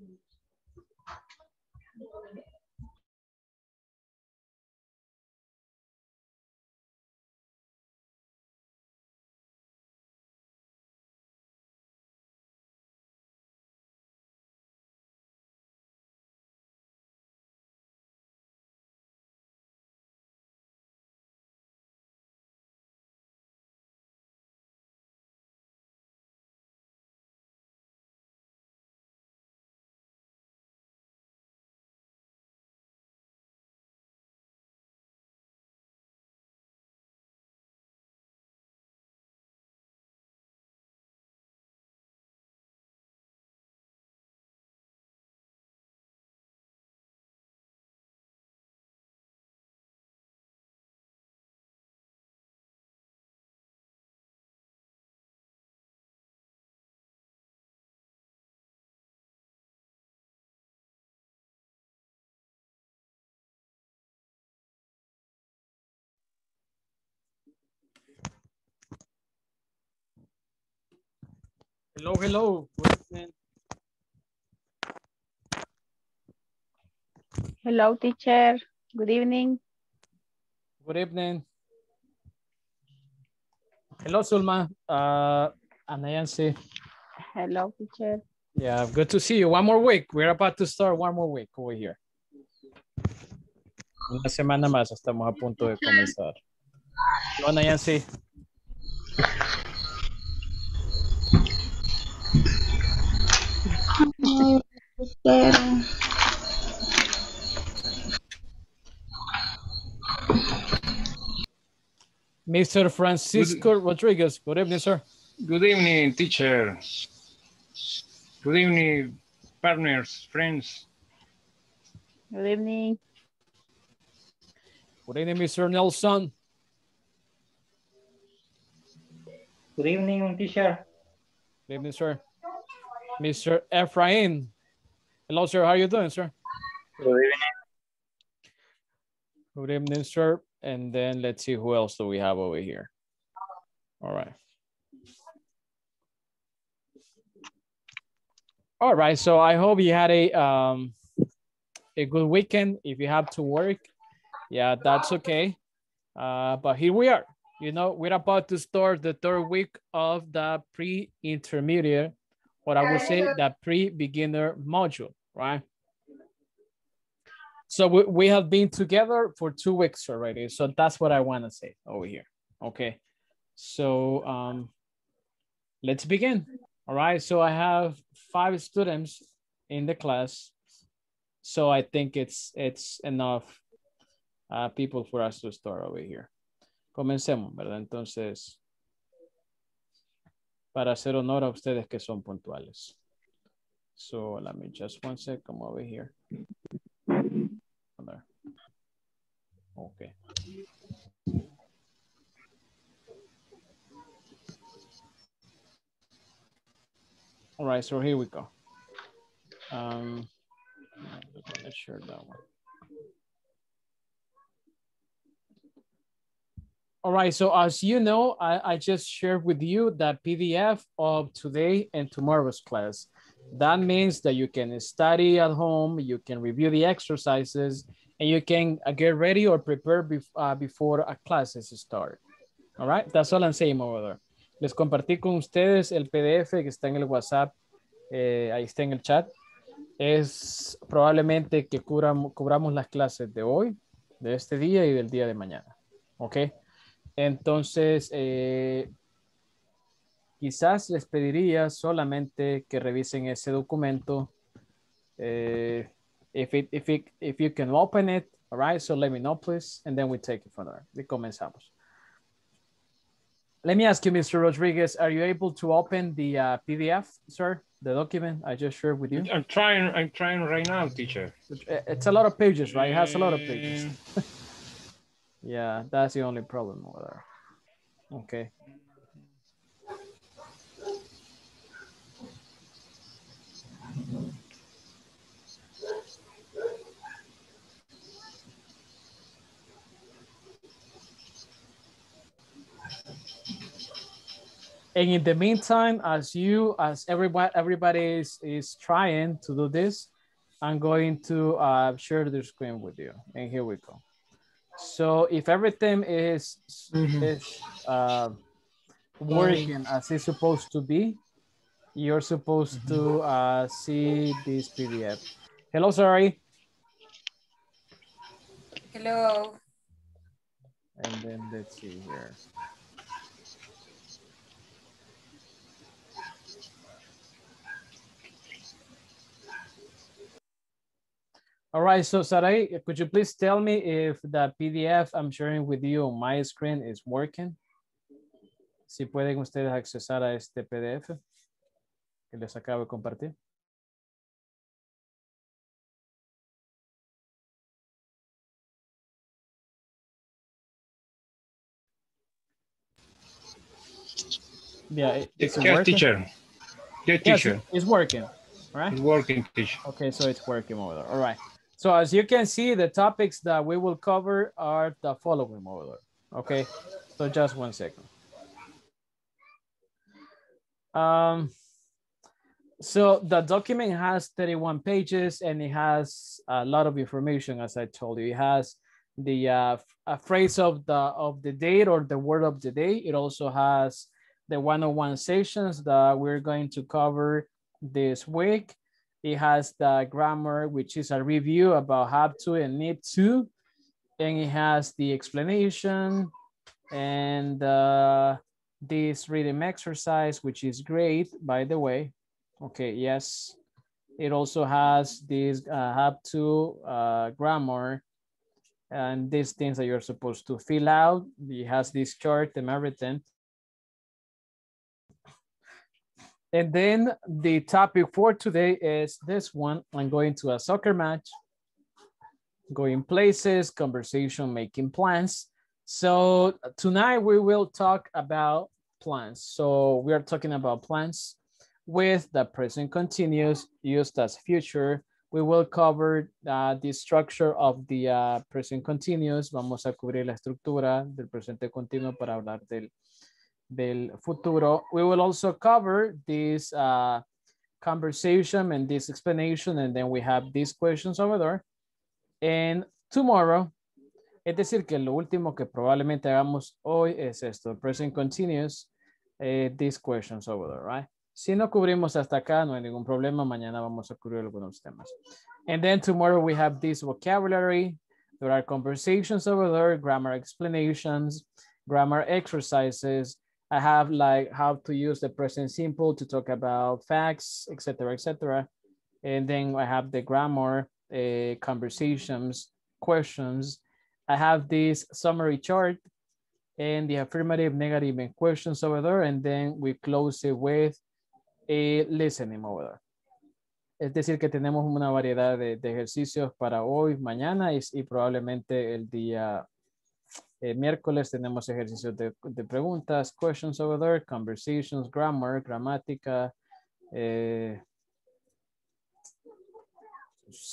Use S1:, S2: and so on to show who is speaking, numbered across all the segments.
S1: Thank you. Hello, hello. Good evening.
S2: Hello, teacher. Good evening.
S1: Good evening. Hello, Sulma. Uh, Anayansi.
S2: Hello, teacher.
S1: Yeah, good to see you. One more week. We're about to start one more week over here. Una semana más estamos a punto de comenzar. Hello, Anayansi. Mr. Francisco Rodriguez. Good evening, sir.
S3: Good evening, teacher. Good evening, partners, friends.
S2: Good evening.
S1: Good evening, Mr. Nelson.
S4: Good evening, teacher.
S1: Good evening, sir. Mr. Ephraim. Hello, sir. How are you doing, sir?
S4: Good evening.
S1: Good evening, sir. And then let's see who else do we have over here. All right. All right. So I hope you had a um a good weekend. If you have to work, yeah, that's okay. Uh, but here we are. You know, we're about to start the third week of the pre-intermediate, what I would say the pre-beginner module, right? So we, we have been together for two weeks already. So that's what I want to say over here. Okay. So um, let's begin. All right. So I have five students in the class. So I think it's it's enough uh, people for us to start over here. Comencemos, ¿verdad? Entonces, para hacer honor a ustedes que son puntuales. So let me just one second over here. There. Okay. All right, so here we go. Um, let's share that one. All right, so as you know, I, I just shared with you the PDF of today and tomorrow's class. That means that you can study at home, you can review the exercises, and you can uh, get ready or prepare bef uh, before a classes start. All right, that's all I'm saying over there. Les compartí con ustedes el PDF que está en el WhatsApp, eh, ahí está en el chat. Es probablemente que cubramos, las clases de hoy, de este día y del día de mañana. ¿Ok? Entonces, eh, quizás les pediría solamente que revisen ese documento. Eh, if, it, if, it, if you can open it, all right, so let me know, please, and then we take it from there. Y comenzamos. Let me ask you, Mr. Rodriguez, are you able to open the uh, PDF, sir? The document I just shared with you?
S3: I'm trying, I'm trying right now, teacher.
S1: It's a lot of pages, right? It has a lot of pages. yeah, that's the only problem over there. Okay. And in the meantime, as you, as everybody, everybody is, is trying to do this, I'm going to uh, share the screen with you. And here we go. So if everything is, is uh, working as it's supposed to be, you're supposed to uh, see this PDF. Hello, sorry.
S5: Hello.
S1: And then let's see here. All right, so Sarai, could you please tell me if the PDF I'm sharing with you on my screen is working? Si pueden ustedes accesar a este PDF que les acabo de compartir. Yeah, it's
S3: Yes,
S1: working.
S3: teacher. Yes,
S1: Yes, it's working, right?
S3: It's working, teacher.
S1: Okay, so it's working over there. All right. So as you can see, the topics that we will cover are the following there. Okay, so just one second. Um, so the document has 31 pages and it has a lot of information, as I told you. It has the uh, a phrase of the of the date or the word of the day. It also has the one-on-one sessions that we're going to cover this week. It has the grammar, which is a review about have to and need to. And it has the explanation and uh, this reading exercise, which is great, by the way. Okay, yes. It also has this uh, have to uh, grammar and these things that you're supposed to fill out. It has this chart and everything. And then the topic for today is this one. I'm going to a soccer match, going places, conversation, making plans. So tonight we will talk about plans. So we are talking about plans with the present continuous used as future. We will cover uh, the structure of the uh, present continuous. Vamos a cubrir la estructura del presente continuo para hablar del del futuro. We will also cover this uh, conversation and this explanation, and then we have these questions over there. And tomorrow, es decir, que lo último que probablemente hagamos hoy es esto, present continuous, eh, these questions over there, right? Si no cubrimos hasta acá, no hay ningún problema. Mañana vamos a cubrir algunos temas. And then tomorrow we have this vocabulary. There are conversations over there, grammar explanations, grammar exercises, I have like how to use the present simple to talk about facts, etc., etc. And then I have the grammar, uh, conversations, questions. I have this summary chart and the affirmative, negative, and questions over there. And then we close it with a listening over there. Es decir, que tenemos una variedad de, de ejercicios para hoy, mañana y, y probablemente el día eh, miércoles tenemos ejercicios de, preguntas, questions over there, conversations, grammar, gramática. Eh,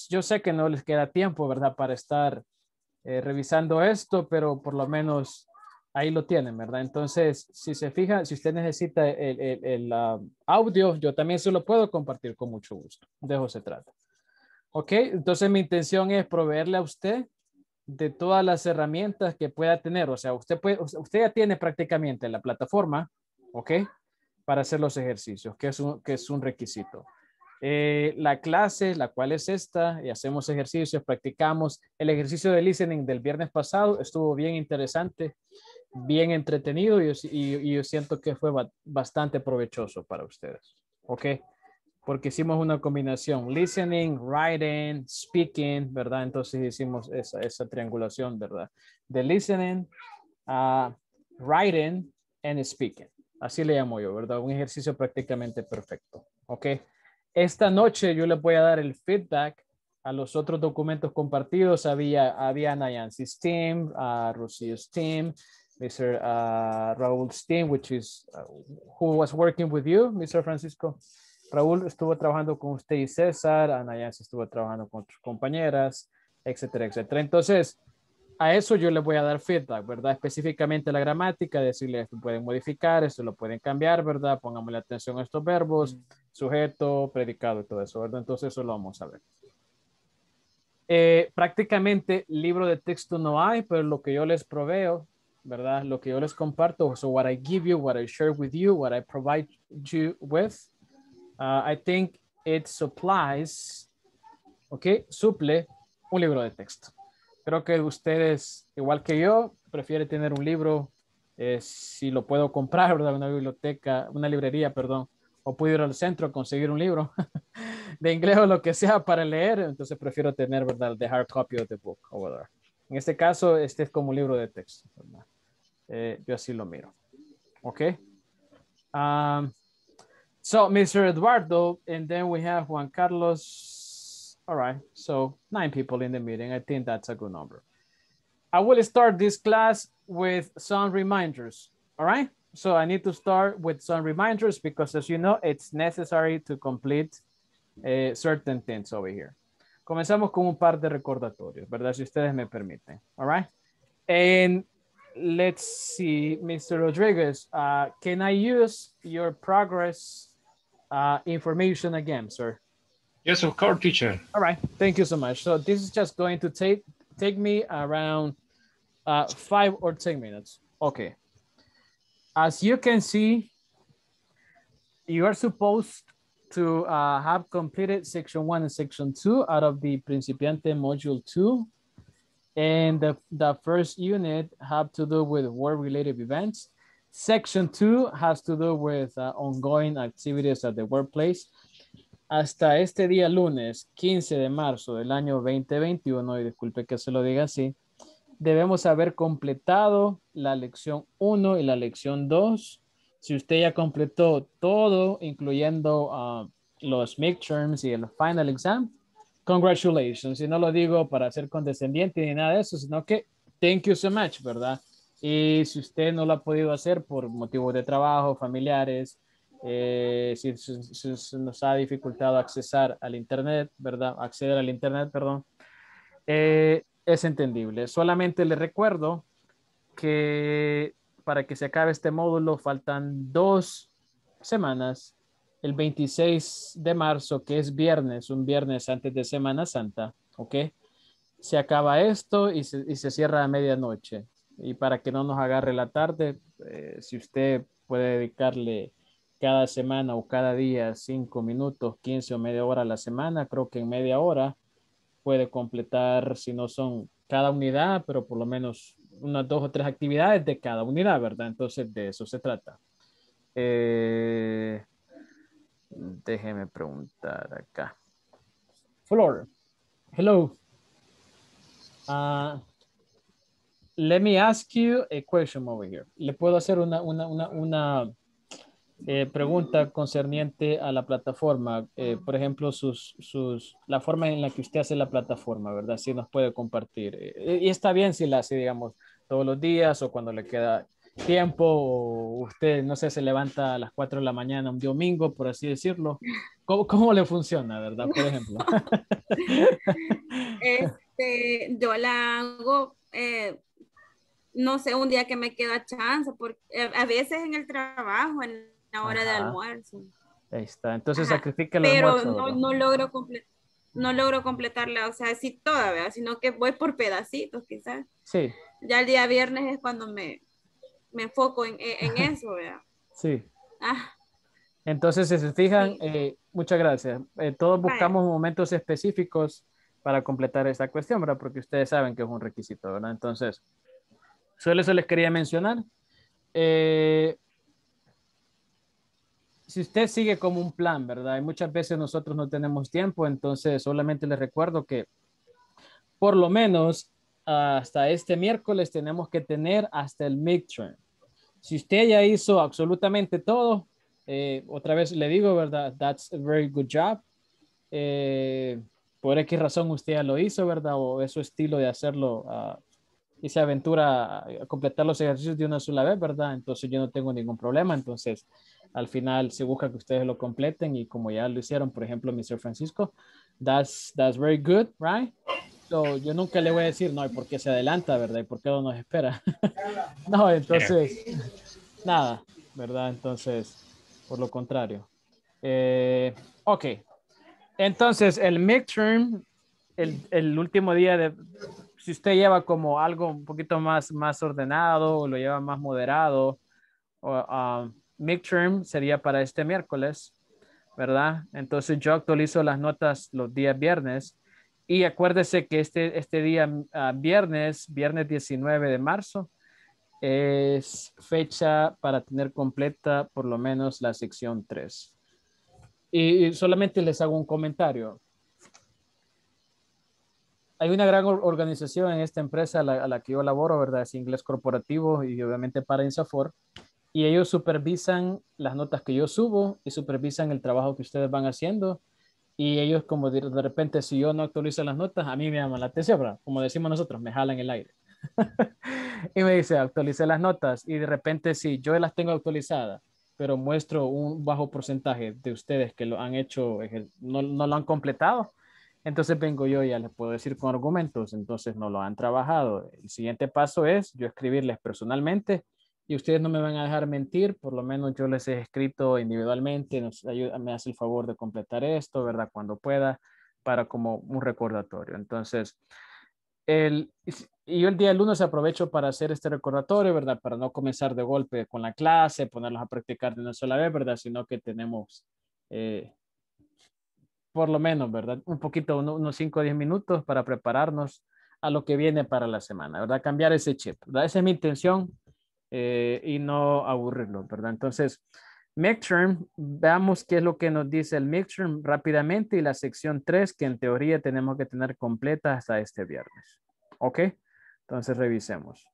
S1: yo sé que no les queda tiempo, ¿verdad? Para estar eh, revisando esto, pero por lo menos ahí lo tienen, ¿verdad? Entonces, si se fija, si usted necesita el, el, el audio, yo también se lo puedo compartir con mucho gusto. De eso se trata. Ok, entonces mi intención es proveerle a usted de todas las herramientas que pueda tener. O sea, usted, puede, usted ya tiene prácticamente la plataforma, ¿ok? Para hacer los ejercicios, que es un, que es un requisito. Eh, la clase, la cual es esta, y hacemos ejercicios, practicamos. El ejercicio de listening del viernes pasado estuvo bien interesante, bien entretenido y, y, y yo siento que fue bastante provechoso para ustedes, ¿ok? Porque hicimos una combinación, listening, writing, speaking, ¿verdad? Entonces hicimos esa, esa triangulación, ¿verdad? De listening, uh, writing, and speaking. Así le llamo yo, ¿verdad? Un ejercicio prácticamente perfecto, ¿ok? Esta noche yo les voy a dar el feedback a los otros documentos compartidos. Había, había Nayansi's team, uh, Rocio's team, Mr. Uh, Raúl's team, which is, uh, who was working with you, Mr. Francisco? Raúl estuvo trabajando con usted y César, Ana ya estuvo trabajando con sus compañeras, etcétera, etcétera. Entonces, a eso yo les voy a dar feedback, ¿verdad? Específicamente la gramática, decirles esto pueden modificar, esto lo pueden cambiar, ¿verdad? Pongámosle atención a estos verbos, sujeto, predicado y todo eso, ¿verdad? Entonces eso lo vamos a ver. Eh, prácticamente libro de texto no hay, pero lo que yo les proveo, ¿verdad? Lo que yo les comparto, so what I give you, what I share with you, what I provide you with, uh, I think it supplies, ¿ok? Suple un libro de texto. Creo que ustedes, igual que yo, prefieren tener un libro, eh, si lo puedo comprar, ¿verdad? Una biblioteca, una librería, perdón, o puedo ir al centro a conseguir un libro de inglés o lo que sea para leer, entonces prefiero tener, ¿verdad? The hard copy of the book over there. En este caso, este es como un libro de texto, ¿verdad? Eh, yo así lo miro. ¿Ok? Um, so, Mr. Eduardo, and then we have Juan Carlos. All right, so nine people in the meeting. I think that's a good number. I will start this class with some reminders. All right, so I need to start with some reminders because as you know, it's necessary to complete uh, certain things over here. Comenzamos con un par de recordatorios, ¿verdad? Si ustedes me permiten. All right. And let's see, Mr. Rodriguez, uh, can I use your progress uh, information again, sir?
S3: Yes, of course, teacher.
S1: All right, thank you so much. So this is just going to take take me around uh, five or 10 minutes. Okay. As you can see, you are supposed to uh, have completed section one and section two out of the Principiante module two. And the, the first unit have to do with work-related events. Section two has to do with uh, ongoing activities at the workplace. Hasta este día lunes 15 de marzo del año 2021, y disculpe que se lo diga así, debemos haber completado la lección 1 y la lección 2. Si usted ya completó todo, incluyendo uh, los midterms y el final exam, congratulations. Y no lo digo para ser condescendiente ni nada de eso, sino que thank you so much, ¿verdad? Y si usted no lo ha podido hacer por motivos de trabajo, familiares, eh, si, si, si, nos ha dificultado accesar al Internet, ¿verdad? Acceder al Internet, perdón. Eh, es entendible. Solamente le recuerdo que para que se acabe este módulo faltan dos semanas. El 26 de marzo, que es viernes, un viernes antes de Semana Santa, ¿ok? Se acaba esto y se, y se cierra a medianoche. Y para que no nos agarre la tarde, eh, si usted puede dedicarle cada semana o cada día cinco minutos, 15 o media hora a la semana, creo que en media hora puede completar, si no son cada unidad, pero por lo menos unas dos o tres actividades de cada unidad, ¿verdad? Entonces de eso se trata. Eh, déjeme preguntar acá. Flor, hello. Uh, let me ask you a question over here. Le puedo hacer una, una, una, una eh, pregunta concerniente a la plataforma. Eh, por ejemplo, sus, sus, la forma en la que usted hace la plataforma, ¿verdad? Si nos puede compartir. Eh, y está bien si la hace, digamos, todos los días o cuando le queda tiempo o usted, no sé, se levanta a las 4 de la mañana un domingo, por así decirlo. ¿Cómo, cómo le funciona, verdad? Por ejemplo.
S5: este, yo la hago no sé, un día que me queda chance, porque a veces en el trabajo, en la hora Ajá. de almuerzo.
S1: Ahí está, entonces sacrifica el
S5: Pero
S1: almuerzo.
S5: no, no, logro no logro completarla, o sea, sí toda, ¿verdad? Sino que voy por pedacitos, quizás.
S1: Sí.
S5: Ya el día viernes es cuando me, me enfoco en, en eso, ¿verdad?
S1: Sí.
S5: Ah.
S1: Entonces, si se fijan, sí. eh, muchas gracias. Eh, todos buscamos Vaya. momentos específicos para completar esta cuestión, ¿verdad? Porque ustedes saben que es un requisito, ¿verdad? Entonces, solo eso les quería mencionar. Eh, si usted sigue como un plan, ¿verdad? Y muchas veces nosotros no tenemos tiempo, entonces solamente les recuerdo que por lo menos hasta este miércoles tenemos que tener hasta el midterm. Si usted ya hizo absolutamente todo, eh, otra vez le digo, ¿verdad? That's a very good job. Eh, por X razón usted ya lo hizo, ¿verdad? O es su estilo de hacerlo uh, y se aventura a completar los ejercicios de una sola vez, ¿verdad? Entonces yo no tengo ningún problema. Entonces, al final se busca que ustedes lo completen y como ya lo hicieron, por ejemplo, Mr. Francisco, that's, that's very good, right? So, yo nunca le voy a decir, no, ¿y por qué se adelanta, verdad? ¿Y por qué no nos espera? no, entonces, nada, ¿verdad? Entonces, por lo contrario. Eh, ok. Entonces, el midterm, el, el último día de, si usted lleva como algo un poquito más, más ordenado o lo lleva más moderado, um, midterm sería para este miércoles, ¿verdad? Entonces yo actualizo las notas los días viernes y acuérdese que este, este día uh, viernes, viernes 19 de marzo, es fecha para tener completa por lo menos la sección 3. Y solamente les hago un comentario hay una gran organización en esta empresa a la, que yo laboro, ¿verdad? Es inglés corporativo y obviamente para Insafor. Y ellos supervisan las notas que yo subo y supervisan el trabajo que ustedes van haciendo. Y ellos, como de, repente, si yo no actualizo las notas, a mí me llaman la atención, ¿verdad? Como decimos nosotros, me jalan el aire. y me dice, actualice las notas. Y de repente, si yo las tengo actualizadas, pero muestro un bajo porcentaje de ustedes que lo han hecho, no, no lo han completado, entonces vengo yo y ya les puedo decir con argumentos, entonces no lo han trabajado. El siguiente paso es yo escribirles personalmente y ustedes no me van a dejar mentir, por lo menos yo les he escrito individualmente, nos ayuda, me hace el favor de completar esto, ¿verdad? Cuando pueda, para como un recordatorio. Entonces, el, y yo el día lunes aprovecho para hacer este recordatorio, ¿verdad? Para no comenzar de golpe con la clase, ponerlos a practicar de una sola vez, ¿verdad? Sino que tenemos eh, por lo menos, ¿verdad? Un poquito, unos 5 o 10 minutos para prepararnos a lo que viene para la semana, ¿verdad? Cambiar ese chip, ¿verdad? Esa es mi intención eh, y no aburrirlo, ¿verdad? Entonces, midterm, veamos qué es lo que nos dice el midterm rápidamente y la sección 3 que en teoría tenemos que tener completa hasta este viernes. ¿Ok? Entonces, revisemos.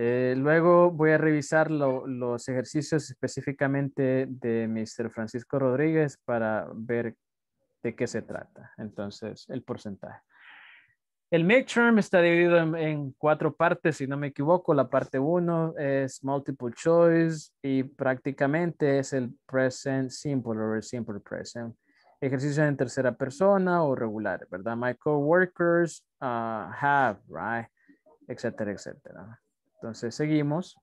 S1: Eh, luego voy a revisar los ejercicios específicamente de Mr. Francisco Rodríguez para ver de qué se trata. Entonces, el porcentaje. El midterm está dividido en, cuatro partes, si no me equivoco. La parte uno es multiple choice y prácticamente es el present simple o el simple present. Ejercicios en tercera persona o regular, ¿verdad? My coworkers uh, have, right? Etcétera, etcétera. Entonces seguimos.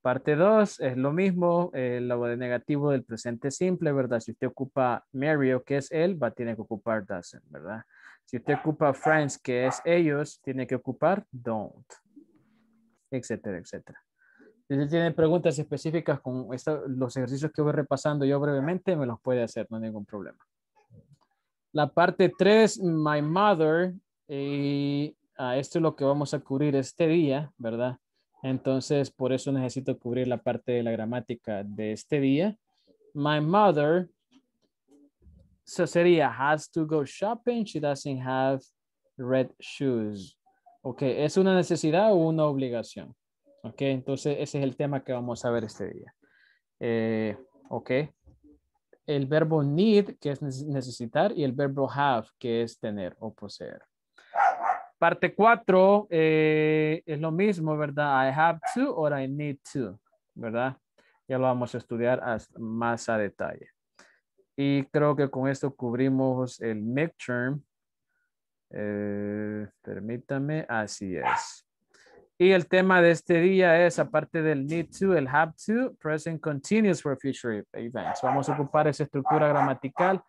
S1: Parte 2 es lo mismo, el lado negativo del presente simple, ¿verdad? Si usted ocupa Mario, que es él, va a tener que ocupar doesn't, ¿verdad? Si usted ocupa friends, que es ellos, tiene que ocupar don't, etcétera, etcétera. Si usted tiene preguntas específicas con los ejercicios que voy repasando yo brevemente, me los puede hacer, no hay ningún problema. La parte 3, my mother, y ah, esto es lo que vamos a cubrir este día, ¿verdad? Entonces, por eso necesito cubrir la parte de la gramática de este día. My mother, so sería, has to go shopping. She doesn't have red shoes. Ok, ¿es una necesidad o una obligación? Ok, entonces ese es el tema que vamos a ver este día. Eh, ok. El verbo need, que es necesitar, y el verbo have, que es tener o poseer. Parte 4 eh, es lo mismo, ¿verdad? I have to or I need to, ¿verdad? Ya lo vamos a estudiar más a detalle. Y creo que con esto cubrimos el midterm. Eh, permítame, así es. Y el tema de este día es, aparte del need to, el have to, present continuous for future events. Vamos a ocupar esa estructura gramatical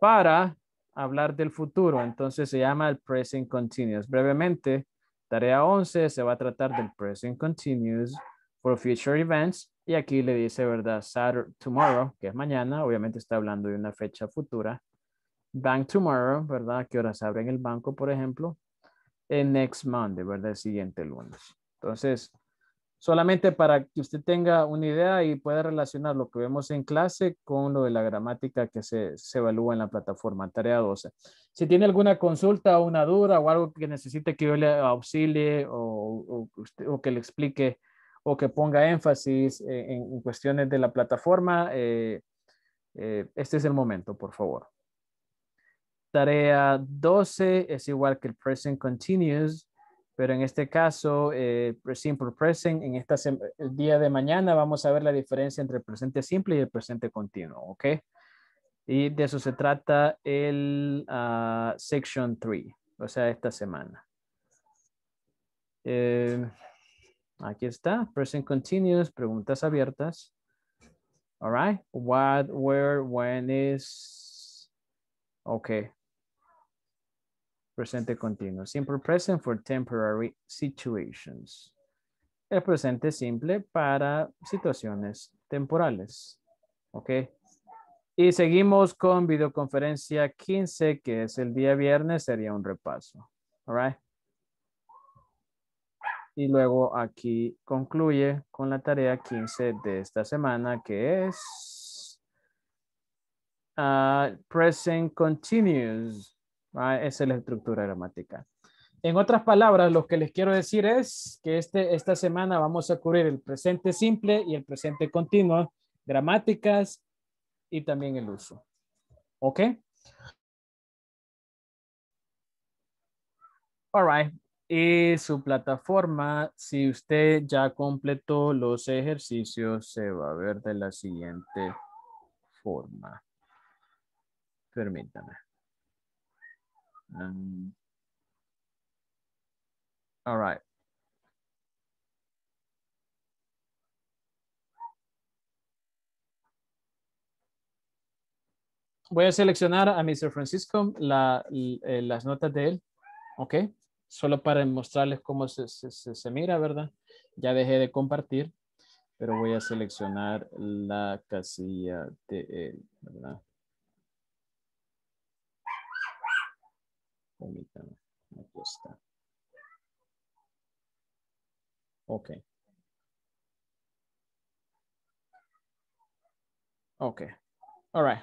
S1: para hablar del futuro, entonces se llama el present continuous. Brevemente, tarea 11 se va a tratar del present continuous for future events y aquí le dice, ¿verdad? Saturday, tomorrow, que es mañana, obviamente está hablando de una fecha futura. Bank tomorrow, ¿verdad? ¿Qué horas abren el banco, por ejemplo? En next Monday, ¿verdad? El siguiente lunes. Entonces, solamente para que usted tenga una idea y pueda relacionar lo que vemos en clase con lo de la gramática que se, evalúa en la plataforma, tarea 12. Si tiene alguna consulta o una duda o algo que necesite que yo le auxilie o, que le explique o que ponga énfasis en, cuestiones de la plataforma, eh, eh, este es el momento, por favor. Tarea 12 es igual que el present continuous pero en este caso, eh, simple present, en esta el día de mañana vamos a ver la diferencia entre el presente simple y el presente continuo, ¿ok? Y de eso se trata el ah, section 3, o sea, esta semana. Eh, aquí está, present continuous, preguntas abiertas. All right, what, where, when is, okay. Presente continuo, simple present for temporary situations. El presente simple para situaciones temporales. Ok. Y seguimos con videoconferencia 15, que es el día viernes, sería un repaso. All right. Y luego aquí concluye con la tarea 15 de esta semana, que es ah, present continuous. Right? Esa es la estructura gramática. En otras palabras, lo que les quiero decir es que este, esta semana vamos a cubrir el presente simple y el presente continuo, gramáticas y también el uso. ¿Ok? All right. Y su plataforma, si usted ya completó los ejercicios, se va a ver de la siguiente forma. Permítame. Um, all right. Voy a seleccionar a Mr. Francisco eh, las notas de él. Ok. Solo para mostrarles cómo se, se, se, mira, ¿verdad? Ya dejé de compartir, pero voy a seleccionar la casilla de él, ¿verdad? Permítame. Aquí está. Ok. Ok. All right.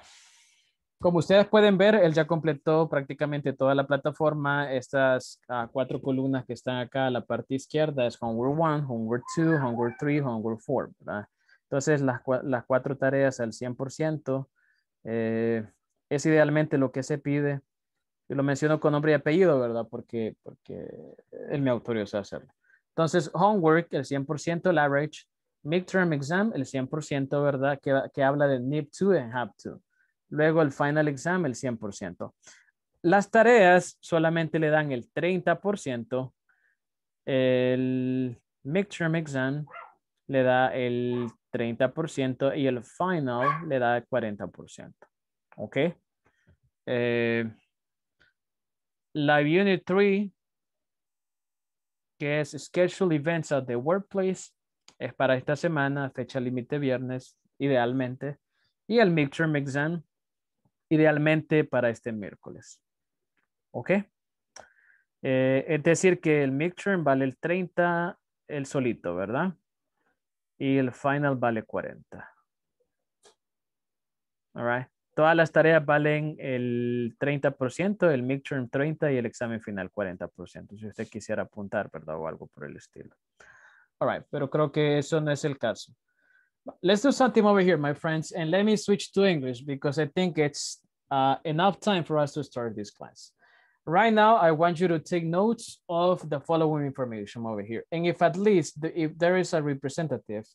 S1: Como ustedes pueden ver, él ya completó prácticamente toda la plataforma. Estas uh, cuatro columnas que están acá a la parte izquierda es Homework 1, Homework 2, Homework 3, Homework 4. ¿verdad? Entonces, las, las, cuatro tareas al 100% eh, es idealmente lo que se pide. Yo lo menciono con nombre y apellido, ¿verdad? Porque, porque él me autorizó a hacerlo. Entonces, Homework, el 100%, el average. Midterm Exam, el 100%, ¿verdad? Que, que habla de need to and have to. Luego el final exam, el 100%. Las tareas solamente le dan el 30%. El midterm exam le da el 30% y el final le da el 40%. ¿Ok? Eh, la Unit 3, que es Schedule Events at the Workplace, es para esta semana, fecha límite viernes, idealmente. Y el midterm exam idealmente para este miércoles. ¿Ok? Eh, es decir, que el midterm vale el 30, el solito, ¿verdad? Y el final vale 40. All right. Todas las tareas valen el 30%, el midterm 30 y el examen final 40%. Si usted quisiera apuntar, ¿verdad? O algo por el estilo. All right. Pero creo que eso no es el caso. Let's do something over here, my friends, and let me switch to English because I think it's uh, enough time for us to start this class. Right now, I want you to take notes of the following information over here. And if at least, if there is a representative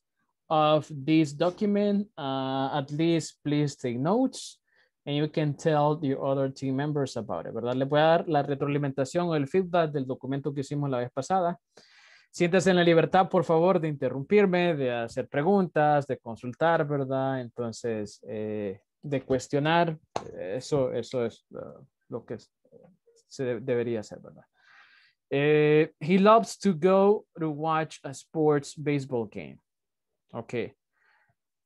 S1: of this document, uh, at least please take notes and you can tell your other team members about it, ¿verdad? Le voy a dar la retroalimentación o el feedback del documento que hicimos la vez pasada. Siéntese en la libertad, por favor, de interrumpirme, de hacer preguntas, de consultar, ¿verdad? Entonces, eh, de cuestionar, eso, eso es uh, lo que se debería hacer, ¿verdad? Eh, he loves to go to watch a sports baseball game. Ok.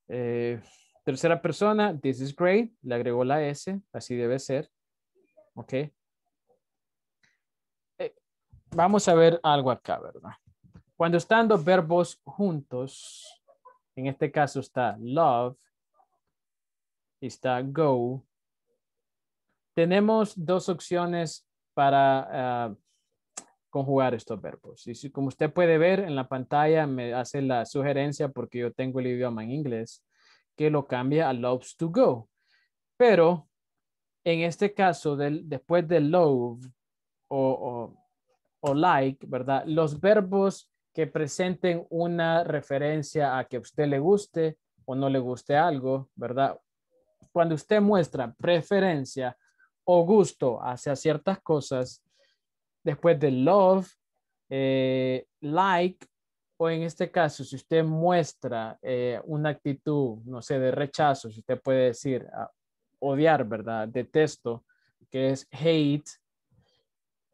S1: Eh, tercera persona, this is great. Le agregó la S, así debe ser. Ok. Eh, vamos a ver algo acá, ¿verdad? Cuando están dos verbos juntos, en este caso está love, está go. Tenemos dos opciones para uh, conjugar estos verbos. Y si, como usted puede ver en la pantalla, me hace la sugerencia porque yo tengo el idioma en inglés, que lo cambia a loves to go. Pero en este caso, del, después de love o, o, like, ¿verdad? Los verbos que presenten una referencia a que a usted le guste o no le guste algo, ¿verdad? cuando usted muestra preferencia o gusto hacia ciertas cosas, después de love, eh, like, o en este caso, si usted muestra eh, una actitud, no sé, de rechazo, si usted puede decir ah, odiar, ¿verdad? Detesto, que es hate,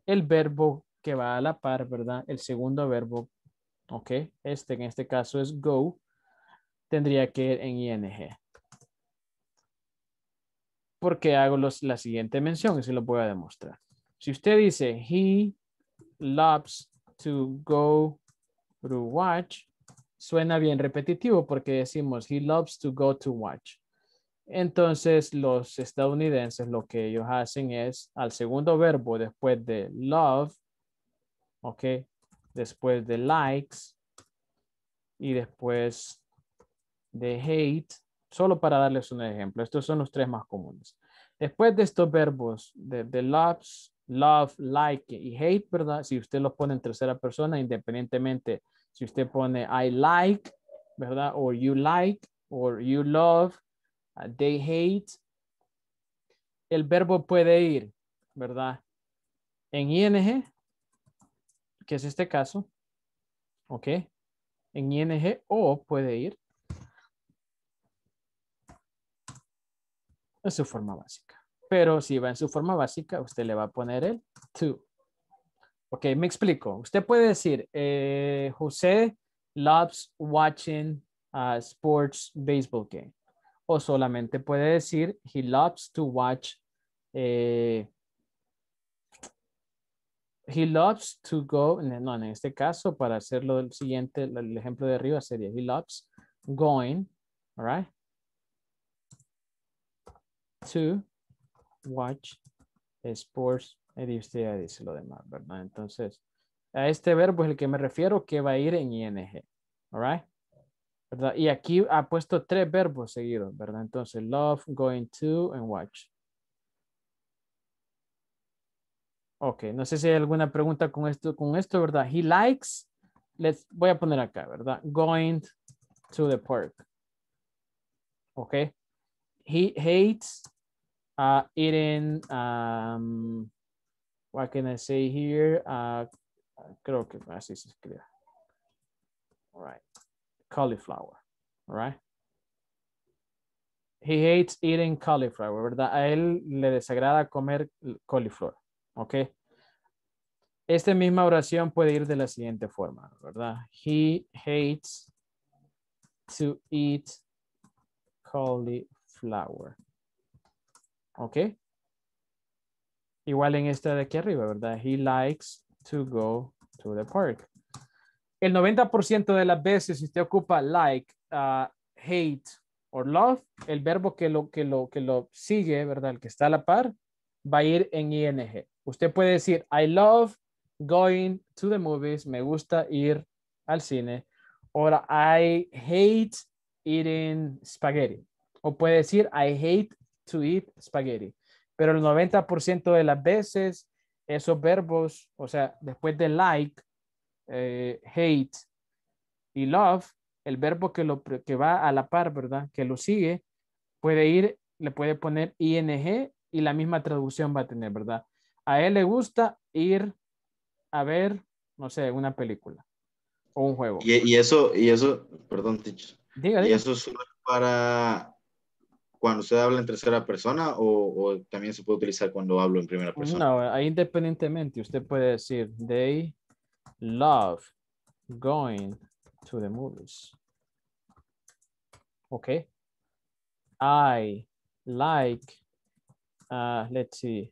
S1: el verbo que va a la par, ¿verdad? El segundo verbo, ok, este en este caso es go, tendría que ir en ing. Porque hago los, la siguiente mención y se lo voy a demostrar. Si usted dice, he loves to go to watch, suena bien repetitivo porque decimos, he loves to go to watch. Entonces, los estadounidenses lo que ellos hacen es al segundo verbo después de love, ok, después de likes y después de hate, solo para darles un ejemplo. Estos son los tres más comunes. Después de estos verbos de, de loves, love, like y hate, ¿verdad? Si usted los pone en tercera persona, independientemente si usted pone I like, ¿verdad? O you like, or you love, uh, they hate, el verbo puede ir, ¿verdad? En ing, que es este caso, ¿ok? En ing o puede ir en su forma básica. Pero si va en su forma básica, usted le va a poner el to. Ok, me explico. Usted puede decir, eh, José loves watching a sports baseball game. O solamente puede decir, he loves to watch, eh, he loves to go, no, en este caso, para hacerlo el siguiente, el ejemplo de arriba sería, he loves going, all right, to watch sports. Y usted dice lo demás, ¿verdad? Entonces, a este verbo es el que me refiero que va a ir en ing. All right? ¿verdad? Y aquí ha puesto tres verbos seguidos, ¿verdad? Entonces, love, going to, and watch. Ok, no sé si hay alguna pregunta con esto, con esto, ¿verdad? He likes, voy a poner acá, ¿verdad? Going to the park. Ok. He hates uh, eating, um, what can I say here? Uh, creo que así se escribe. All right. Cauliflower. All right. He hates eating cauliflower, ¿verdad? A él le desagrada comer coliflor. ¿Ok? Esta misma oración puede ir de la siguiente forma, ¿verdad? He hates to eat cauliflower. ¿Ok? Igual en esta de aquí arriba, ¿verdad? He likes to go to the park. El 90% de las veces, si usted ocupa like, uh, hate o love, el verbo que lo, que, lo, que lo sigue, ¿verdad? El que está a la par, va a ir en ing. Usted puede decir, I love going to the movies. Me gusta ir al cine. O I hate eating spaghetti. O puede decir, I hate to eat spaghetti. Pero el 90% de las veces, esos verbos, o sea, después de like, eh, hate y love, el verbo que, lo, que va a la par, ¿verdad? Que lo sigue, puede ir, le puede poner ing y la misma traducción va a tener, ¿verdad? A él le gusta ir a ver, no sé, una película o un juego.
S6: Y, eso, y eso, perdón.
S1: Diga,
S6: ¿Y eso es para cuando usted habla en tercera persona o, también se puede utilizar cuando hablo en primera persona?
S1: No, independientemente, usted puede decir, they love going to the movies. Okay. I like, uh, let's see,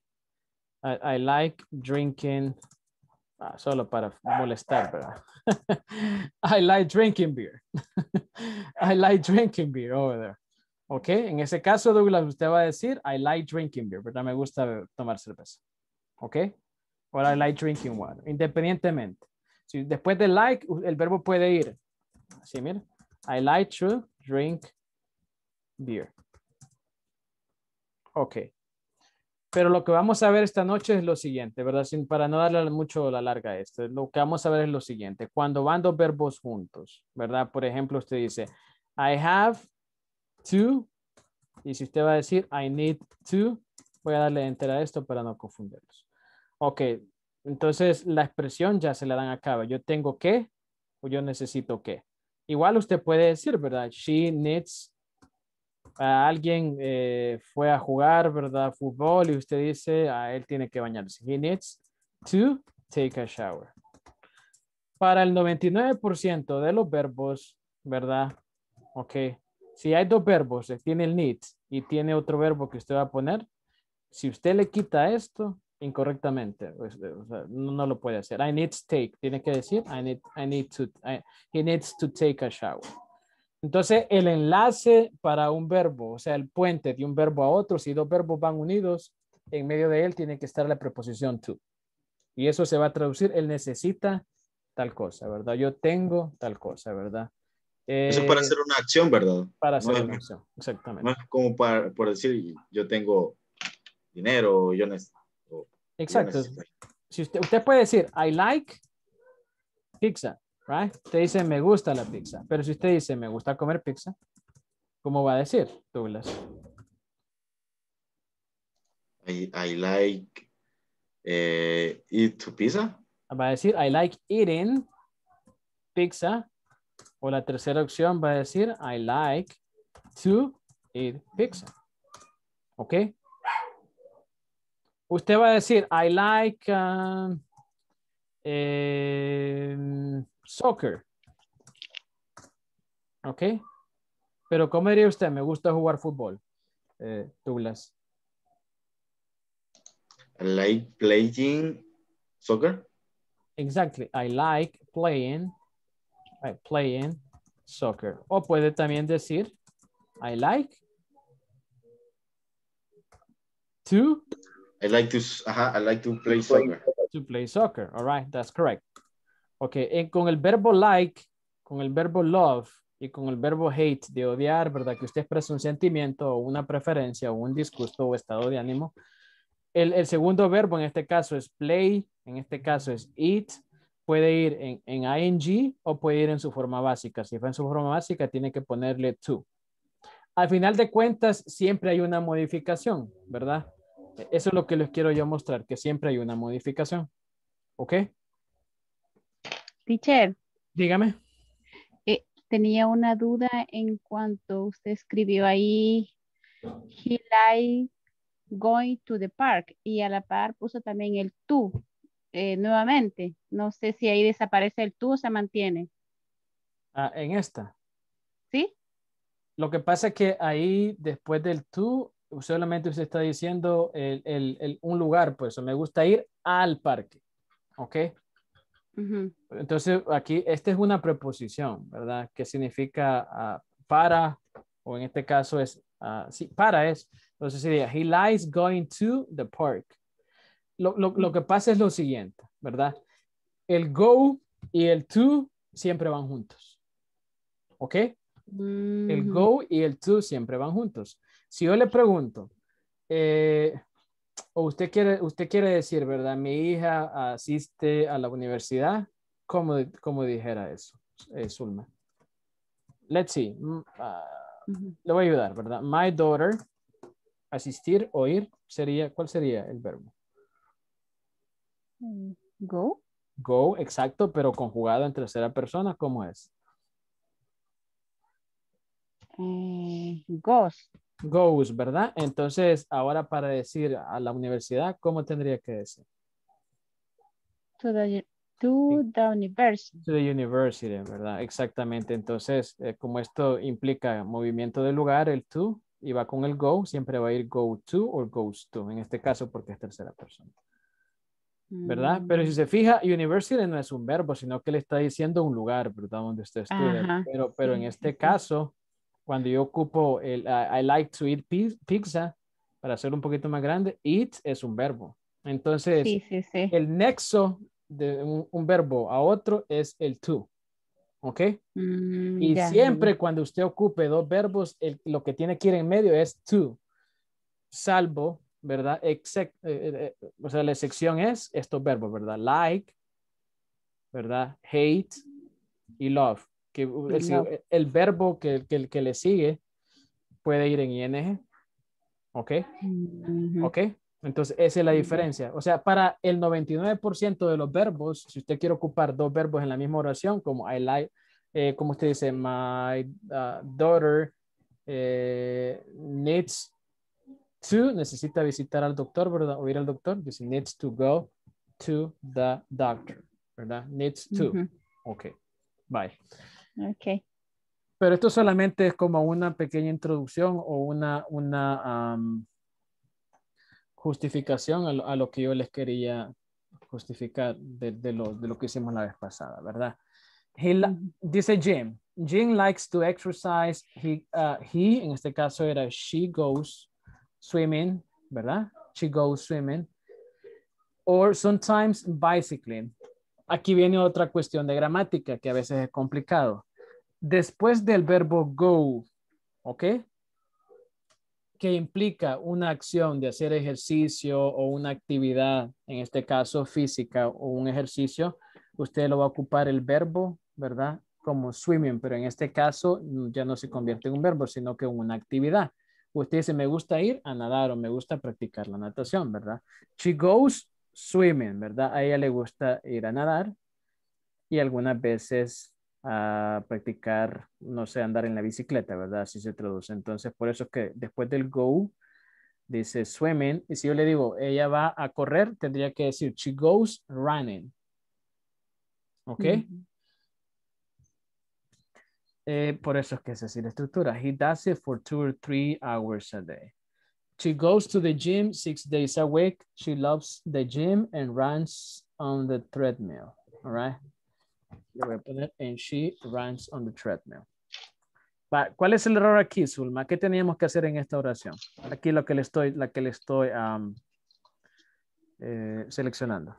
S1: I, like drinking, ah, solo para molestar, ¿verdad? I like drinking beer. I like drinking beer over there. Ok, en ese caso, Douglas, usted va a decir, I like drinking beer, ¿verdad? Me gusta tomar cerveza. Ok, o I like drinking water, independientemente. Después de like, el verbo puede ir. Así, mira. I like to drink beer. Ok. Pero lo que vamos a ver esta noche es lo siguiente, ¿verdad? Sin, para no darle mucho la larga a esto. Lo que vamos a ver es lo siguiente. Cuando van dos verbos juntos, ¿verdad? Por ejemplo, usted dice, I have to Y si usted va a decir I need to, voy a darle enter a esto para no confundirlos. Ok, entonces la expresión ya se la dan acá. Yo tengo que o yo necesito que. Igual usted puede decir, ¿verdad? She needs a alguien eh, fue a jugar, ¿verdad? Fútbol y usted dice, a él tiene que bañarse. He needs to take a shower. Para el 99% de los verbos, ¿verdad? Ok. Si hay dos verbos, eh, tiene el need y tiene otro verbo que usted va a poner, si usted le quita esto incorrectamente, pues, no, no, lo puede hacer. I need to take, tiene que decir, I need, I need to, he needs to take a shower. Entonces, el enlace para un verbo, o sea, el puente de un verbo a otro, si dos verbos van unidos, en medio de él tiene que estar la preposición to. Y eso se va a traducir, él necesita tal cosa, ¿verdad? Yo tengo tal cosa, ¿verdad?
S6: Eh, eso para hacer una acción, ¿verdad?
S1: Para hacer
S6: no
S1: una
S6: es,
S1: acción, exactamente.
S6: No es como para, por decir, yo tengo dinero, yo necesito.
S1: Exacto. Si usted, usted puede decir, I like pizza, right? Usted dice, me gusta la pizza. Pero si usted dice, me gusta comer pizza, ¿cómo va a decir, Douglas?
S6: I, I like eh, eat to pizza.
S1: Va a decir, I like eating pizza. O la tercera opción va a decir, I like to eat pizza. ¿Ok? Usted va a decir, I like uh, eh, soccer. ¿Ok? Pero ¿cómo diría usted? Me gusta jugar fútbol, eh, Douglas.
S6: I like playing soccer.
S1: Exactly. I like playing, right, playing soccer. O puede también decir, I like to
S6: I like to, uh, I like to play soccer.
S1: To play soccer. All right, that's correct. Ok, en, con el verbo like, con el verbo love y con el verbo hate de odiar, ¿verdad? Que usted expresa un sentimiento o una preferencia o un disgusto o estado de ánimo. El, el, segundo verbo en este caso es play, en este caso es eat. Puede ir en, en ing o puede ir en su forma básica. Si fue en su forma básica, tiene que ponerle to. Al final de cuentas, siempre hay una modificación, ¿verdad? Eso es lo que les quiero yo mostrar, que siempre hay una modificación. ¿Ok?
S2: Teacher.
S1: Dígame.
S2: Eh, tenía una duda en cuanto usted escribió ahí, he like going to the park, y a la par puso también el to, eh, nuevamente. No sé si ahí desaparece el to o se mantiene.
S1: Ah, en esta.
S2: ¿Sí?
S1: Lo que pasa es que ahí, después del to, solamente usted está diciendo el, el, el, un lugar, pues me gusta ir al parque, ¿ok?
S2: Uh -huh.
S1: Entonces aquí, esta es una preposición, ¿verdad? Que significa uh, para, o en este caso es, uh, sí, para es, entonces sería, he likes going to the park. Lo, lo, lo que pasa es lo siguiente, ¿verdad? El go y el to siempre van juntos, ¿ok? El go y el to siempre van juntos. Si yo le pregunto, eh, o usted quiere, usted quiere decir, ¿verdad? Mi hija asiste a la universidad, ¿cómo, cómo dijera eso, eh, Zulma? Let's see. Uh, uh -huh. Le voy a ayudar, ¿verdad? My daughter, asistir o ir, sería, ¿cuál sería el verbo?
S2: Go.
S1: Go, exacto, pero conjugado en tercera persona, ¿cómo es?
S2: Eh, goes.
S1: Goes, ¿verdad? Entonces, ahora para decir a la universidad, ¿cómo tendría que decir?
S2: To the, to the university.
S1: To the university, ¿verdad? Exactamente. Entonces, eh, como esto implica movimiento del lugar, el to, y va con el go, siempre va a ir go to o goes to, en este caso porque es tercera persona. ¿Verdad?
S2: Mm.
S1: Pero si se fija, university no es un verbo, sino que le está diciendo un lugar, ¿verdad? Donde usted estudia.
S2: Ajá,
S1: Pero, pero en este caso, cuando yo ocupo el I, I like to eat pi- pizza, para hacerlo un poquito más grande, eat es un verbo. Entonces,
S2: Sí, sí, sí.
S1: el nexo de un, un verbo a otro es el to. ¿Ok?
S2: Mm,
S1: Y
S2: ya,
S1: siempre cuando usted ocupe dos verbos, el- lo que tiene que ir en medio es to. Salvo, ¿verdad? Exec- eh, eh, o sea, la excepción es estos verbos, ¿verdad? Like, ¿verdad? Hate y love. Que, el, el verbo que, que, que le sigue puede ir en ing, ¿Ok?
S2: Ujú.
S1: ¿Ok? Entonces, esa es la diferencia. O sea, para el 99% de los verbos, si usted quiere ocupar dos verbos en la misma oración, como I like, eh, como usted dice, my uh, daughter eh, needs to, necesita visitar al doctor, ¿verdad? O ir al doctor, dice needs to go to the doctor, ¿verdad? Needs to.
S2: Ujú.
S1: Ok, bye.
S2: Ok.
S1: Pero esto solamente es como una pequeña introducción o una, una justificación a lo, a lo que yo les quería justificar de, de lo, de lo que hicimos la vez pasada, ¿verdad? He dice Jim, Jim likes to exercise. He, uh, he, en este caso era she goes swimming, ¿verdad? She goes swimming. Or sometimes bicycling. Aquí viene otra cuestión de gramática que a veces es complicado. Después del verbo go, ¿ok? Que implica una acción de hacer ejercicio o una actividad, en este caso física o un ejercicio, usted lo va a ocupar el verbo, ¿verdad? Como swimming, pero en este caso ya no se convierte en un verbo, sino que en una actividad. Usted dice, me gusta ir a nadar o me gusta practicar la natación, ¿verdad? She goes swimming, ¿verdad? A ella le gusta ir a nadar y algunas veces a practicar, no sé, andar en la bicicleta, ¿verdad? Así se traduce. Entonces, por eso es que después del go, dice swimming, y si yo le digo, ella va a correr, tendría que decir, she goes running. ¿Ok? Eh, por eso es que así la estructura. He does it for two or three hours a day. She goes to the gym six days a week. She loves the gym and runs on the treadmill. All right. And she runs on the treadmill. ¿Cuál es el error aquí, Zulma? ¿Qué teníamos que hacer en esta oración? Aquí lo que le estoy, la que le estoy am, eh, seleccionando.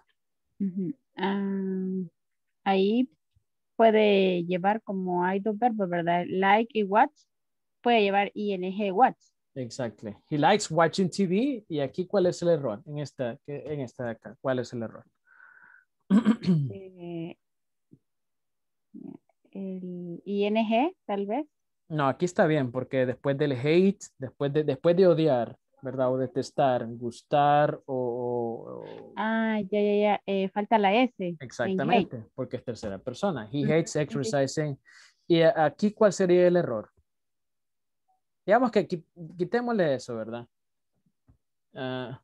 S2: Ah, ahí puede llevar como hay dos verbos, ¿verdad? Like y watch. Puede llevar ing watch.
S1: Exactly. He likes watching TV. Y aquí, ¿cuál es el error? En esta, en esta de acá, ¿cuál es el error?
S2: Eh, el ing, tal vez.
S1: No, aquí está bien, porque después del hate, después de, después de odiar, ¿verdad? O detestar, gustar o... o-
S2: Ah, ya, ya, ya. eh, falta la S.
S1: exactamente, porque es tercera persona. He hates exercising. Y aquí, ¿cuál sería el error? Digamos que qui- quitémosle eso, ¿verdad? Ah,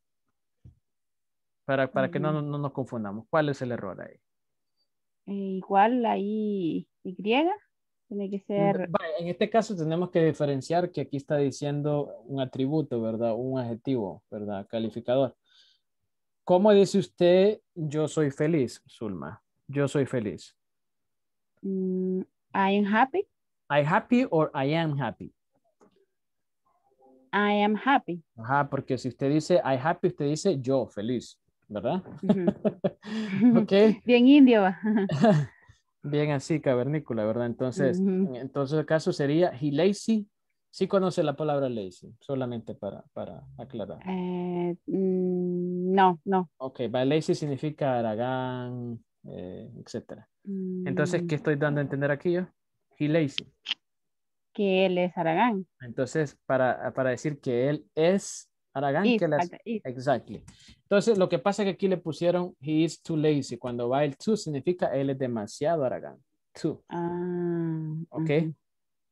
S1: para para que no,
S2: Ujú.
S1: no nos confundamos. ¿Cuál es el error ahí?
S2: Eh, igual ahí Y. Tiene que ser.
S1: Vaya, En este caso tenemos que diferenciar que aquí está diciendo un atributo, ¿verdad? Un adjetivo, ¿verdad? Calificador. ¿Cómo dice usted yo soy feliz, Zulma? Yo soy feliz.
S2: mm, I am happy.
S1: I happy or I am happy.
S2: I am happy.
S1: Ajá, porque si usted dice I happy, usted dice yo feliz, ¿verdad?
S2: Ujú.
S1: ok.
S2: Bien indio.
S1: Bien así, cavernícola, ¿verdad? Entonces,
S2: Ujú.
S1: entonces el caso sería he lazy. Sí conoce la palabra lazy, solamente para, para aclarar.
S2: Eh, mm, no, no.
S1: Ok, lazy significa aragán, eh, etcétera. Entonces,
S2: Mm,
S1: ¿qué estoy dando a entender aquí yo? He lazy.
S2: Que él es Aragán.
S1: Entonces, para, para decir que él es aragán,
S2: Is,
S1: que
S2: is.
S1: Exactly. Entonces, lo que pasa es que aquí le pusieron he is too lazy. Cuando va el too, significa él es demasiado aragán. Too.
S2: Ah,
S1: Ok.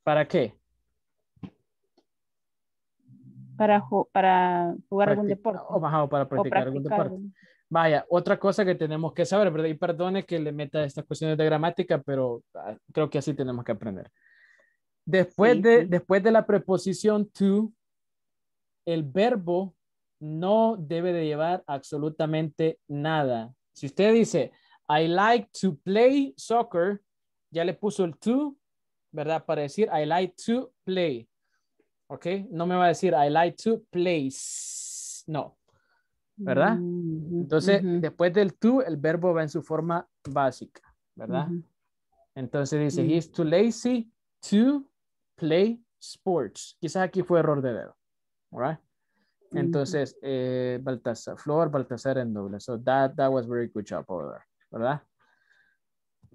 S1: ¿Para qué?
S2: Para, para jugar algún
S1: Practic-
S2: deporte.
S1: O bajado para
S2: o
S1: practicar algún
S2: practicar
S1: deporte.
S2: algún-
S1: Vaya, otra cosa que tenemos que saber, ¿verdad? Y perdone que le meta estas cuestiones de gramática, pero ah, creo que así tenemos que aprender. Después,
S2: Sí,
S1: de,
S2: sí.
S1: después de la preposición to, el verbo no debe de llevar absolutamente nada. Si usted dice, I like to play soccer, ya le puso el to, ¿verdad? Para decir, I like to play. ¿Ok? No me va a decir, I like to play. No. ¿verdad?
S2: Mm,
S1: Entonces, después del to, el verbo va en su forma básica, ¿verdad? Entonces dice,
S2: Mm.
S1: he's too lazy to play sports. Quizás aquí fue error de dedo, ¿right?
S2: Ujú.
S1: Entonces, eh, Baltasar, Flor, Baltasar en doble. So that, that was very good job over there, ¿verdad?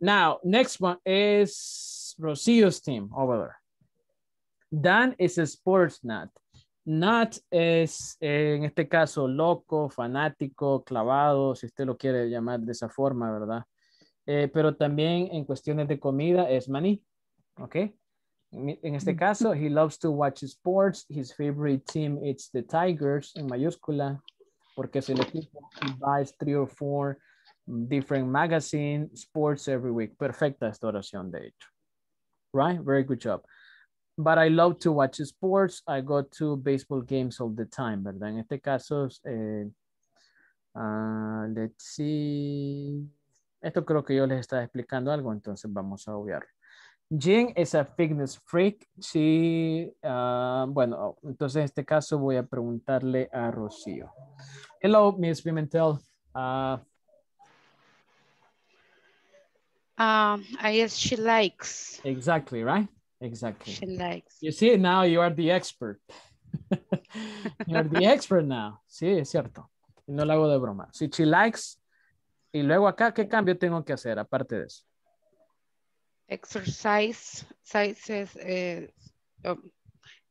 S1: Now, next one is Rosillo's team over there. Dan a sports nut. Not es, en este caso, loco, fanático, clavado, si usted lo quiere llamar de esa forma, ¿verdad? Eh, pero también en cuestiones de comida es maní, ¿ok? En este caso, he loves to watch sports. His favorite team is the Tigers, en mayúscula, porque es el equipo. He buys three or four different magazine sports every week. Perfecta esta oración, de hecho. Right? Very good job. But I love to watch sports. I go to baseball games all the time, ¿verdad? En este caso, eh, ah, let's see. Esto creo que yo les estaba explicando algo, entonces vamos a obviarlo. Jean es a fitness freak. Sí, ah, bueno, entonces en este caso voy a preguntarle a Rocío. Hello, Miss Pimentel.
S7: Um, I guess she likes.
S1: exactly, right? Exactly.
S7: She likes.
S1: You see, now you are the expert. you are the expert now. Sí, es cierto. No lo hago de broma. Si she likes, y luego acá, ¿qué cambio tengo que hacer aparte de eso?
S7: Exercise. Sizes. Eh, oh,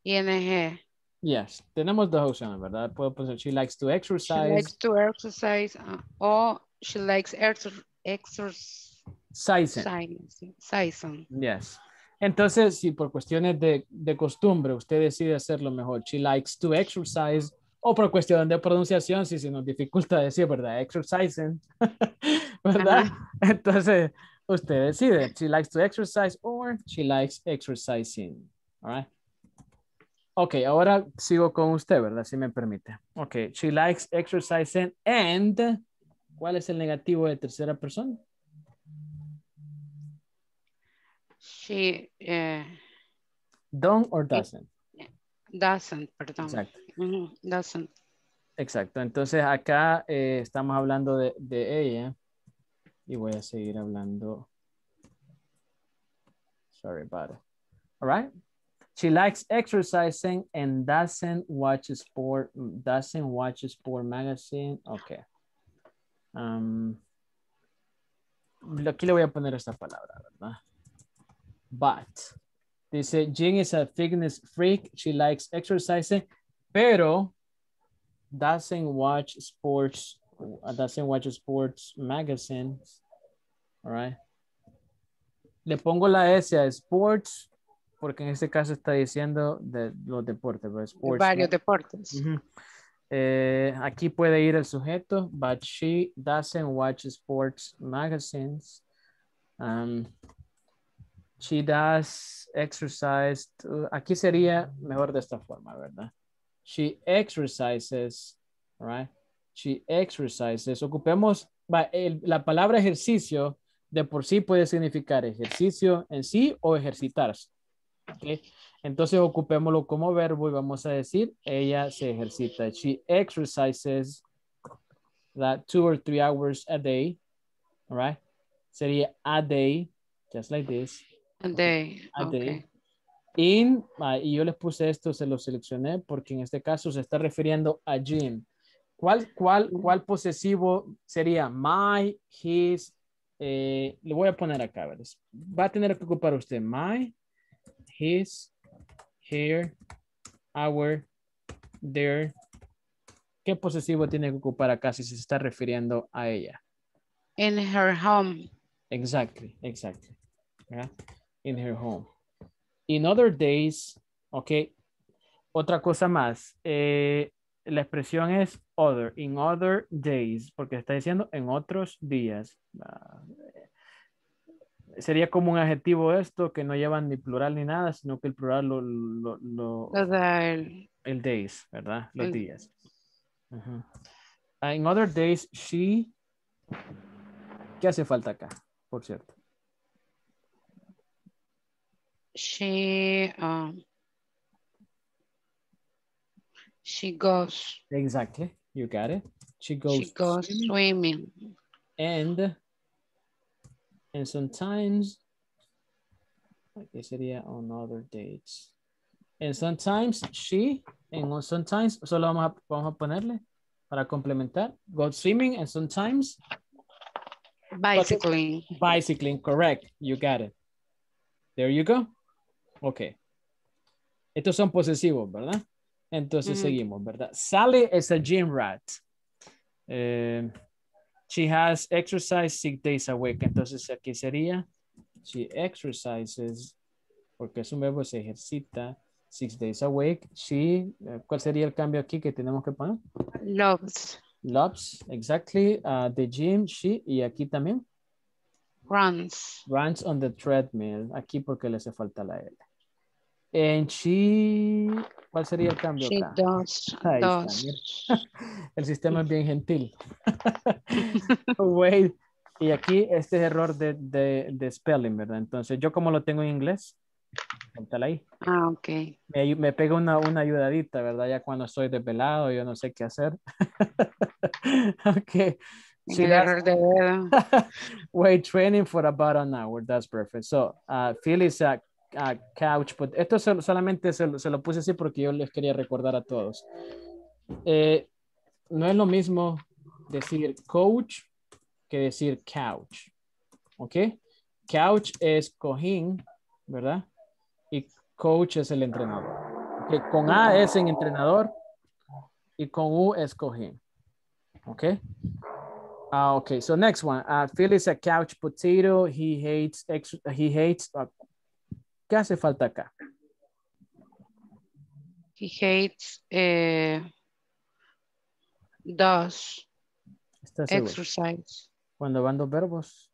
S7: ING.
S1: Yes, tenemos dos opciones, ¿verdad? Puedo poner she likes to
S7: She
S1: exercise.
S7: likes to exercise. uh, or she likes exer exercise.
S1: Sizing.
S7: Sizing.
S1: Yes. Entonces, si por cuestiones de, de costumbre usted decide hacerlo mejor, she likes to exercise, o por cuestión de pronunciación, si se nos dificulta decir, ¿verdad? Exercising, ¿verdad? Entonces, usted decide, she likes to exercise or she likes exercising, all right? Ok, ahora sigo con usted, ¿verdad? Si me permite. Ok, she likes exercising and, ¿cuál es el negativo de tercera persona?
S7: She eh,
S1: Don't or doesn't.
S7: doesn't, perdón.
S1: Exacto.
S7: Ujú, Doesn't.
S1: Exacto. Entonces acá eh, estamos hablando de, de ella y voy a seguir hablando. Sorry about it. All right. She likes exercising and doesn't watch sport, doesn't watch sport magazine. Okay. Um, aquí le voy a poner esta palabra, ¿verdad? But. Dice, Jean is a fitness freak. She likes exercising, pero doesn't watch sports, doesn't watch sports magazines. All right. Le pongo la S a sports porque en este caso está diciendo de los deportes. Sports.
S7: Varios deportes.
S1: Eh, aquí puede ir el sujeto, but she doesn't watch sports magazines. Um, she does exercise. to- aquí sería mejor de esta forma, ¿verdad? She exercises, right? She exercises. Ocupemos la palabra ejercicio de por sí puede significar ejercicio en sí o ejercitarse. ¿ok? Entonces ocupémoslo como verbo y vamos a decir, ella se ejercita. She exercises that two or three hours a day. Right? Sería a day, just like this.
S7: A day.
S1: A day.
S7: okay.
S1: In, ah, y yo les puse esto, se lo seleccioné porque en este caso se está refiriendo a Jim. ¿Cuál, cuál, cuál posesivo sería? My, his, eh, le voy a poner acá, ¿verdad? Va a tener que ocupar usted my, his, her, our, their. ¿Qué posesivo tiene que ocupar acá si se está refiriendo a ella?
S7: In her home.
S1: Exactly, exactly. ¿verdad? In her home. In other days, ok. Otra cosa más. eh, la expresión es other. In other days, porque está diciendo en otros días. Ah, sería como un adjetivo esto que no llevan ni plural ni nada, sino que el plural lo, lo, lo-
S7: Lo del-
S1: el days, ¿verdad? Los
S7: El-
S1: días. Ah, in other days, she. ¿Qué hace falta acá? Por cierto.
S7: She um, she goes
S1: Exactly. You got it. She goes,
S7: she goes
S1: swimming and and sometimes okay, sería on other dates. And sometimes she and sometimes solo vamos a, vamos a ponerle para complementar. Go swimming and sometimes
S7: Bicycling.
S1: bicycling. Correct. You got it. There you go. Ok. Estos son posesivos, ¿verdad? Entonces seguimos, ¿verdad? Sally es a gym rat. Eh, she has exercise six days a week. Entonces aquí sería, she exercises, porque es un verbo, se ejercita six days a week. She, eh, ¿cuál sería el cambio aquí que tenemos que poner?
S7: Loves.
S1: Loves, exactly. Uh, the gym, she, y aquí también.
S7: Runs.
S1: Runs on the treadmill. Aquí porque le hace falta la L. And she, ¿cuál sería el cambio
S7: She does.
S1: Ahí está,
S7: does.
S1: mira. El sistema es bien gentil. Wait. Y aquí este es error de, de, de spelling, ¿verdad? Entonces, yo como lo tengo en inglés, póntala ahí.
S7: Ah, ok.
S1: Me, me pega una, una ayudadita, ¿verdad? Ya cuando estoy desvelado, yo no sé qué hacer. ok.
S7: En dedo.
S1: Weight training for about an hour. That's perfect. So, uh, Phil is a, a couch, but esto sol- solamente se, se lo puse así porque yo les quería recordar a todos. Eh, no es lo mismo decir coach que decir couch. ¿Ok? Couch es cojín, ¿verdad? Y coach es el entrenador. Ok, Con A es en entrenador y con U es cojín. ¿Ok? Ah, okay. So next one. Uh, Phil is a couch potato. He hates he hates. uh, ¿Qué hace falta acá?
S7: He hates. Eh. Exercise.
S1: Cuando van dos verbos.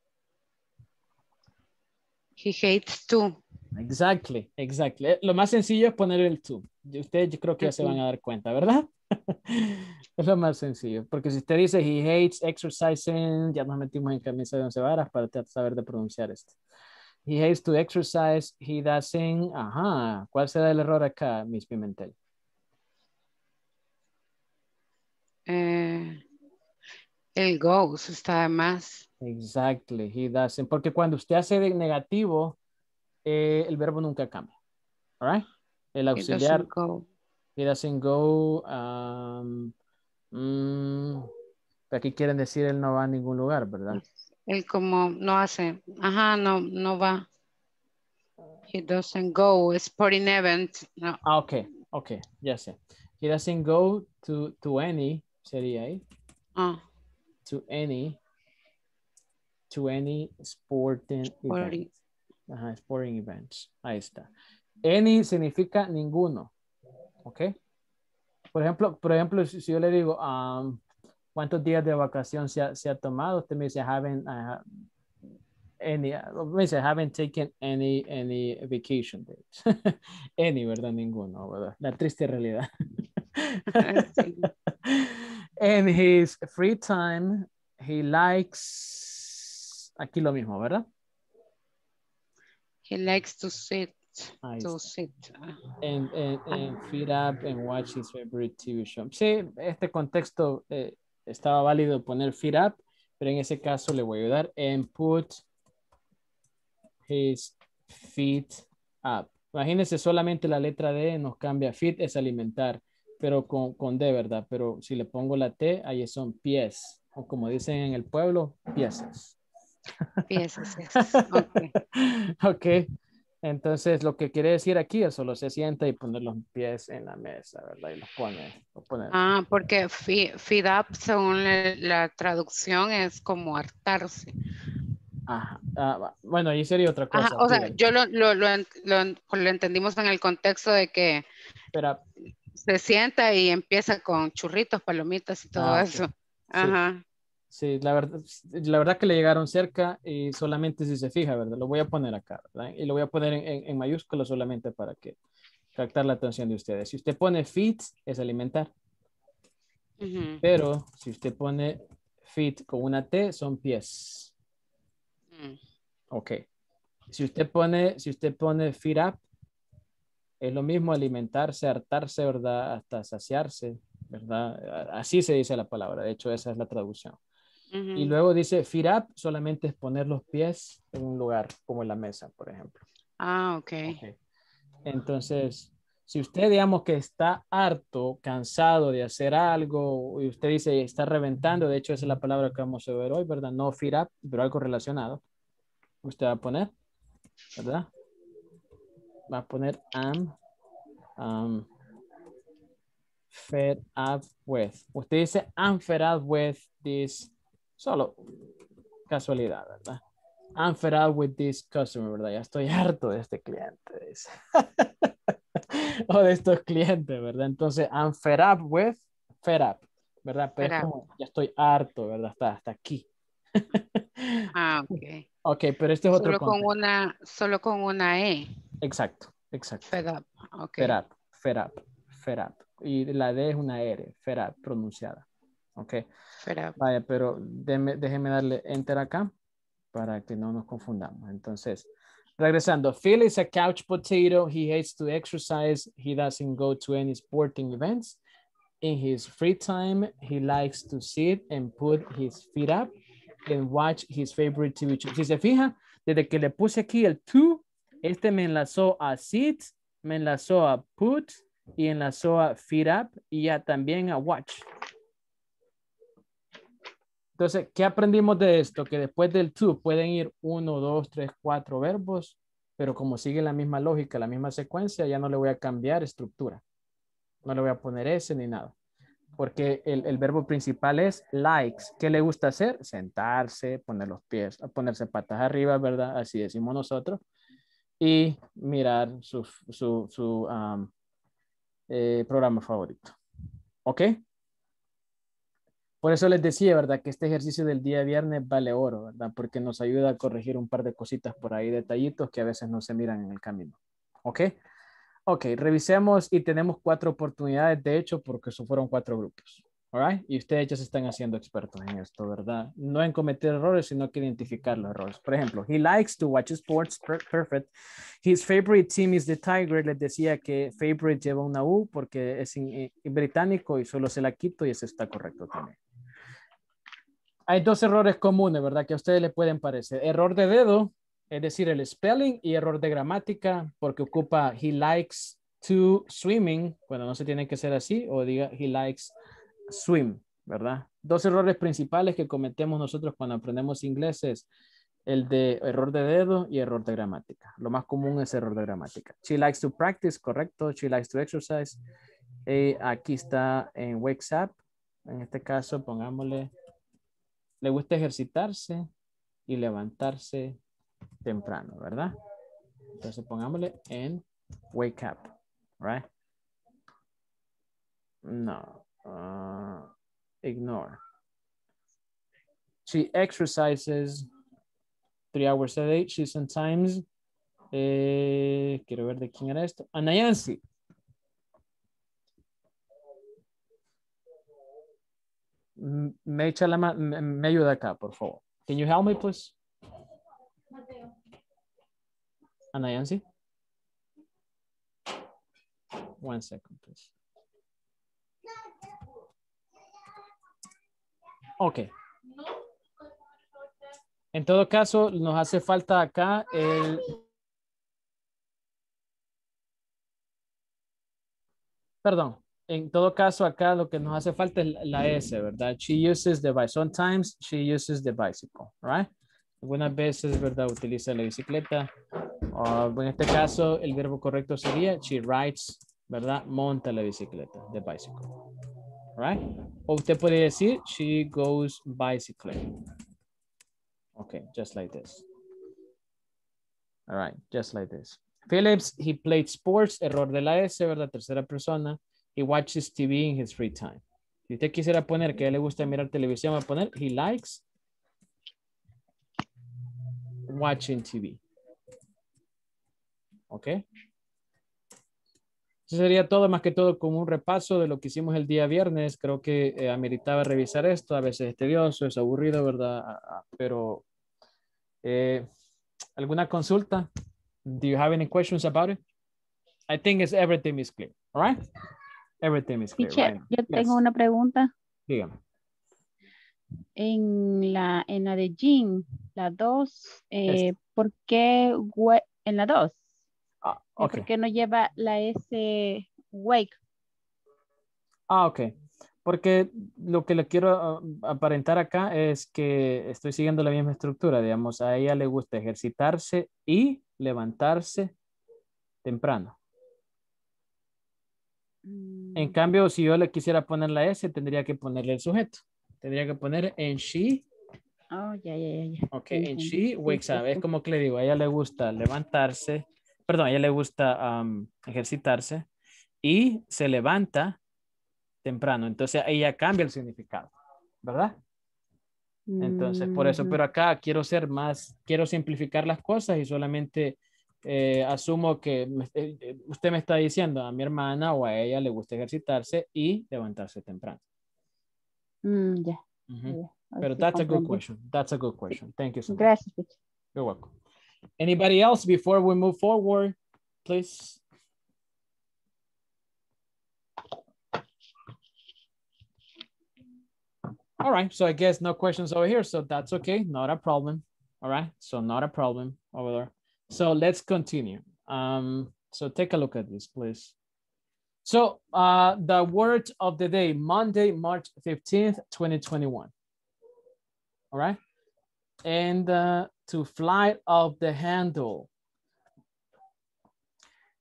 S7: He hates to.
S1: Exactly, exactly. Eh, Lo más sencillo es poner el to. Ustedes yo creo que ya se van a dar cuenta, ¿verdad? es lo más sencillo. Porque si usted dice he hates exercising, ya nos metimos en camisa de once varas para saber de pronunciar esto. He hates to exercise. He doesn't. Ajá. ¿Cuál será el error acá, Miss Pimentel?
S7: Eh, el goes está más.
S1: Exactly, he doesn't. Porque cuando usted hace de negativo, eh, el verbo nunca cambia. All right? El
S7: He
S1: auxiliar,
S7: doesn't go.
S1: he doesn't go. um, mm, aquí quieren decir él no va a ningún lugar, ¿verdad?
S7: Él como no hace. Ajá, no, no va. He doesn't go. Sporting event. No.
S1: Ah, ok, ok, ya sé. He doesn't go to, to any, sería ahí,
S7: Ah,
S1: to any, to any sporting
S7: Sporting.
S1: event. Ajá, sporting events. Ahí está. Any significa ninguno. ¿Ok? Por ejemplo, por ejemplo, si, si yo le digo, um, ¿cuántos días de vacación se ha, se ha tomado? Usted me dice, haven't, ha- any, me dice, haven't taken any, any vacation days. any, ¿verdad? Ninguno, ¿verdad? La triste realidad.
S7: Sí.
S1: In his free time, he likes, aquí lo mismo, ¿verdad?
S7: He likes to sit.
S1: Ahí
S7: To
S1: está.
S7: sit.
S1: And, and, and feed up and watch his favorite TV show. Sí, este contexto eh, estaba válido poner feed up, pero en ese caso le voy a ayudar and put his feet up. Imagínense solamente la letra D nos cambia. Feet es alimentar, pero con, con D, ¿verdad? Pero si le pongo la T, ahí son pies. O como dicen en el pueblo, piezas.
S7: Piezas. yes. Ok.
S1: ok. Entonces, lo que quiere decir aquí es solo se sienta y poner los pies en la mesa, ¿verdad? Y los pone.
S7: Ah, porque fe- feed up, según la, traducción, es como hartarse.
S1: Ajá. Ah, bueno, ahí sería otra cosa.
S7: Ajá, o sea, yo lo, lo, lo, en- lo en- lo entendimos en el contexto de que
S1: Pero,
S7: se sienta y empieza con churritos, palomitas y todo
S1: Ah,
S7: eso. Ajá.
S1: Sí, la verdad, la verdad que le llegaron cerca y solamente si se fija, ¿verdad? Lo voy a poner acá, ¿verdad? Y lo voy a poner en, en, en mayúsculo solamente para que captar la atención de ustedes. Si usted pone feet, es alimentar.
S7: Ujú.
S1: Pero si usted pone feet con una T, son pies.
S7: Mm.
S1: Ok. Si usted pone, si usted pone feed up, es lo mismo alimentarse, hartarse, ¿verdad? Hasta saciarse, ¿verdad? Así se dice la palabra. De hecho, esa es la traducción. Y luego dice feed up, solamente es poner los pies en un lugar, como en la mesa, por ejemplo.
S7: Ah, ok.
S1: Ok. Entonces, si usted, digamos que está harto, cansado de hacer algo, y usted dice está reventando, de hecho, esa es la palabra que vamos a ver hoy, ¿verdad? No feed up, pero algo relacionado. Usted va a poner, ¿verdad? Va a poner am, um, fed up with. Usted dice, I'm fed up with this. Solo casualidad, ¿verdad? I'm fed up with this customer, ¿verdad? Ya estoy harto de este cliente. o de estos clientes, ¿verdad? Entonces, I'm fed up with, fed up, ¿verdad? Pero es como, ya estoy harto, ¿verdad? Hasta, hasta aquí.
S7: Ah, ok.
S1: ok, pero este es otro
S7: Solo con una, solo con una E.
S1: Exacto, exacto.
S7: Fed up. Ok.
S1: Fed up, fed up, fed up. Y la D es una R, fed up, pronunciada. Ok.
S7: Up.
S1: Vaya, pero déme- déjeme darle enter acá para que no nos confundamos. Entonces, regresando. Phil is a couch potato. He hates to exercise. He doesn't go to any sporting events. In his free time, he likes to sit and put his feet up and watch his favorite TV show. Si se fija, desde que le puse aquí el to, este me enlazó a sit, me enlazó a put y enlazó a feet up y ya también a watch. Entonces, ¿qué aprendimos de esto? Que después del to pueden ir uno, dos, tres, cuatro verbos, pero como sigue la misma lógica, la misma secuencia, ya no le voy a cambiar estructura. No le voy a poner ese ni nada. Porque el, verbo principal es likes. ¿Qué le gusta hacer? Sentarse, poner los pies, ponerse patas arriba, ¿verdad? Así decimos nosotros. Y mirar su, su, su eh, programa favorito. ¿Ok? Por eso les decía, ¿verdad? Que este ejercicio del día viernes vale oro, ¿verdad? Porque nos ayuda a corregir un par de cositas por ahí, detallitos que a veces no se miran en el camino. ¿Ok? Ok, revisemos y tenemos cuatro oportunidades, de hecho, porque eso fueron cuatro grupos. Right? Y ustedes ya se están haciendo expertos en esto, ¿verdad? No en cometer errores, sino que identificar los errores. Por ejemplo, he likes to watch sports, per- perfect. His favorite team is the Tiger. Les decía que favorite lleva una U porque es en británico y solo se la quito y eso está correcto también. Hay dos errores comunes, ¿verdad? Que a ustedes les pueden parecer. Error de dedo, es decir, el spelling y error de gramática, porque ocupa he likes to swimming, cuando no se tiene que ser así, o diga he likes swim, ¿verdad? Dos errores principales que cometemos nosotros cuando aprendemos inglés es el de error de dedo y error de gramática. Lo más común es error de gramática. She likes to practice, correcto. She likes to exercise. Eh, aquí está en up. En este caso, pongámosle, le gusta ejercitarse y levantarse temprano, ¿verdad? Entonces pongámosle en wake up, right? No, uh, ignore. She exercises three hours a day. She sometimes, eh, quiero ver de quién era esto. Anayansi. M- Me echa la ma- me, ayuda acá, por favor. Can you help me, please? Anayansi. One second, please. Ok. En todo caso, nos hace falta acá el... Perdón. En todo caso, acá lo que nos hace falta es la S, ¿verdad? She uses the bicycle. Sometimes she uses the bicycle, right? Algunas veces, ¿verdad? Utiliza la bicicleta. O en este caso, el verbo correcto sería she rides, ¿verdad? Monta la bicicleta, the bicycle. Right? O usted puede decir she goes bicycling. Okay, just like this. All right, just like this. Phillips, he played sports, error de la S, ¿verdad? Tercera persona. He watches TV in his free time. Si usted quisiera poner que a él le gusta mirar televisión, va a poner he likes watching TV. ¿Ok? Eso sería todo, más que todo, como un repaso de lo que hicimos el día viernes. Creo que eh, ameritaba revisar esto. A veces es tedioso, es aburrido, ¿verdad? Ah, ah, Pero, eh, ¿alguna consulta? Do you have any questions about it? I think it's everything is clear. All right? Everything is clear.
S2: Teacher,
S1: right?
S2: yo
S1: Yes.
S2: tengo una pregunta.
S1: Dígame.
S2: En la, en la de Jean, la 2, eh, ¿por qué en la 2?
S1: Ah,
S2: Eh. ¿Por qué no lleva la S wake?
S1: Ah, ok. Porque lo que le quiero ah, aparentar acá es que estoy siguiendo la misma estructura, digamos, a ella le gusta ejercitarse y levantarse temprano. En cambio, si yo le quisiera poner la S, tendría que ponerle el sujeto. Tendría que poner en she.
S2: Oh, ya, ya, ya.
S1: Ok, en she wakes up. Es como que le digo, a ella le gusta levantarse. Perdón, a ella le gusta um, ejercitarse y se levanta temprano. Entonces, ella cambia el significado, ¿verdad? Entonces, por eso, pero acá quiero ser más, quiero simplificar las cosas y solamente eh, asumo que me- eh, usted me está diciendo a mi hermana o a ella le gusta ejercitarse y levantarse temprano.
S2: Mm, ya,
S1: Ujú.
S2: ya, ya. Ahora
S1: Pero that's a good question. That's a good question. Thank you so much.
S2: Gracias, teacher.
S1: You're welcome. Anybody else before we move forward, please? All right, so I guess no questions over here, so that's okay, not a problem. All right, so not a problem over there. So let's continue. Um, so take a look at this, please. So uh, the word of the day, Monday, March 15th, 2021. All right and uh, to fly off the handle.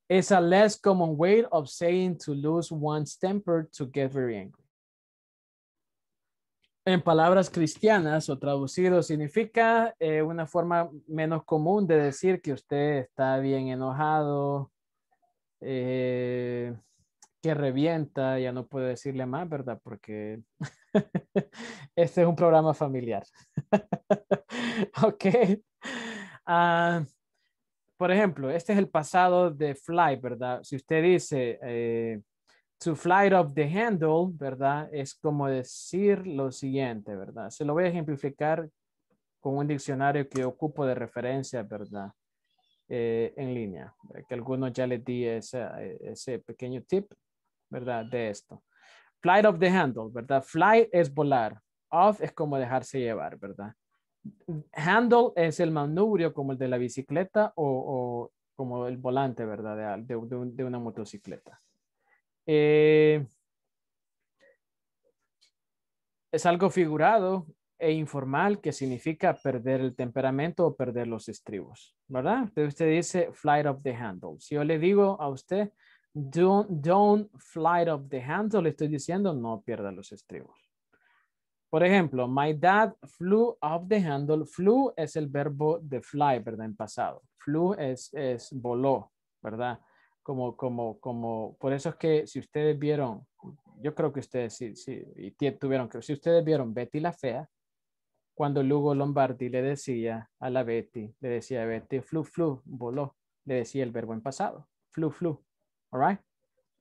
S1: It's a less common way of saying to lose one's temper to get very angry. En palabras cristianas o traducido significa eh, una forma menos común de decir que usted está bien enojado, eh, que revienta, ya no puedo decirle más, ¿verdad? Porque este es un programa familiar. ok. Ah, por ejemplo, este es el pasado de fly, ¿verdad? Si usted dice eh, to fly off the handle, ¿verdad? Es como decir lo siguiente, ¿verdad? Se lo voy a ejemplificar con un diccionario que ocupo de referencia, ¿verdad? Eh, en línea, que algunos ya les di ese, pequeño tip, ¿verdad? De esto. Flight of the handle, ¿verdad? Fly es volar. Off es como dejarse llevar, ¿verdad? Handle es el manubrio como el de la bicicleta o, como el volante, ¿verdad? De, de, de una motocicleta. Eh, es algo figurado e informal que significa perder el temperamento o perder los estribos, ¿verdad? Entonces usted dice flight of the handle. Si yo le digo a usted, don't, don't flight of the handle, le estoy diciendo no pierda los estribos. Por ejemplo, my dad flew off the handle. Flew es el verbo de fly, ¿verdad? En pasado. Flew es, es voló, ¿verdad? Como, como, como, por eso es que si ustedes vieron, yo creo que ustedes sí, sí, y tuvieron que, si ustedes vieron Betty la Fea, cuando Lugo Lombardi le decía a la Betty, le decía a Betty, flu, flu, voló, le decía el verbo en pasado, flu, flu, all right?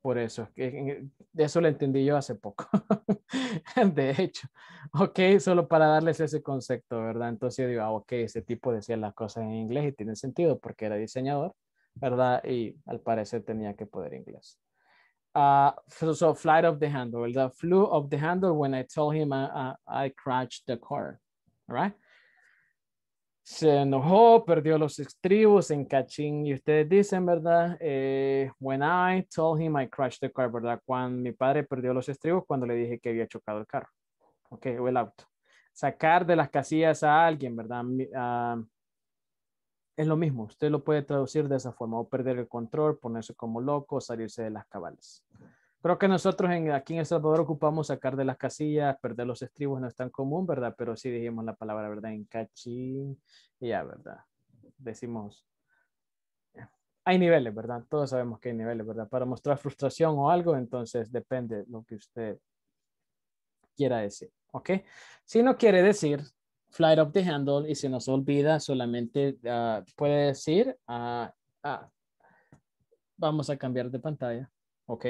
S1: Por eso, es que eso lo entendí yo hace poco. de hecho, ok, solo para darles ese concepto, ¿verdad? Entonces yo digo, ah, ok, ese tipo decía las cosas en inglés y tiene sentido porque era diseñador, ¿verdad? Y al parecer tenía que poder inglés. Uh, so, flight of the handle, ¿verdad? Flew of the handle when I told him I, I, I crashed the car, all right? se enojó, perdió los estribos en cachín y ustedes dicen, ¿verdad? Eh, when I told him I crashed the car, ¿verdad? Cuando mi padre perdió los estribos cuando le dije que había chocado el carro, ok, o el auto. Sacar de las casillas a alguien, ¿verdad? Ah, es lo mismo, usted lo puede traducir de esa forma, o perder el control, ponerse como loco, salirse de las cabales. Creo que nosotros aquí en El Salvador ocupamos sacar de las casillas, perder los estribos no es tan común, ¿verdad? Pero sí dijimos la palabra, ¿verdad? En cachín, ya, ¿verdad? Decimos, hay niveles, ¿verdad? Todos sabemos que hay niveles, ¿verdad? Para mostrar frustración o algo, entonces depende lo que usted quiera decir, ¿ok? Si no quiere decir flight of the handle y se nos olvida, solamente ah, puede decir, ah, ah, vamos a cambiar de pantalla, ¿ok?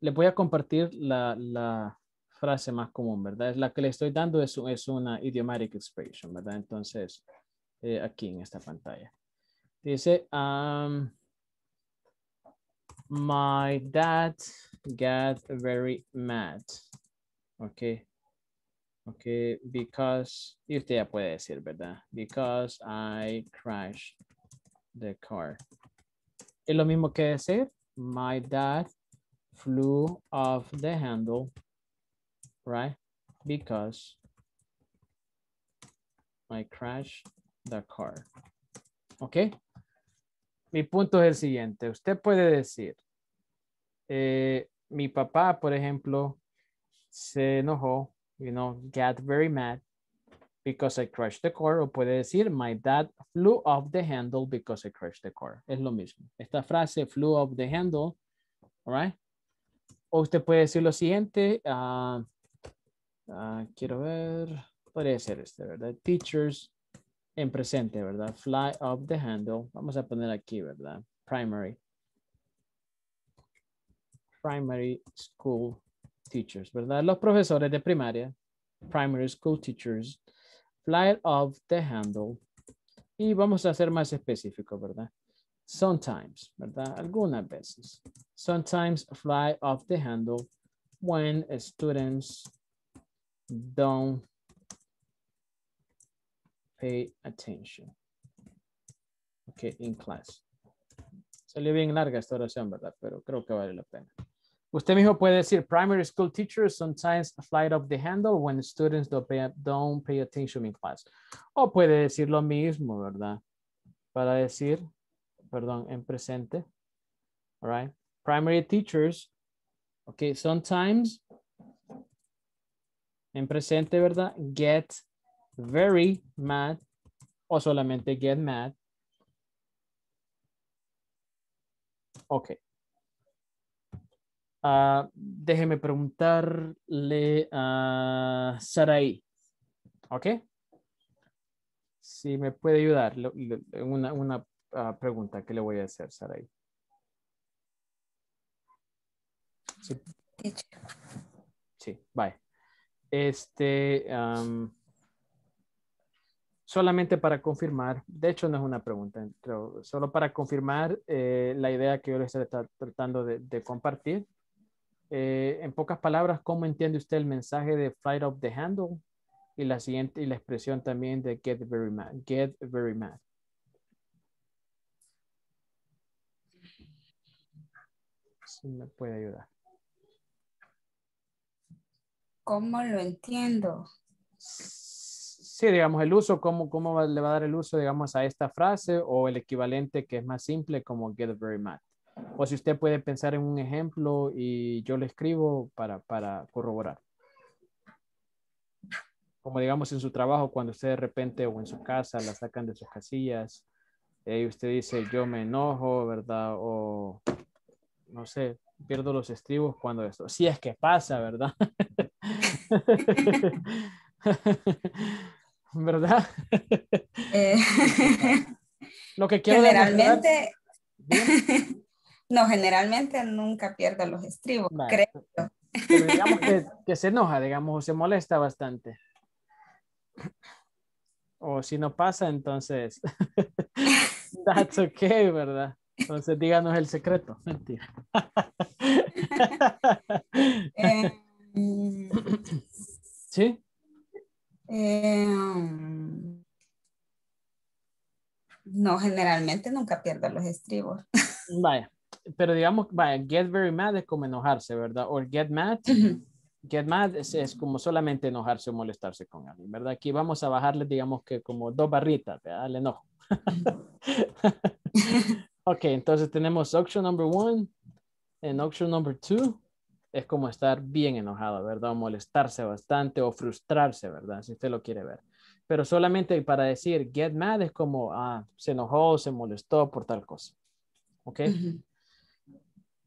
S1: Le voy a compartir la, frase más común, ¿verdad? Es la que le estoy dando, es, es una idiomatic expression, ¿verdad? Entonces, eh, aquí en esta pantalla. Dice, um, my dad got very mad. Ok. Ok, because, y usted ya puede decir, ¿verdad? Because I crashed the car. Es lo mismo que decir, my dad flew off the handle, right? Because I crashed the car. ¿Ok? Mi punto es el siguiente. Usted puede decir, eh, mi papá, por ejemplo, se enojó, you know, got very mad because I crushed the car. O puede decir, my dad flew off the handle because I crushed the car. Es lo mismo. Esta frase, flew off the handle, all right? O usted puede decir lo siguiente, ah, ah, quiero ver, podría ser este, ¿verdad? Teachers en presente, ¿verdad? Fly off the handle. Vamos a poner aquí, ¿verdad? Primary. Primary school teachers, ¿verdad? Los profesores de primaria, primary school teachers, fly off the handle. Y vamos a ser más específicos, ¿verdad? Sometimes, ¿verdad? Algunas veces. Sometimes fly off the handle when students don't pay attention. Okay, in class. Salió bien larga esta oración, ¿verdad? Pero creo que vale la pena. Usted mismo puede decir, primary school teachers sometimes fly off the handle when students don't pay, don't pay attention in class. O puede decir lo mismo, ¿verdad? Para decir, perdón, en presente. All right. Primary teachers, okay, sometimes en presente, ¿verdad? Get very mad o solamente get mad. Ok. Déjeme preguntarle a Saraí. ¿Ok? Si me puede ayudar, una, una ah, pregunta que le voy a hacer, Saraí. Sí. Sí, bye. Este, solamente para confirmar, de hecho no es una pregunta, solo para confirmar eh, la idea que yo les estoy tratando de, compartir. Eh, en pocas palabras, ¿cómo entiende usted el mensaje de fight up the handle? Y la siguiente, y la expresión también de get very mad, get very mad. Si me puede ayudar.
S5: ¿Cómo lo entiendo?
S1: Sí, digamos, el uso, ¿cómo, cómo le va a dar el uso, digamos, a esta frase o el equivalente que es más simple como get very mad? O si usted puede pensar en un ejemplo y yo le escribo para, para corroborar. Como digamos en su trabajo, cuando usted de repente o en su casa la sacan de sus casillas y usted dice yo me enojo, ¿verdad? O no sé, pierdo los estribos cuando esto, si es que pasa, ¿verdad? ¿Verdad?
S5: Eh,
S1: Lo que quiero
S5: generalmente, no, generalmente nunca pierdo los estribos, creo.
S1: Pero digamos que, que, se enoja, digamos, se molesta bastante. O si no pasa, entonces, that's okay, ¿verdad? Entonces díganos el secreto. Mentira.
S5: Eh,
S1: ¿Sí?
S5: Eh, no, generalmente nunca pierdo los estribos.
S1: Vaya, pero digamos, vaya, get very mad es como enojarse, ¿verdad? O get mad, get mad es, como solamente enojarse o molestarse con alguien, ¿verdad? Aquí vamos a bajarle, digamos que como dos barritas, ¿verdad? El enojo. ok, entonces tenemos option number one en option number two es como estar bien enojado, ¿verdad? O molestarse bastante o frustrarse, ¿verdad? Si usted lo quiere ver. Pero solamente para decir get mad es como, ah, se enojó, se molestó por tal cosa. ¿Ok?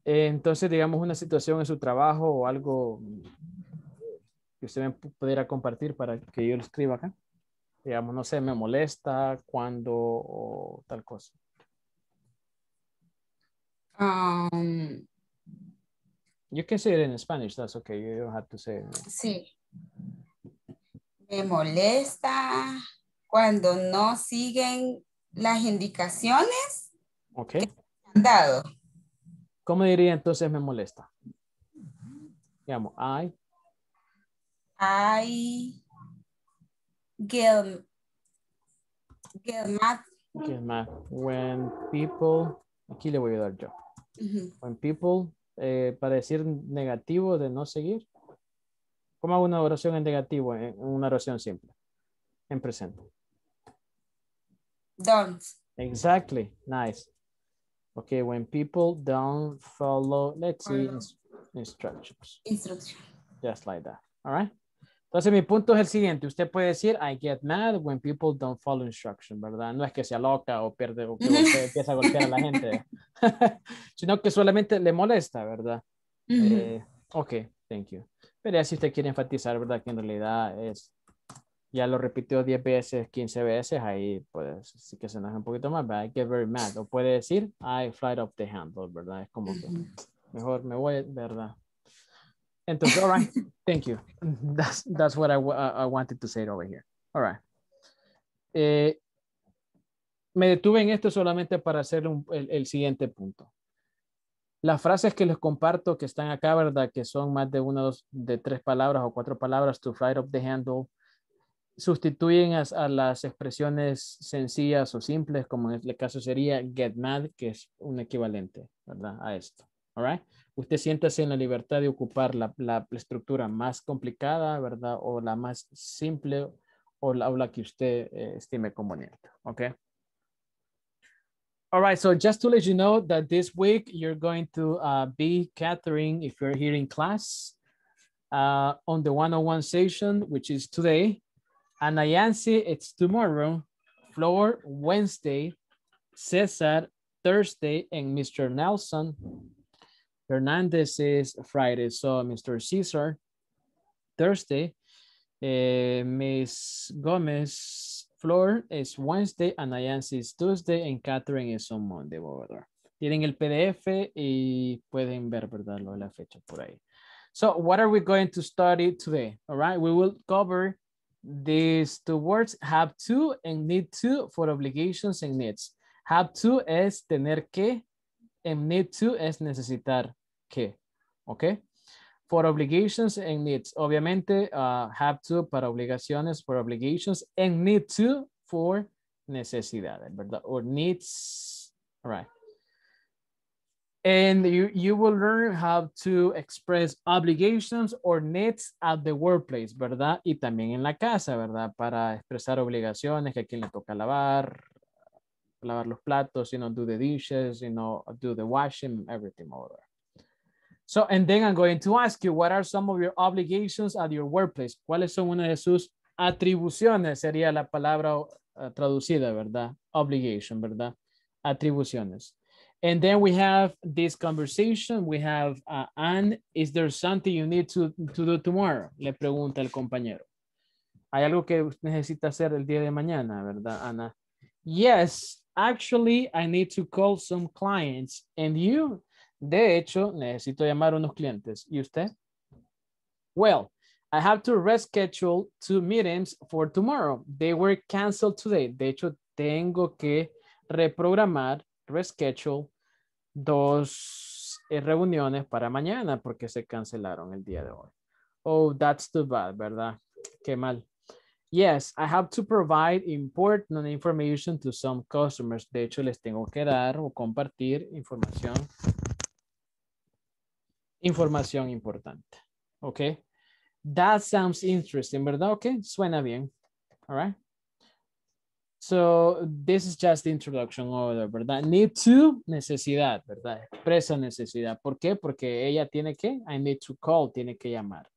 S1: Entonces, digamos, una situación en su trabajo o algo que usted me pudiera compartir para que yo lo escriba acá. Digamos, no sé, me molesta cuando o tal cosa.
S5: Um,
S1: You can say it in Spanish, that's okay. You don't have to say it.
S5: Sí. Me molesta cuando no siguen las indicaciones
S1: okay.
S5: que han dado.
S1: ¿Cómo diría entonces me molesta? Digamos, I.
S5: I get, get mad.
S1: Get mad. When people, aquí le voy a dar yo. When people eh, para decir negativo de no seguir? ¿Cómo hago una oración en negativo en una oración simple? En presente.
S5: Don't.
S1: Exactly. Nice. Okay, when people don't follow, let's see, ins- instructions.
S5: Instrucción.
S1: Just like that. All right. Entonces, mi punto es el siguiente. Usted puede decir, I get mad when people don't follow instruction, ¿verdad? No es que se aloca o pierde o que usted empieza a golpear a la gente, sino que solamente le molesta, ¿verdad?
S5: Ujú.
S1: Eh, ok, thank you. Pero ya si usted quiere enfatizar, ¿verdad? Que en realidad es, ya lo repitió 10 veces, 15 veces, ahí pues sí que se enoja un poquito más, ¿verdad? I get very mad. O puede decir, I fly off the handle, ¿verdad? Es como que mejor me voy, ¿verdad? Entonces, all right, thank you. That's, that's what I, I I wanted to say over here. All right. Eh, me detuve en esto solamente para hacer un- el, el siguiente punto. Las frases que les comparto que están acá, ¿verdad? Que son más de una, dos, de tres palabras o cuatro palabras, to fly up the handle, sustituyen a, las expresiones sencillas o simples, como en este caso sería get mad, que es un equivalente, ¿verdad? A esto. All right? Usted siéntase en la libertad de ocupar la, la estructura más complicada, ¿verdad? O la más simple o la, o la que usted eh, estime conveniente. ¿Ok? All right, so just to let you know that this week you're going to uh, be Catherine, if you're here in class, uh, on the 101 session, which is today. And Ayansi, it's tomorrow. Floor, Wednesday. Cesar, Thursday. And Mr. Nelson, Hernandez is Friday. So Mr. Cesar, Thursday. Eh, Miss Gomez, Flor is Wednesday, and Ayansi is Tuesday, and Catherine is on Monday, ¿verdad? Tienen el PDF y pueden ver, ¿verdad? La fecha por ahí. So what are we going to study today? All right, we will cover these two words, have to and need to for obligations and needs. Have to es tener que, and need to es necesitar que, ¿ok? For obligations and needs. Obviamente, uh, have to para obligaciones, for obligations, and need to for necesidades, ¿verdad? Or needs, all right. And you, you will learn how to express obligations or needs at the workplace, ¿verdad? Y también en la casa, ¿verdad? Para expresar obligaciones, que a le toca lavar, lavar los platos, you know, do the dishes, you know, do the washing, everything over. So, and then I'm going to ask you, what are some of your obligations at your workplace? ¿Cuáles son una de sus atribuciones? Sería la palabra uh, traducida, ¿verdad? Obligation, ¿verdad? Atribuciones. And then we have this conversation. We have, uh, Anne, is there something you need to, to do tomorrow? Le pregunta el compañero. ¿Hay algo que necesita hacer el día de mañana, verdad, Ana? Yes, actually, I need to call some clients. And you? De hecho, necesito llamar a unos clientes. ¿Y usted? Well, I have to reschedule two meetings for tomorrow. They were canceled today. De hecho, tengo que reprogramar, reschedule dos eh, reuniones para mañana porque se cancelaron el día de hoy. Oh, that's too bad, ¿verdad? Qué mal. Yes, I have to provide important information to some customers. De hecho, les tengo que dar o compartir información información importante. Ok. That sounds interesting, ¿verdad? Ok, suena bien. All right. So this is just the introduction over ¿verdad? Need to, necesidad, ¿verdad? Expresa necesidad. ¿Por qué? Porque ella tiene que, I need to call, tiene que llamar.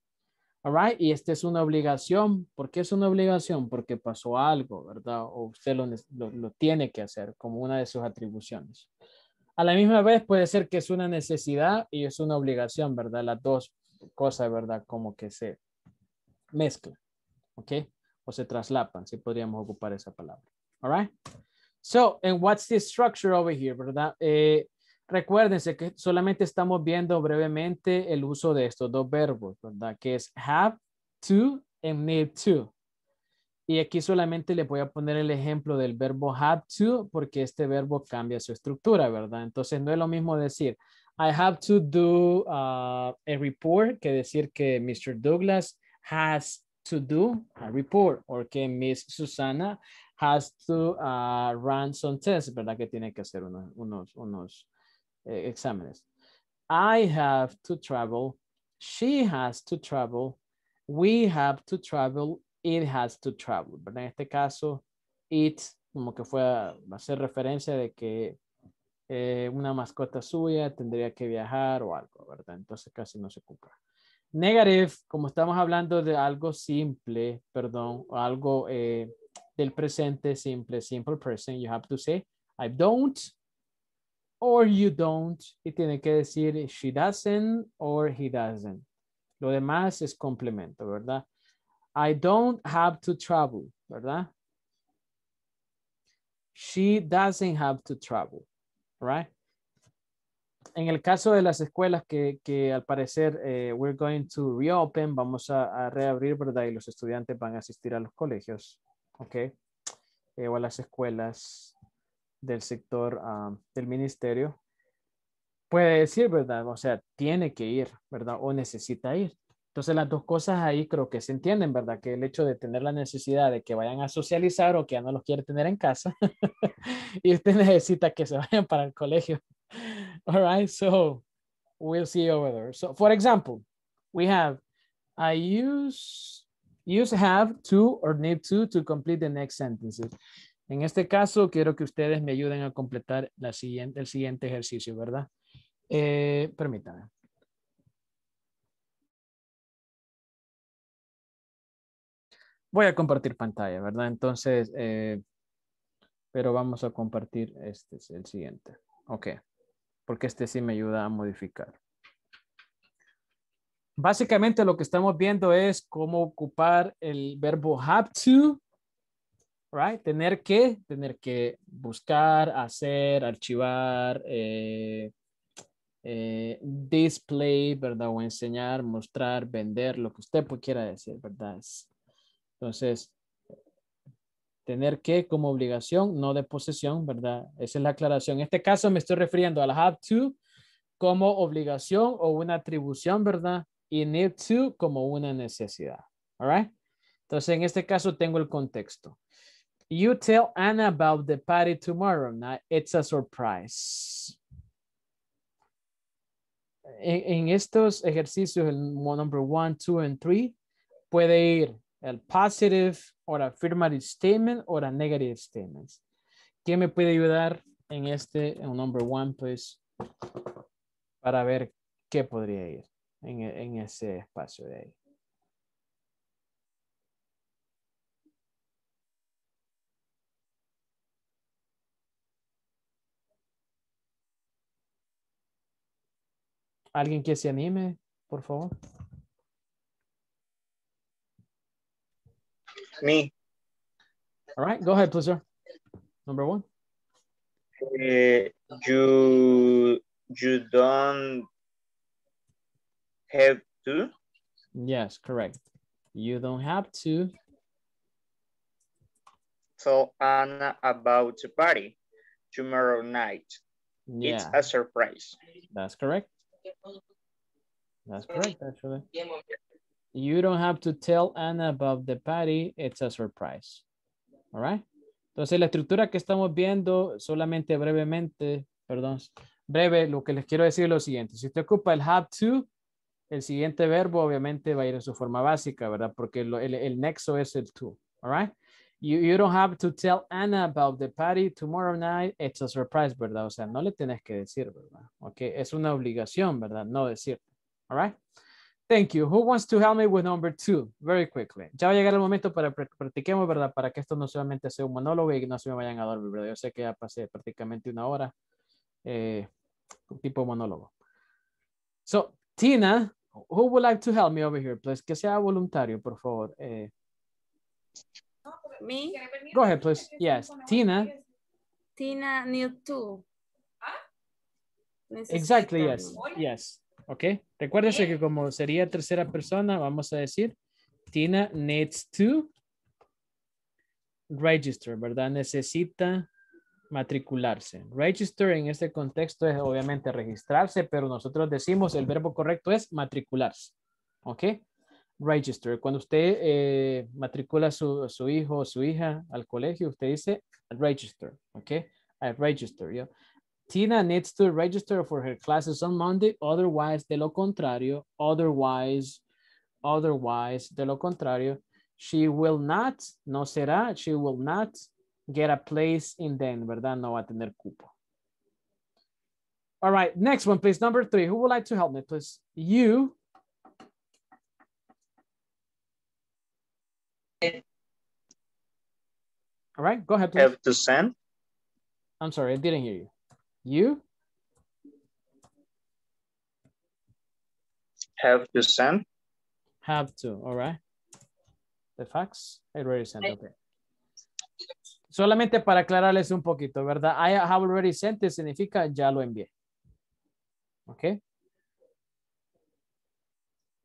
S1: All right. Y esta es una obligación. ¿Por qué es una obligación? Porque pasó algo, ¿verdad? O usted lo, lo, lo tiene que hacer como una de sus atribuciones. A la misma vez puede ser que es una necesidad y es una obligación, ¿verdad? Las dos cosas, ¿verdad? Como que se mezclan, ¿ok? O se traslapan, si podríamos ocupar esa palabra. All right? So, and what's the structure over here, ¿verdad? Eh, que solamente estamos viendo brevemente el uso de estos dos verbos, ¿verdad? Que es have to and need to. Y aquí solamente le voy a poner el ejemplo del verbo have to porque este verbo cambia su estructura, ¿verdad? Entonces no es lo mismo decir I have to do uh, a report que decir que Mr. Douglas has to do a report o que Miss Susana has to uh, run some tests, ¿verdad? Que tiene que hacer unos, unos, unos eh, exámenes. I have to travel. She has to travel. We have to travel it has to travel, ¿verdad? En este caso, it como que fue a hacer referencia de que eh, una mascota suya tendría que viajar o algo, ¿verdad? Entonces casi no se ocupa. Negative, como estamos hablando de algo simple, perdón, algo eh, del presente simple, simple present, you have to say, I don't, or you don't, y tiene que decir she doesn't or he doesn't. Lo demás es complemento, ¿verdad? I don't have to travel, ¿verdad? She doesn't have to travel, right? En el caso de las escuelas que, que al parecer eh, we're going to reopen, vamos a, a, reabrir, ¿verdad? Y los estudiantes van a asistir a los colegios, ¿ok? Eh, o a las escuelas del sector um, del ministerio. Puede decir, ¿verdad? O sea, tiene que ir, ¿verdad? O necesita ir. Entonces las dos cosas ahí creo que se entienden, ¿verdad? Que el hecho de tener la necesidad de que vayan a socializar o que no los quiere tener en casa y usted necesita que se vayan para el colegio. All right, so we'll see over there. So for example, we have I use, use have to or need to to complete the next sentences. En este caso, quiero que ustedes me ayuden a completar la siguiente, el siguiente ejercicio, ¿verdad? Eh, permítame. Voy a compartir pantalla, ¿verdad? Entonces, eh, pero vamos a compartir este es el siguiente. Ok, porque este sí me ayuda a modificar. Básicamente lo que estamos viendo es cómo ocupar el verbo have to, right? Tener que, tener que buscar, hacer, archivar, eh, eh, display, ¿verdad? O enseñar, mostrar, vender, lo que usted quiera decir, ¿verdad? Entonces, tener que como obligación, no de posesión, ¿verdad? Esa es la aclaración. En este caso me estoy refiriendo al have to como obligación o una atribución, ¿verdad? Y need to como una necesidad. All right? Entonces, en este caso tengo el contexto. You tell Anna about the party tomorrow. It's a surprise. En, en estos ejercicios, el number one, two, and three, puede ir el positive o affirmative statement o a negative statements. ¿Quién me puede ayudar en este, en number one, pues, para ver qué podría ir en, en ese espacio de ahí? ¿Alguien que se anime, por favor?
S8: Me.
S1: All right, go ahead, please, sir. Number one.
S8: Uh, you you don't have to.
S1: Yes, correct. You don't have to.
S8: Tell Anna about the party tomorrow night.
S1: Yeah.
S8: It's a surprise.
S1: That's correct. That's correct, actually. You don't have to tell Anna about the party. It's a surprise. All right. Entonces, la estructura que estamos viendo, solamente brevemente, perdón, breve, lo que les quiero decir es lo siguiente. Si usted ocupa el have to, el siguiente verbo obviamente va a ir en su forma básica, ¿verdad? Porque lo, el, el, nexo es el to. All right. You, you don't have to tell Anna about the party tomorrow night. It's a surprise, ¿verdad? O sea, no le tenés que decir, ¿verdad? Ok. Es una obligación, ¿verdad? No decir. All right. Thank you. Who wants to help me with number two? Very quickly. Ya va a llegar el momento para que practiquemos, ¿verdad? Para que esto no solamente sea un monólogo y no se me vayan a dormir, ¿verdad? Yo sé que ya pasé prácticamente una hora, eh, tipo monólogo. So, Tina, who would like to help me over here, please? Que sea voluntario, por favor. Eh,
S5: Me?
S1: Go ahead, please. Yes, Tina.
S5: Tina need to.
S1: Exactly, yes. Yes. ¿Ok? Recuérdese que como sería tercera persona, vamos a decir, Tina needs to register, ¿verdad? Necesita matricularse. Register en este contexto es obviamente registrarse, pero nosotros decimos el verbo correcto es matricularse. ¿Ok? Register. Cuando usted eh, matricula su, su, hijo o su hija al colegio, usted dice register. ¿Ok? I register. ¿ya? Tina needs to register for her classes on Monday, otherwise, de lo contrario, otherwise, otherwise, de lo contrario, she will not, no será, she will not get a place in then, ¿verdad? No va a tener cupo. All right, next one, please. Number three. Who would like to help me, please? You. All right, go ahead, please.
S8: Have to send.
S1: I'm sorry, I didn't hear you. You?
S8: Have to send.
S1: Have to, all right. The fax, I already sent, okay. Solamente para aclararles un poquito, ¿verdad? I have already sent it significa ya lo envié. ¿Ok?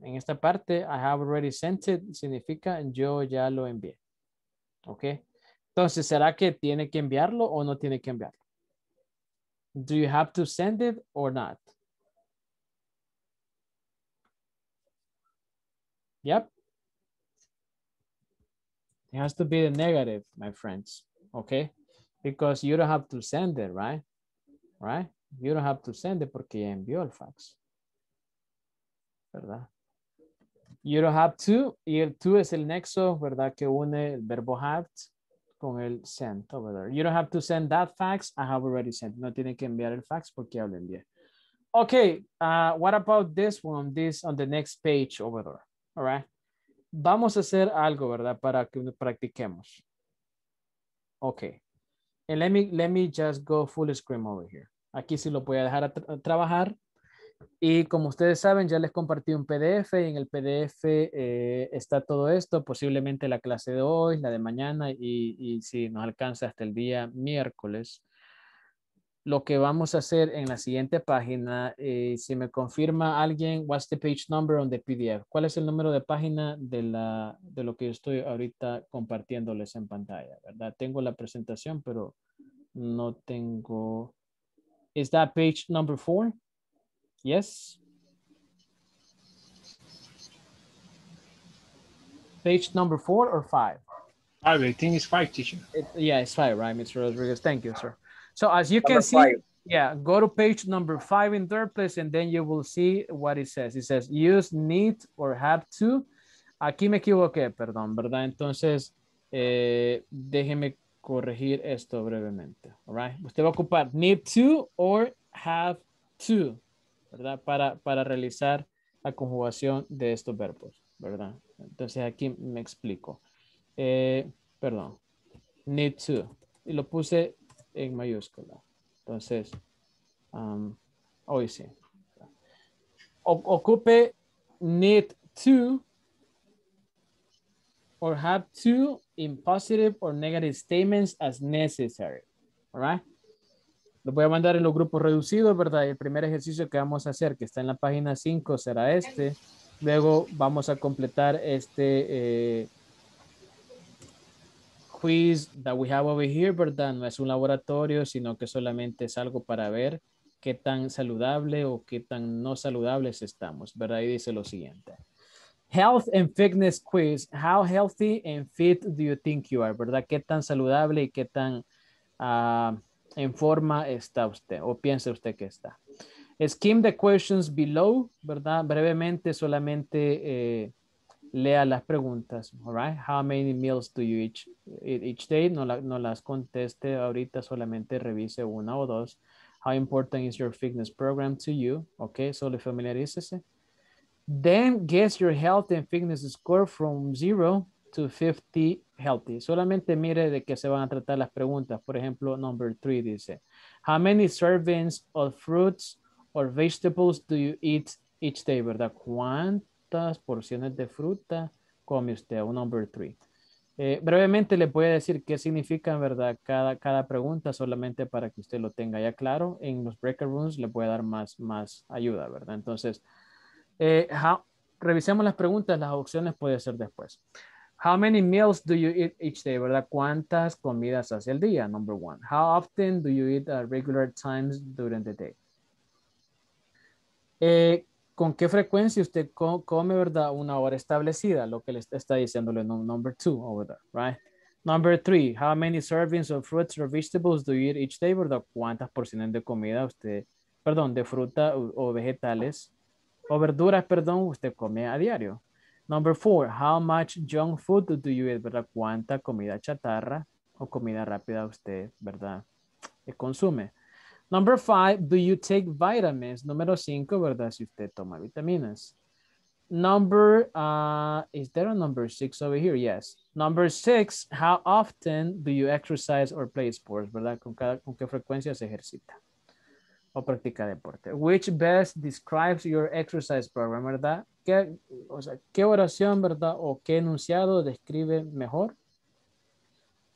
S1: En esta parte, I have already sent it significa yo ya lo envié. ¿Ok? Entonces, ¿será que tiene que enviarlo o no tiene que enviarlo? Do you have to send it or not? Yep. It has to be the negative, my friends. Okay. Because you don't have to send it, right? Right? You don't have to send it porque ya envió el fax. ¿Verdad? You don't have to. Y el to es el nexo, ¿verdad? Que une el verbo have con el send over there. You don't have to send that fax. I have already sent. No tiene que enviar el fax porque ya lo envié. Okay. Uh, what about this one? This on the next page over there. All right. Vamos a hacer algo, ¿verdad? Para que practiquemos. Okay. And let me, let me just go full screen over here. Aquí sí lo voy a dejar a trabajar. Y como ustedes saben, ya les compartí un PDF y en el PDF eh, está todo esto, posiblemente la clase de hoy, la de mañana y, y si nos alcanza hasta el día miércoles lo que vamos a hacer en la siguiente página, eh, si me confirma alguien, what's the page number on the PDF? ¿Cuál es el número de página de, la, de lo que yo estoy ahorita compartiéndoles en pantalla? ¿Verdad? Tengo la presentación, pero no tengo... ¿Is that page number four? Yes. Page number four or five?
S3: Five, I think it's five, teacher.
S1: It, yeah, it's five, right, Mr. Rodriguez? Thank you, sir. So as you
S8: Number
S1: can see,
S8: five.
S1: yeah, go to page number five in third place and then you will see what it says. It says use need or have to. Aquí me equivoqué, perdón, ¿verdad? Entonces, eh, déjeme corregir esto brevemente. All right. Usted va a ocupar need to or have to, ¿verdad? Para, para realizar la conjugación de estos verbos, ¿verdad? Entonces aquí me explico. Eh, perdón. Need to. Y lo puse en mayúscula. Entonces, um, hoy sí. O- ocupe need to or have to in positive or negative statements as necessary. All right? Lo voy a mandar en los grupos reducidos, ¿verdad? El primer ejercicio que vamos a hacer, que está en la página 5, será este. Luego vamos a completar este eh, quiz that we have over here, ¿verdad? No es un laboratorio, sino que solamente es algo para ver qué tan saludable o qué tan no saludables estamos, ¿verdad? Y dice lo siguiente. Health and fitness quiz. How healthy and fit do you think you are, ¿verdad? ¿Qué tan saludable y qué tan ah, en forma está usted o piensa usted que está? Skim the questions below, ¿verdad? Brevemente solamente eh, lea las preguntas, all right? How many meals do you eat each day? No, la- no las conteste ahorita, solamente revise una o dos. How important is your fitness program to you? Ok, solo familiarícese. Then guess your health and fitness score from 0 to 50 healthy. Solamente mire de qué se van a tratar las preguntas. Por ejemplo, number 3 dice, How many servings of fruits or vegetables do you eat each day? ¿Verdad? ¿Cuántas porciones de fruta come usted? O number 3. Eh, brevemente le voy a decir qué significa, ¿verdad? Cada, cada pregunta solamente para que usted lo tenga ya claro. En los breaker rooms le voy a dar más, más ayuda, ¿verdad? Entonces, eh, revisemos las preguntas, las opciones puede ser después. How many meals do you eat each day, verdad? ¿Cuántas comidas hace el día? Number one. How often do you eat at regular times during the day? Eh, ¿Con qué frecuencia usted co- come, verdad, una hora establecida? Lo que le está- diciéndole no- number two over there, right? Number three, how many servings of fruits or vegetables do you eat each day, verdad? ¿Cuántas porciones de comida usted, perdón, de fruta o, o vegetales o verduras, perdón, usted come a diario? Number four, how much junk food do you eat, verdad? ¿Cuánta comida chatarra o comida rápida usted, verdad, eh, consume? Number five, do you take vitamins? Número cinco, ¿verdad? Si usted toma vitaminas. Number, uh, is there a number six over here? Yes. Number six, how often do you exercise or play sports? ¿Verdad? ¿Con, cada, con qué frecuencia se ejercita? O practica deporte. Which best describes your exercise program, ¿verdad? ¿Qué, o sea, ¿qué oración, verdad? O qué enunciado describe mejor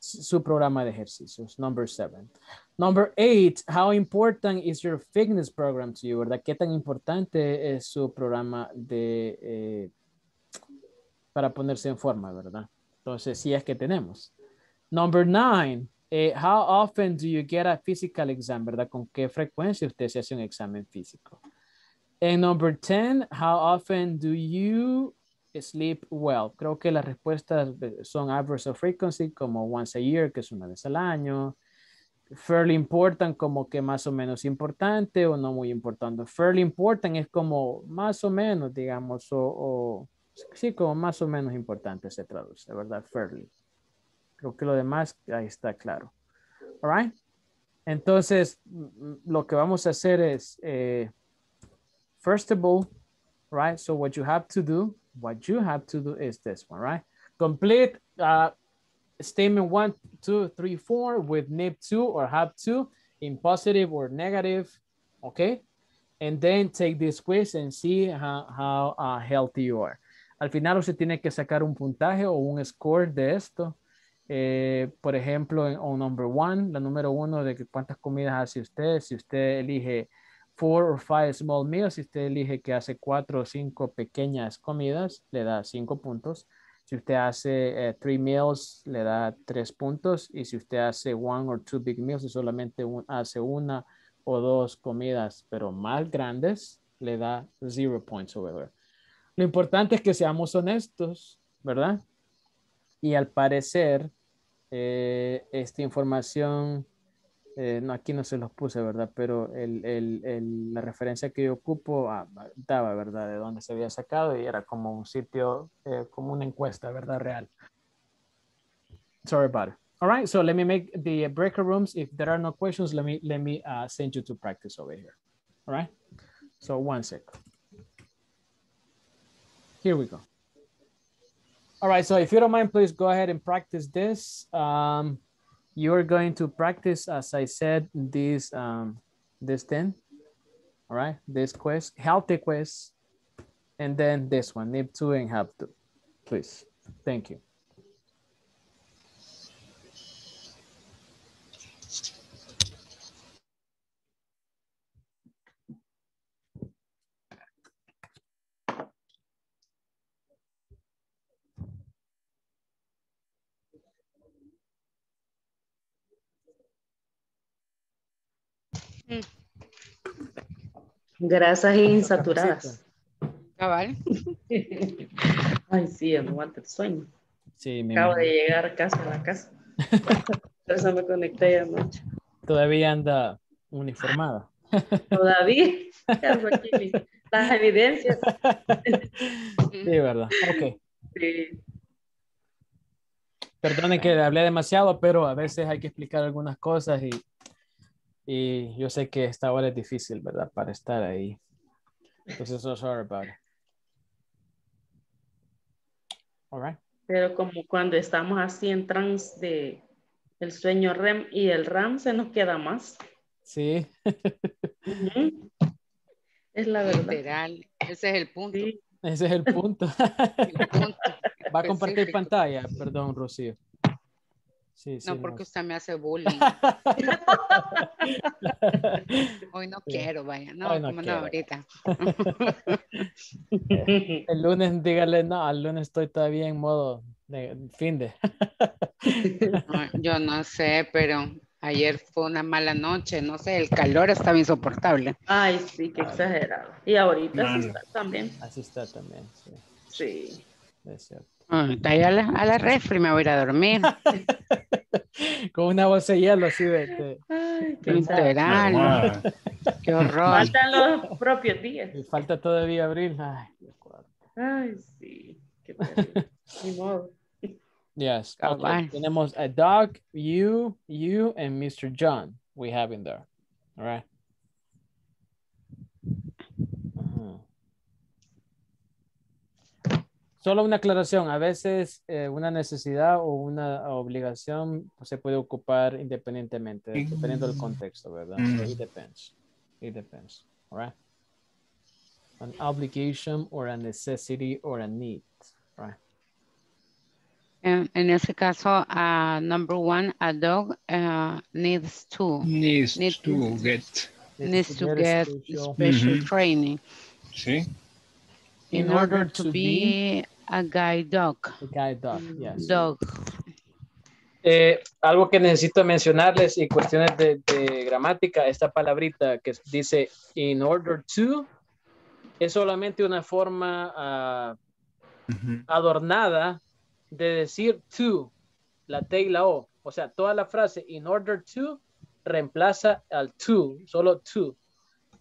S1: su programa de ejercicios? Number seven. Number eight, how important is your fitness program to you, ¿verdad? ¿Qué tan importante es su programa de, eh, para ponerse en forma, ¿verdad? Entonces, sí es que tenemos. Number nine, eh, how often do you get a physical exam, ¿verdad? ¿Con qué frecuencia usted se hace un examen físico? And number 10, how often do you sleep well? Creo que las respuestas son average of frequency, como once a year, que es una vez al año. Fairly important, como que más o menos importante o no muy importante. Fairly important es como más o menos, digamos, o, sí, como más o menos importante se traduce, ¿verdad? Fairly. Creo que lo demás ahí está claro. All right. Entonces, lo que vamos a hacer es, eh, first of all, right? So what you have to do, what you have to do is this one, right? Complete uh, statement one, two, three, four with nib two or have two in positive or negative, okay? And then take this quiz and see how, how uh, healthy you are. Al final usted tiene que sacar un puntaje o un score de esto. Eh, por ejemplo, en on number one, la número uno de que cuántas comidas hace usted. Si usted elige four or five small meals, si usted elige que hace cuatro o cinco pequeñas comidas, le da cinco puntos. Si usted hace eh, three meals, le da tres puntos. Y si usted hace one or two big meals, y solamente un- hace una o dos comidas, pero más grandes, le da zero points over there. Lo importante es que seamos honestos, ¿verdad? Y al parecer, eh, esta información, eh, no, aquí no se los puse, ¿verdad? Pero el, el- el- la referencia que yo ocupo ah, daba, ¿verdad? De dónde se había sacado y era como un sitio, eh, como una encuesta, ¿verdad? Real. Sorry about it. All right, so let me make the breaker rooms. If there are no questions, let me, let me uh, send you to practice over here. All right, so one sec. Here we go. All right, so if you don't mind, please go ahead and practice this. Um, you're going to practice, as I said, this, um, this thing. All right, this quiz, healthy quiz, and then this one, nib two and have to, please. Thank you.
S9: Grasas insaturadas.
S7: Cabal.
S9: Ay, sí, no aguanta el sueño.
S1: Sí, me
S9: Acabo de llegar casi a la casa. Por eso me conecté anoche.
S1: Todavía anda uniformada.
S9: Todavía. Las evidencias.
S1: Sí, verdad. Ok.
S9: Sí.
S1: Perdone que hablé demasiado, pero a veces hay que explicar algunas cosas y, y yo sé que esta hora es difícil, ¿verdad? Para estar ahí. Entonces, so sorry about it. All right.
S9: Pero como cuando estamos así en trance de el sueño REM y el RAM se nos queda más.
S1: Sí.
S9: Es la verdad.
S7: Literal. Ese es el punto.
S9: Sí.
S1: Ese es el punto.
S7: el punto
S1: Va a compartir pantalla, perdón, Rocío. Sí, sí.
S7: No, porque usted me hace bullying. Hoy no
S1: Sí.
S7: quiero, vaya. No,
S1: Hoy no
S7: como no ahorita.
S1: El lunes, dígale, no, el lunes estoy todavía en modo de fin de.
S7: No, Yo no sé, pero ayer fue una mala noche. No sé, el calor estaba insoportable.
S9: Ay, sí, qué exagerado. Y ahorita sí
S3: Mano.
S9: está también.
S1: Así está también, sí,
S9: Sí.
S1: es cierto.
S7: Ahorita ya a la, a la refri me voy a ir a dormir.
S1: Con una voz de hielo así de, de-
S9: Ay, qué
S7: Literal.
S3: Wow.
S7: Qué horror.
S9: Faltan los propios días.
S1: y falta todavía abril. Ay, guarde.
S9: Ay, sí. Qué. Ni modo.
S1: Yes. Okay. Tenemos a dog, you, you, and Mr. John. We have in there. All right. Solo una aclaración, a veces eh, una necesidad o una obligación pues, se puede ocupar independientemente, dependiendo del contexto, ¿verdad? So it depends. It depends. All right. An obligation or a necessity or a need. Right.
S7: En, en ese caso, uh, number one, a dog uh, needs to
S3: Needs
S7: Need-
S3: to get.
S7: needs to get
S1: special-
S7: special
S3: Mhm.
S7: training
S3: Sí.
S7: in, order, to, be, a guide dog.
S1: a guide dog, yes.
S7: Dog.
S1: Eh, algo que necesito mencionarles y cuestiones de, de gramática, esta palabrita que dice in order to es solamente una forma
S3: Ujú.
S1: adornada de decir to, la T y la O. O sea, toda la frase in order to reemplaza al to, solo to.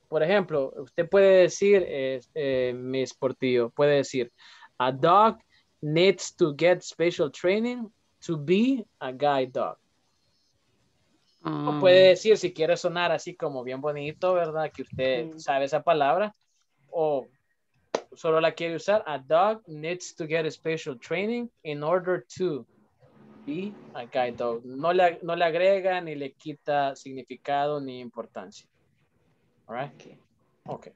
S1: Por ejemplo, usted puede decir, eh, eh, Miss Portillo, puede decir, a dog needs to get special training to be a guide dog. O
S7: Um,
S1: puede decir, si quiere sonar así como bien bonito, ¿verdad? Que usted
S9: Mm.
S1: sabe esa palabra. O solo la quiere usar. A dog needs to get special training in order to be a guide dog. No le, no le agrega ni le quita significado ni importancia. All right? Ok.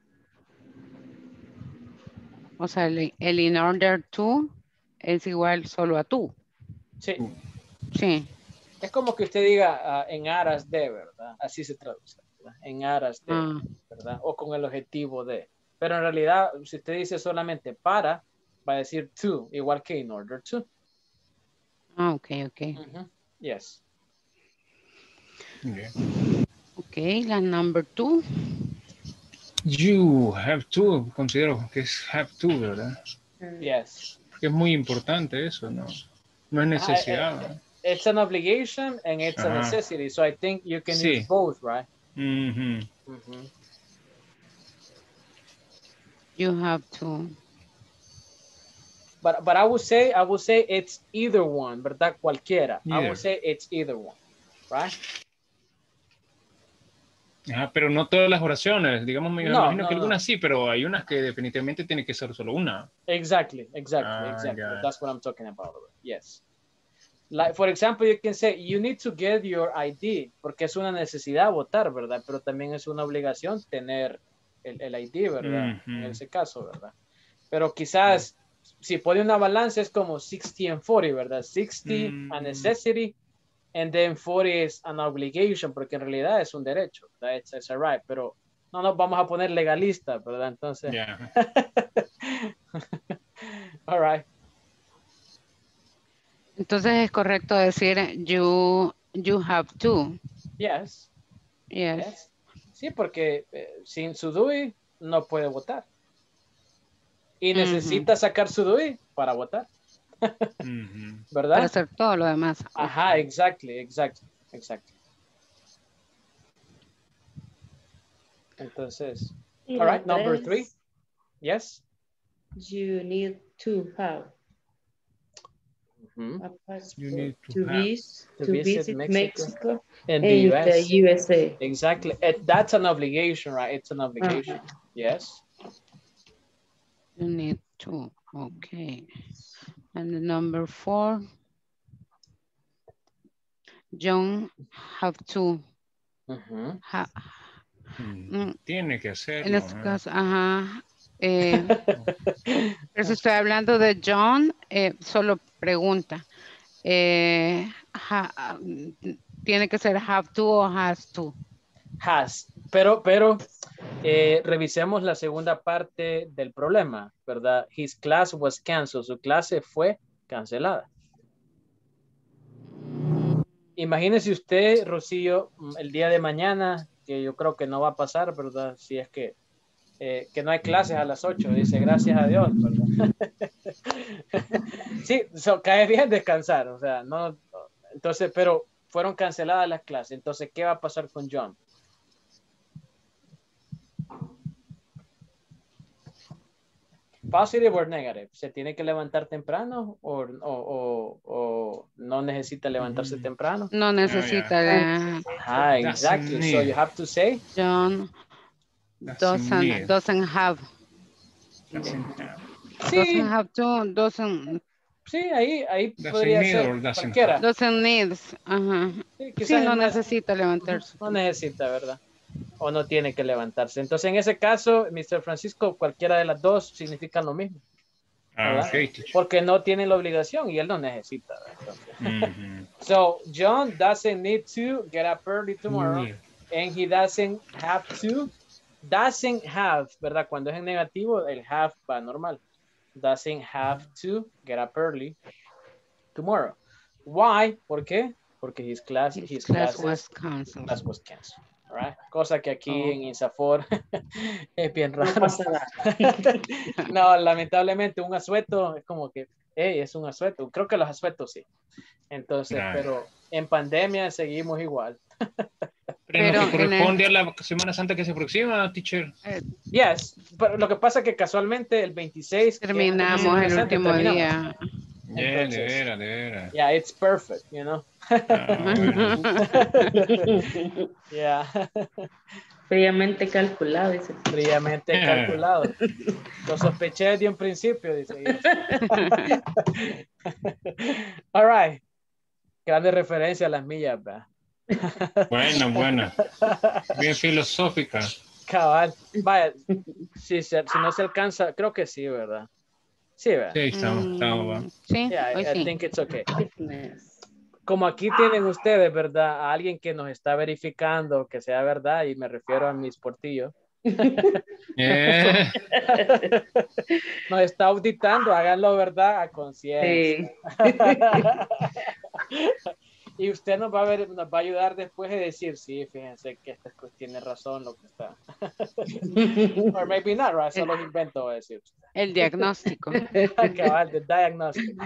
S7: O sea, el, el in order to es igual solo a tú.
S1: Sí.
S7: Sí.
S1: Es como que usted diga ah, en aras de, ¿verdad? Así se traduce. ¿verdad? En aras de.
S7: Ah,
S1: ¿verdad? O con el objetivo de. Pero en realidad, si usted dice solamente para, va a decir to, igual que in order to.
S7: ah, ok, ok.
S1: Yes.
S3: Okay.
S7: Ok, la number two.
S3: You have to, considero que es have to, ¿verdad? Mm.
S1: Yes.
S3: Porque es muy importante eso, ¿no? No es ah, eh, necesidad. Eh, ¿no?
S1: It's an obligation and it's a necessity. So I think you can
S3: Sí.
S1: use both, right?
S3: Ujú.
S1: Ujú.
S7: You have to.
S1: But, but I would say, I would say it's either one, ¿verdad? Cualquiera. I would say it's either one, right?
S3: Ajá, pero no todas las oraciones, digamos, me
S1: No,
S3: imagino
S1: no,
S3: que
S1: no.
S3: algunas sí, pero hay unas que definitivamente tiene que ser solo una.
S1: Exactly, exactly,
S3: Ah,
S1: exactly. That's what I'm talking about. Yes. Like, for example, you can say, you need to get your ID, porque es una necesidad votar, ¿verdad? Pero también es una obligación tener el, el ID, ¿verdad? En
S3: Ujú.
S1: ese caso, ¿verdad? Pero quizás, si pone una balanza, es como 60 and 40, ¿verdad? 60 a
S3: Mm.
S1: necessity, and then 40 is an obligation, porque en realidad es un derecho. It's, it's a right, pero no nos vamos a poner legalistas, ¿verdad? Entonces,
S3: Ya.
S1: all right.
S7: Entonces es correcto decir you, you have to.
S1: Yes.
S7: Yes.
S1: yes. Sí, porque eh, sin su DUI no puede votar. Y necesita sacar su DUI para votar,
S3: Ujú.
S1: ¿verdad?
S7: Para hacer todo lo demás.
S1: Ajá, exactly, exactly, exactly. Entonces,
S9: Y
S1: all
S9: la
S1: number three. Yes.
S9: You need to have.
S1: Mhm.
S3: You need to
S9: to,
S3: have.
S9: vis-
S1: To
S9: to
S1: visit
S9: visit,
S1: Mexico
S9: Mexico,
S1: In
S9: and
S1: the US.
S9: the USA.
S1: Exactly. It- that's an obligation, right? It's an obligation. Yes.
S7: You need to. Okay. And the number four. John have to.
S1: Mhm.
S7: ha-
S3: Mm.
S7: mm,
S3: Tiene que hacerlo.
S7: en este
S3: ¿eh?
S7: caso, ajá. eh, pero si estoy hablando de John, eh, solo pregunta. Eh, ha- mm, tiene que ser have to o has to.
S1: Has. Pero, pero eh, revisemos la segunda parte del problema, ¿verdad? His class was canceled. Su clase fue cancelada. Imagínese usted, Rocío, mm, el día de mañana, que yo creo que no va a pasar, ¿verdad? Si es que, eh, que no hay clases a las 8, dice gracias a Dios, ¿verdad? sí, so, cae bien descansar, o sea, no, entonces, pero fueron canceladas las clases, entonces, ¿qué va a pasar con John? Positive or negative? ¿Se tiene que levantar temprano o, o, o, o no necesita levantarse
S3: Mm.
S1: temprano?
S7: No necesita. eh,
S1: Ah,
S3: Doesn't
S1: exactly. So you have to say,
S7: John
S3: Doesn't
S7: doesn't, have.
S3: Doesn't have.
S1: sí,
S7: Doesn't have to, doesn't,
S1: sí, ahí, ahí
S3: Doesn't
S1: podría
S3: need
S1: ser
S3: doesn't
S1: cualquiera.
S7: doesn't need. Ajá.
S1: Sí,
S7: Sí, no necesita levantarse.
S1: No necesita, ¿verdad? O no tiene que levantarse. Entonces, en ese caso, Mr. Francisco, cualquiera de las dos significa lo mismo.
S3: Ah.
S1: Porque no tiene la obligación y él no necesita. so, John doesn't need to get up early tomorrow.
S3: Need.
S1: and he doesn't have to. Doesn't have, ¿verdad? Cuando es en negativo, el have va normal. Doesn't have to get up early tomorrow. Why? ¿Por qué? Porque his class, his,
S7: His class was canceled.
S1: class was canceled. Right? Cosa que aquí
S9: Oh.
S1: en Insafor es bien
S9: No
S1: raro. no, lamentablemente un asueto es como que, hey, es un asueto. Creo que los asuetos sí. Entonces, pero en pandemia seguimos igual.
S3: Pero,
S7: el-
S3: corresponde a la Semana Santa que se aproxima, teacher.
S1: Yes, pero lo que pasa es que casualmente el 26 que es
S7: Terminamos el
S1: Santa,
S7: último
S1: terminamos.
S3: Yeah, de
S1: Entonces-
S3: veras, de veras.
S1: Yeah, it's perfect, you know.
S3: Ah, bueno.
S1: yeah,
S9: Fríamente calculado, dice.
S1: fríamente
S3: Eh.
S1: calculado. Lo sospeché desde un principio, dice. All right. Grande referencia a las millas, ¿verdad?
S3: Buena, buena. Bien filosófica.
S1: Cabal. Vaya, si, se- si no se alcanza, creo que sí, ¿verdad? Sí, ¿verdad?
S3: Sí, estamos, estamos.
S7: Mm, Sí,
S1: Yeah,
S7: hoy
S1: I, I
S7: sí.
S1: think it's okay. Como aquí tienen ustedes, ¿verdad? A alguien que nos está verificando que sea verdad, y me refiero a mis portillos,
S3: Eh,
S1: nos está auditando, háganlo, ¿verdad? A conciencia.
S9: Sí.
S1: y usted nos va a ver, nos va a ayudar después de decir, sí, fíjense que este pues, tiene razón lo que está. Or maybe not, right? Solo invento, va a decir.
S7: El diagnóstico.
S1: Cabal, the diagnostic.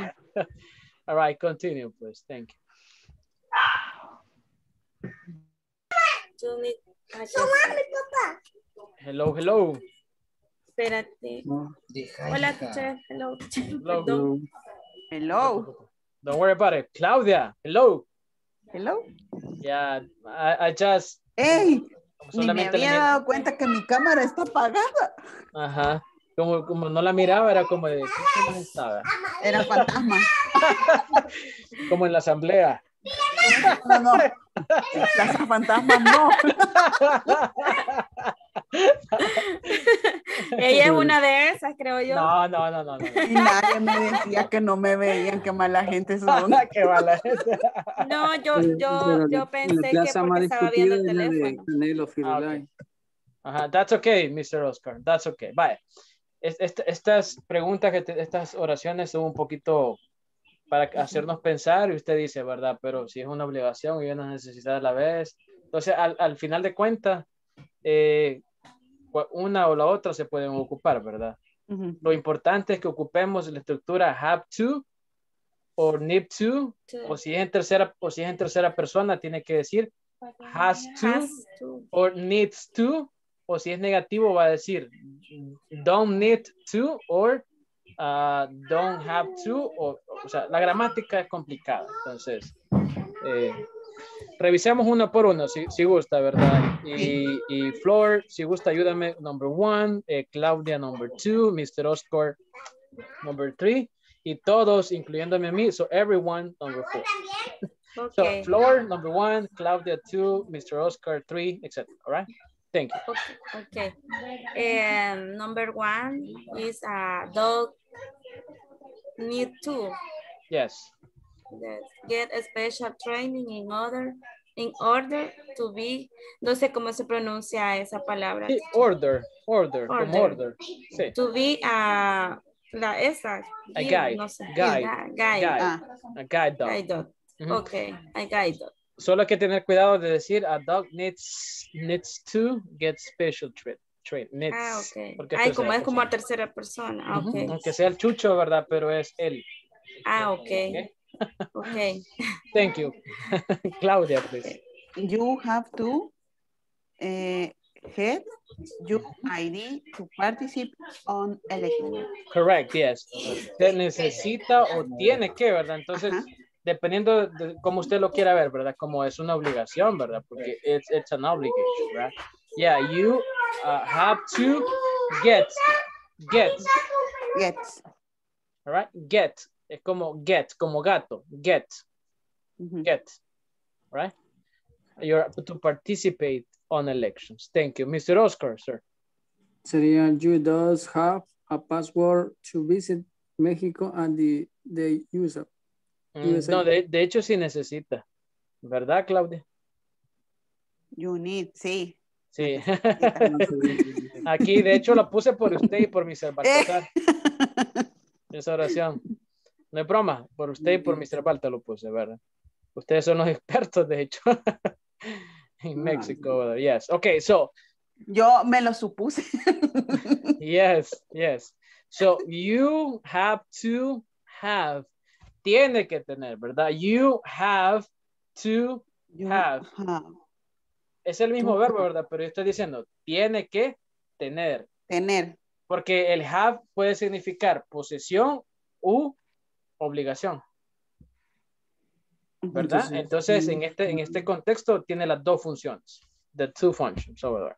S1: All right, continue, please. Thank you. Hello, hello.
S5: Espérate. Hola, teacher. Hello.
S1: Hello.
S10: Hello.
S1: Don't worry about it. Claudia, hello.
S10: Hello.
S1: Yeah, I, I just
S10: ¡Ey! Ni me había dado cuenta que mi cámara está apagada.
S1: Ajá. Como, como no la miraba, era como de ¿qué cámara estaba?
S10: Era fantasma.
S1: Como en la asamblea.
S10: No, no. Casa fantasma no.
S5: Ella es una de esas, creo yo.
S1: No, no, no, no, no.
S10: Y nadie me decía que no me veían, qué mala gente son.
S1: Qué mala gente.
S5: No, yo, yo, yo
S11: la
S5: pensé que porque estaba viendo el
S11: es de
S5: teléfono.
S11: Canelo
S1: Ah. Ajá, that's okay, Mr. Oscar. That's okay. Vaya. Es- est- estas preguntas, que te- estas oraciones son un poquito para hacernos pensar y usted dice, ¿verdad? Pero si es una obligación y una necesidad a la vez. Entonces, al, al final de cuentas, eh, una o la otra se pueden ocupar, ¿verdad? Lo importante es que ocupemos la estructura have to o need to, o si es en tercera, o si es en tercera persona, tiene que decir has to or needs to, o si es negativo va a decir don't need to or uh, don't have to, o, o sea, la gramática es complicada, entonces eh, revisemos uno por uno, si, si gusta, ¿verdad? Y, y Flor, si gusta, ayúdame, number one, eh, Claudia, number two, Mr. Oscar, number three, y todos, incluyéndome a mí, so everyone, number four. So
S5: Okay.
S1: Flor, number one, Claudia, two, Mr. Oscar, three, etc. All right? Thank you.
S5: Okay. Um, number one is a dog need to
S1: Yes.
S5: Get a special training in order in order to be no sé cómo se pronuncia esa palabra
S1: Sí, order, order, como order. Sí.
S5: to be a la esa
S1: A
S5: guide,
S1: guide,
S5: no sé,
S1: guide,
S5: guide, guide.
S10: Ah.
S1: A guide dog.
S5: guide dog. Okay a guide dog
S1: Solo hay que tener cuidado de decir a dog needs, needs to get special treat. treat. Needs,
S5: ah okay
S1: porque
S5: ay como es como a tercera persona okay
S1: Aunque sea el chucho, ¿verdad? Pero es él.
S5: ah okay okay
S1: Thank you. Claudia, please.
S10: You have to eh, head You ID to participate on election.
S1: Correct, yes. Usted necesita o tiene que, ¿verdad? Entonces, dependiendo de cómo usted lo quiera ver, ¿verdad? Como es una obligación, ¿verdad? Porque it's, it's an obligation, right? Yeah, you uh, have to get, get,
S10: Get.
S1: all right? Get, es como get, como gato, get, get, right? You're to participate on elections. Thank you. Mr. Oscar, sir.
S11: Sería you does have a password to visit Mexico and the, the user.
S1: Mm,
S11: USA.
S1: no, de, de hecho sí necesita. ¿Verdad, Claudia?
S10: You need, sí.
S1: Sí. Aquí, de hecho, la puse por usted y por Mr. Baltasar. Esa oración. No es broma, por usted y por Mr. Balta lo puse, ¿verdad? Ustedes son los expertos, de hecho. En México, yes. Okay, so,
S10: Yo me lo supuse.
S1: yes, yes. So, you have to have, tiene que tener, ¿verdad? You have to
S10: You
S1: have.
S10: have.
S1: Es el mismo verbo. ¿verdad? Pero yo estoy diciendo, tiene que tener.
S10: Tener.
S1: Porque el have puede significar posesión u obligación, ¿verdad?
S11: Entonces,
S1: Entonces,
S11: mm,
S1: en este, en este contexto tiene las dos funciones. The two functions over there.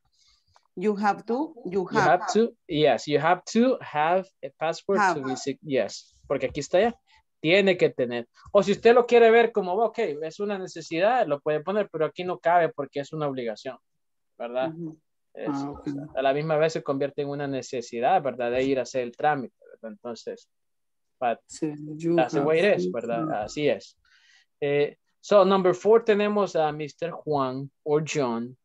S10: You have to. You
S1: You
S10: have.
S1: have to, yes, you have to have a passport
S10: Have.
S1: to visit, yes, porque aquí está ya. Tiene que tener. O si usted lo quiere ver como, ok, es una necesidad, lo puede poner, pero aquí no cabe porque es una obligación, ¿verdad? Es-
S11: Ah,
S1: a la misma vez se convierte en una necesidad, ¿verdad? De ir a hacer el trámite, ¿verdad? Entonces, but that's the way it is, ¿verdad? Así es. Eh, so, number four tenemos a Mr. Juan or John.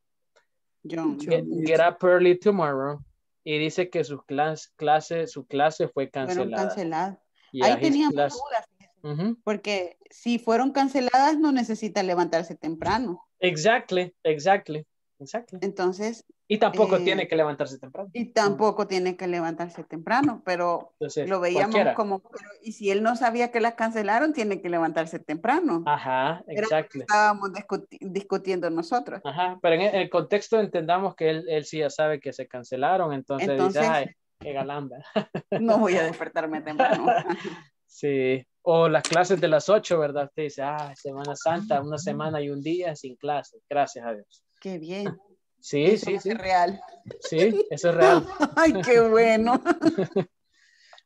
S10: John.
S1: Get, get up early tomorrow. Y dice que su clase, clase, su clase fue cancelada.
S10: canceladas.
S1: Yeah,
S10: Ahí teníamos
S1: class-
S10: dudas.
S1: Ujú.
S10: Porque si fueron canceladas, no necesita levantarse temprano.
S1: Exactly, exactly, exactly.
S10: Entonces,
S1: Y tampoco
S10: eh,
S1: tiene que levantarse temprano.
S10: y tampoco tiene que levantarse temprano, pero
S1: Entonces,
S10: lo veíamos
S1: cualquiera.
S10: como, pero, y si él no sabía que las cancelaron, tiene que levantarse temprano.
S1: Ajá, exactly.
S10: estábamos discuti- discutiendo nosotros.
S1: Ajá, pero en el, el contexto entendamos que él, él sí ya sabe que se cancelaron, entonces,
S10: Entonces-
S1: dice, ay, qué ¿verdad?
S10: No voy a despertarme temprano.
S1: Sí, o las clases de las 8, ¿verdad? Usted dice, ah, Semana Santa, una semana y un día sin clases, gracias a Dios.
S10: Qué bien.
S1: Sí,
S10: Eso
S1: sí,
S10: es
S1: sí,
S10: real.
S1: sí, eso es real.
S10: Ay, qué bueno.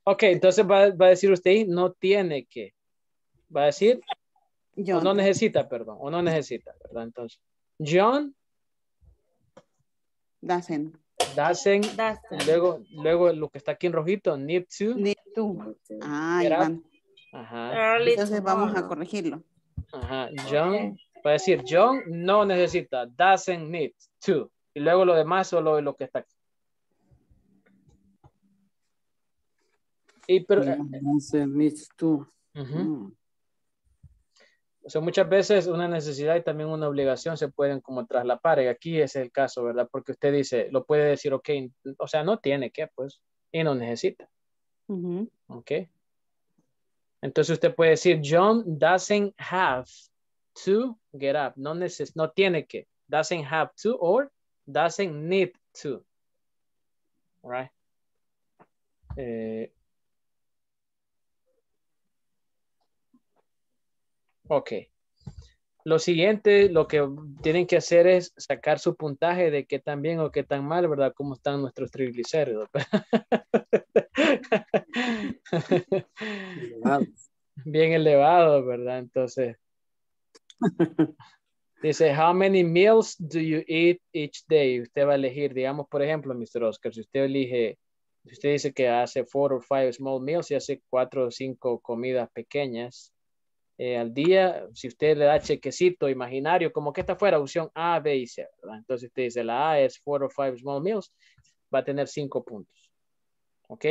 S1: Ok, entonces va, va a decir usted, no tiene que, va a decir, o
S10: John.
S1: no necesita, perdón, o no necesita, ¿verdad? Entonces, John
S10: Doesn't
S1: doesn't,
S5: Doesn't.
S1: luego, luego lo que está aquí en rojito, need to,
S10: need to. Ah. Iván.
S1: ajá,
S10: Entonces vamos a corregirlo.
S1: ajá, John, a decir, John no necesita, doesn't need to, y luego lo demás solo es lo que está aquí. Y pero, eh,
S11: Entonces, needs to.
S1: ujú.
S11: Mm.
S1: O sea, muchas veces una necesidad y también una obligación se pueden como traslapar. Y aquí es el caso, ¿verdad? Porque usted dice, lo puede decir, ok, o sea, no tiene que, pues, y no necesita,
S10: Ujú.
S1: ¿ok? Entonces usted puede decir, John doesn't have to get up. No, neces no tiene que. Doesn't have to or doesn't need to. All right? Eh, ok. Lo siguiente, lo que tienen que hacer es sacar su puntaje de qué tan bien o qué tan mal, ¿verdad? Cómo están nuestros triglicéridos. bien elevado, ¿verdad? Entonces, dice, how many meals do you eat each day? Usted va a elegir, digamos, por ejemplo, Mr. Oscar, si usted elige, si usted dice que hace four or five small meals y hace cuatro o cinco comidas pequeñas eh, al día, si usted le da chequecito imaginario, como que esta fuera opción A, B y C, ¿verdad? Entonces usted dice, la A es four or five small meals, va a tener cinco puntos. ¿Ok?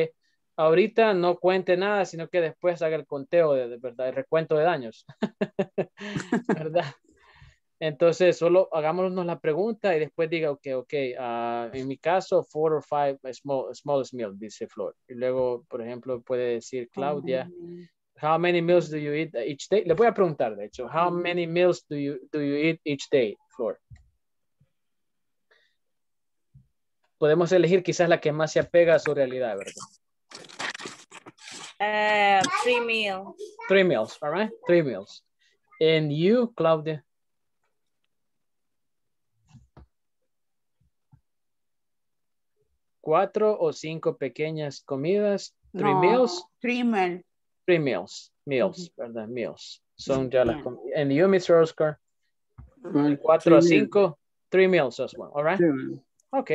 S1: Ahorita no cuente nada, sino que después haga el conteo de, de verdad, el recuento de daños. ¿Verdad? Entonces, solo hagámonos la pregunta y después diga, ok, ok, uh, en mi caso, four or five small, smallest meal, dice Flor. Y luego, por ejemplo, puede decir Claudia, how many meals do you eat each day? Le voy a preguntar, de hecho, how many meals do you, do you eat each day, Flor? podemos elegir quizás la que más se apega a su realidad, ¿verdad?
S5: Uh, free meal.
S1: Three meals, all right? Three meals. And you, Claudia? Cuatro o cinco pequeñas comidas, three
S10: No,
S1: meals,
S10: Three meal.
S1: three meals, meals, ¿verdad? Meals. Son ya las comidas. And you, Mr. Oscar?
S11: Right,
S1: Cuatro o
S11: three meals.
S1: cinco, three meals as well, all right?
S11: Sí,
S1: Ok.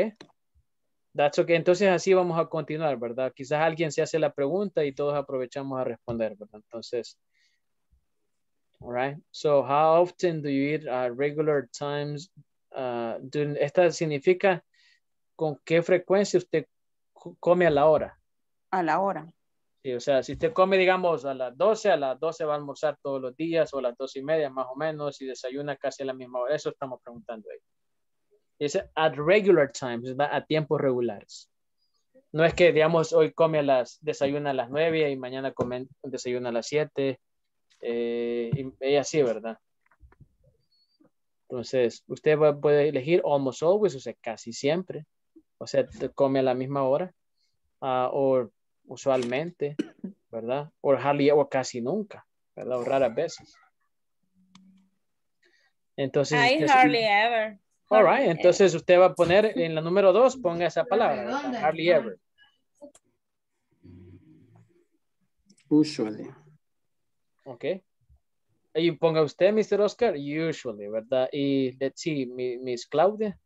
S1: That's okay. Entonces así vamos a continuar, ¿verdad? Quizás alguien se hace la pregunta y todos aprovechamos a responder, ¿verdad? Entonces, all right. So, how often do you eat at regular times? Uh, do- esta significa con qué frecuencia usted co- come a la hora.
S10: A la hora.
S1: Sí, o sea, si usted come, digamos, a las 12, a las 12 va a almorzar todos los días o a las 12 y media más o menos y desayuna casi a la misma hora. Eso estamos preguntando ahí. Dice at regular times, ¿verdad? a tiempos regulares. No es que, digamos, hoy come a las, desayuna a las 9 y mañana come, desayuna a las 7 eh, y, y así, ¿verdad? Entonces, usted va- puede elegir almost always, o sea, casi siempre. O sea, come a la misma hora. ah, o usualmente, ¿verdad? O hardly o casi nunca, ¿verdad? O raras veces. Entonces,
S5: I hardly ever.
S1: All right, entonces usted va a poner en la número dos, ponga esa palabra, hardly ever.
S11: Usually.
S1: Ok. Y ponga usted, Mr. Oscar, usually, ¿verdad? Y let's see, mi- Miss Claudia,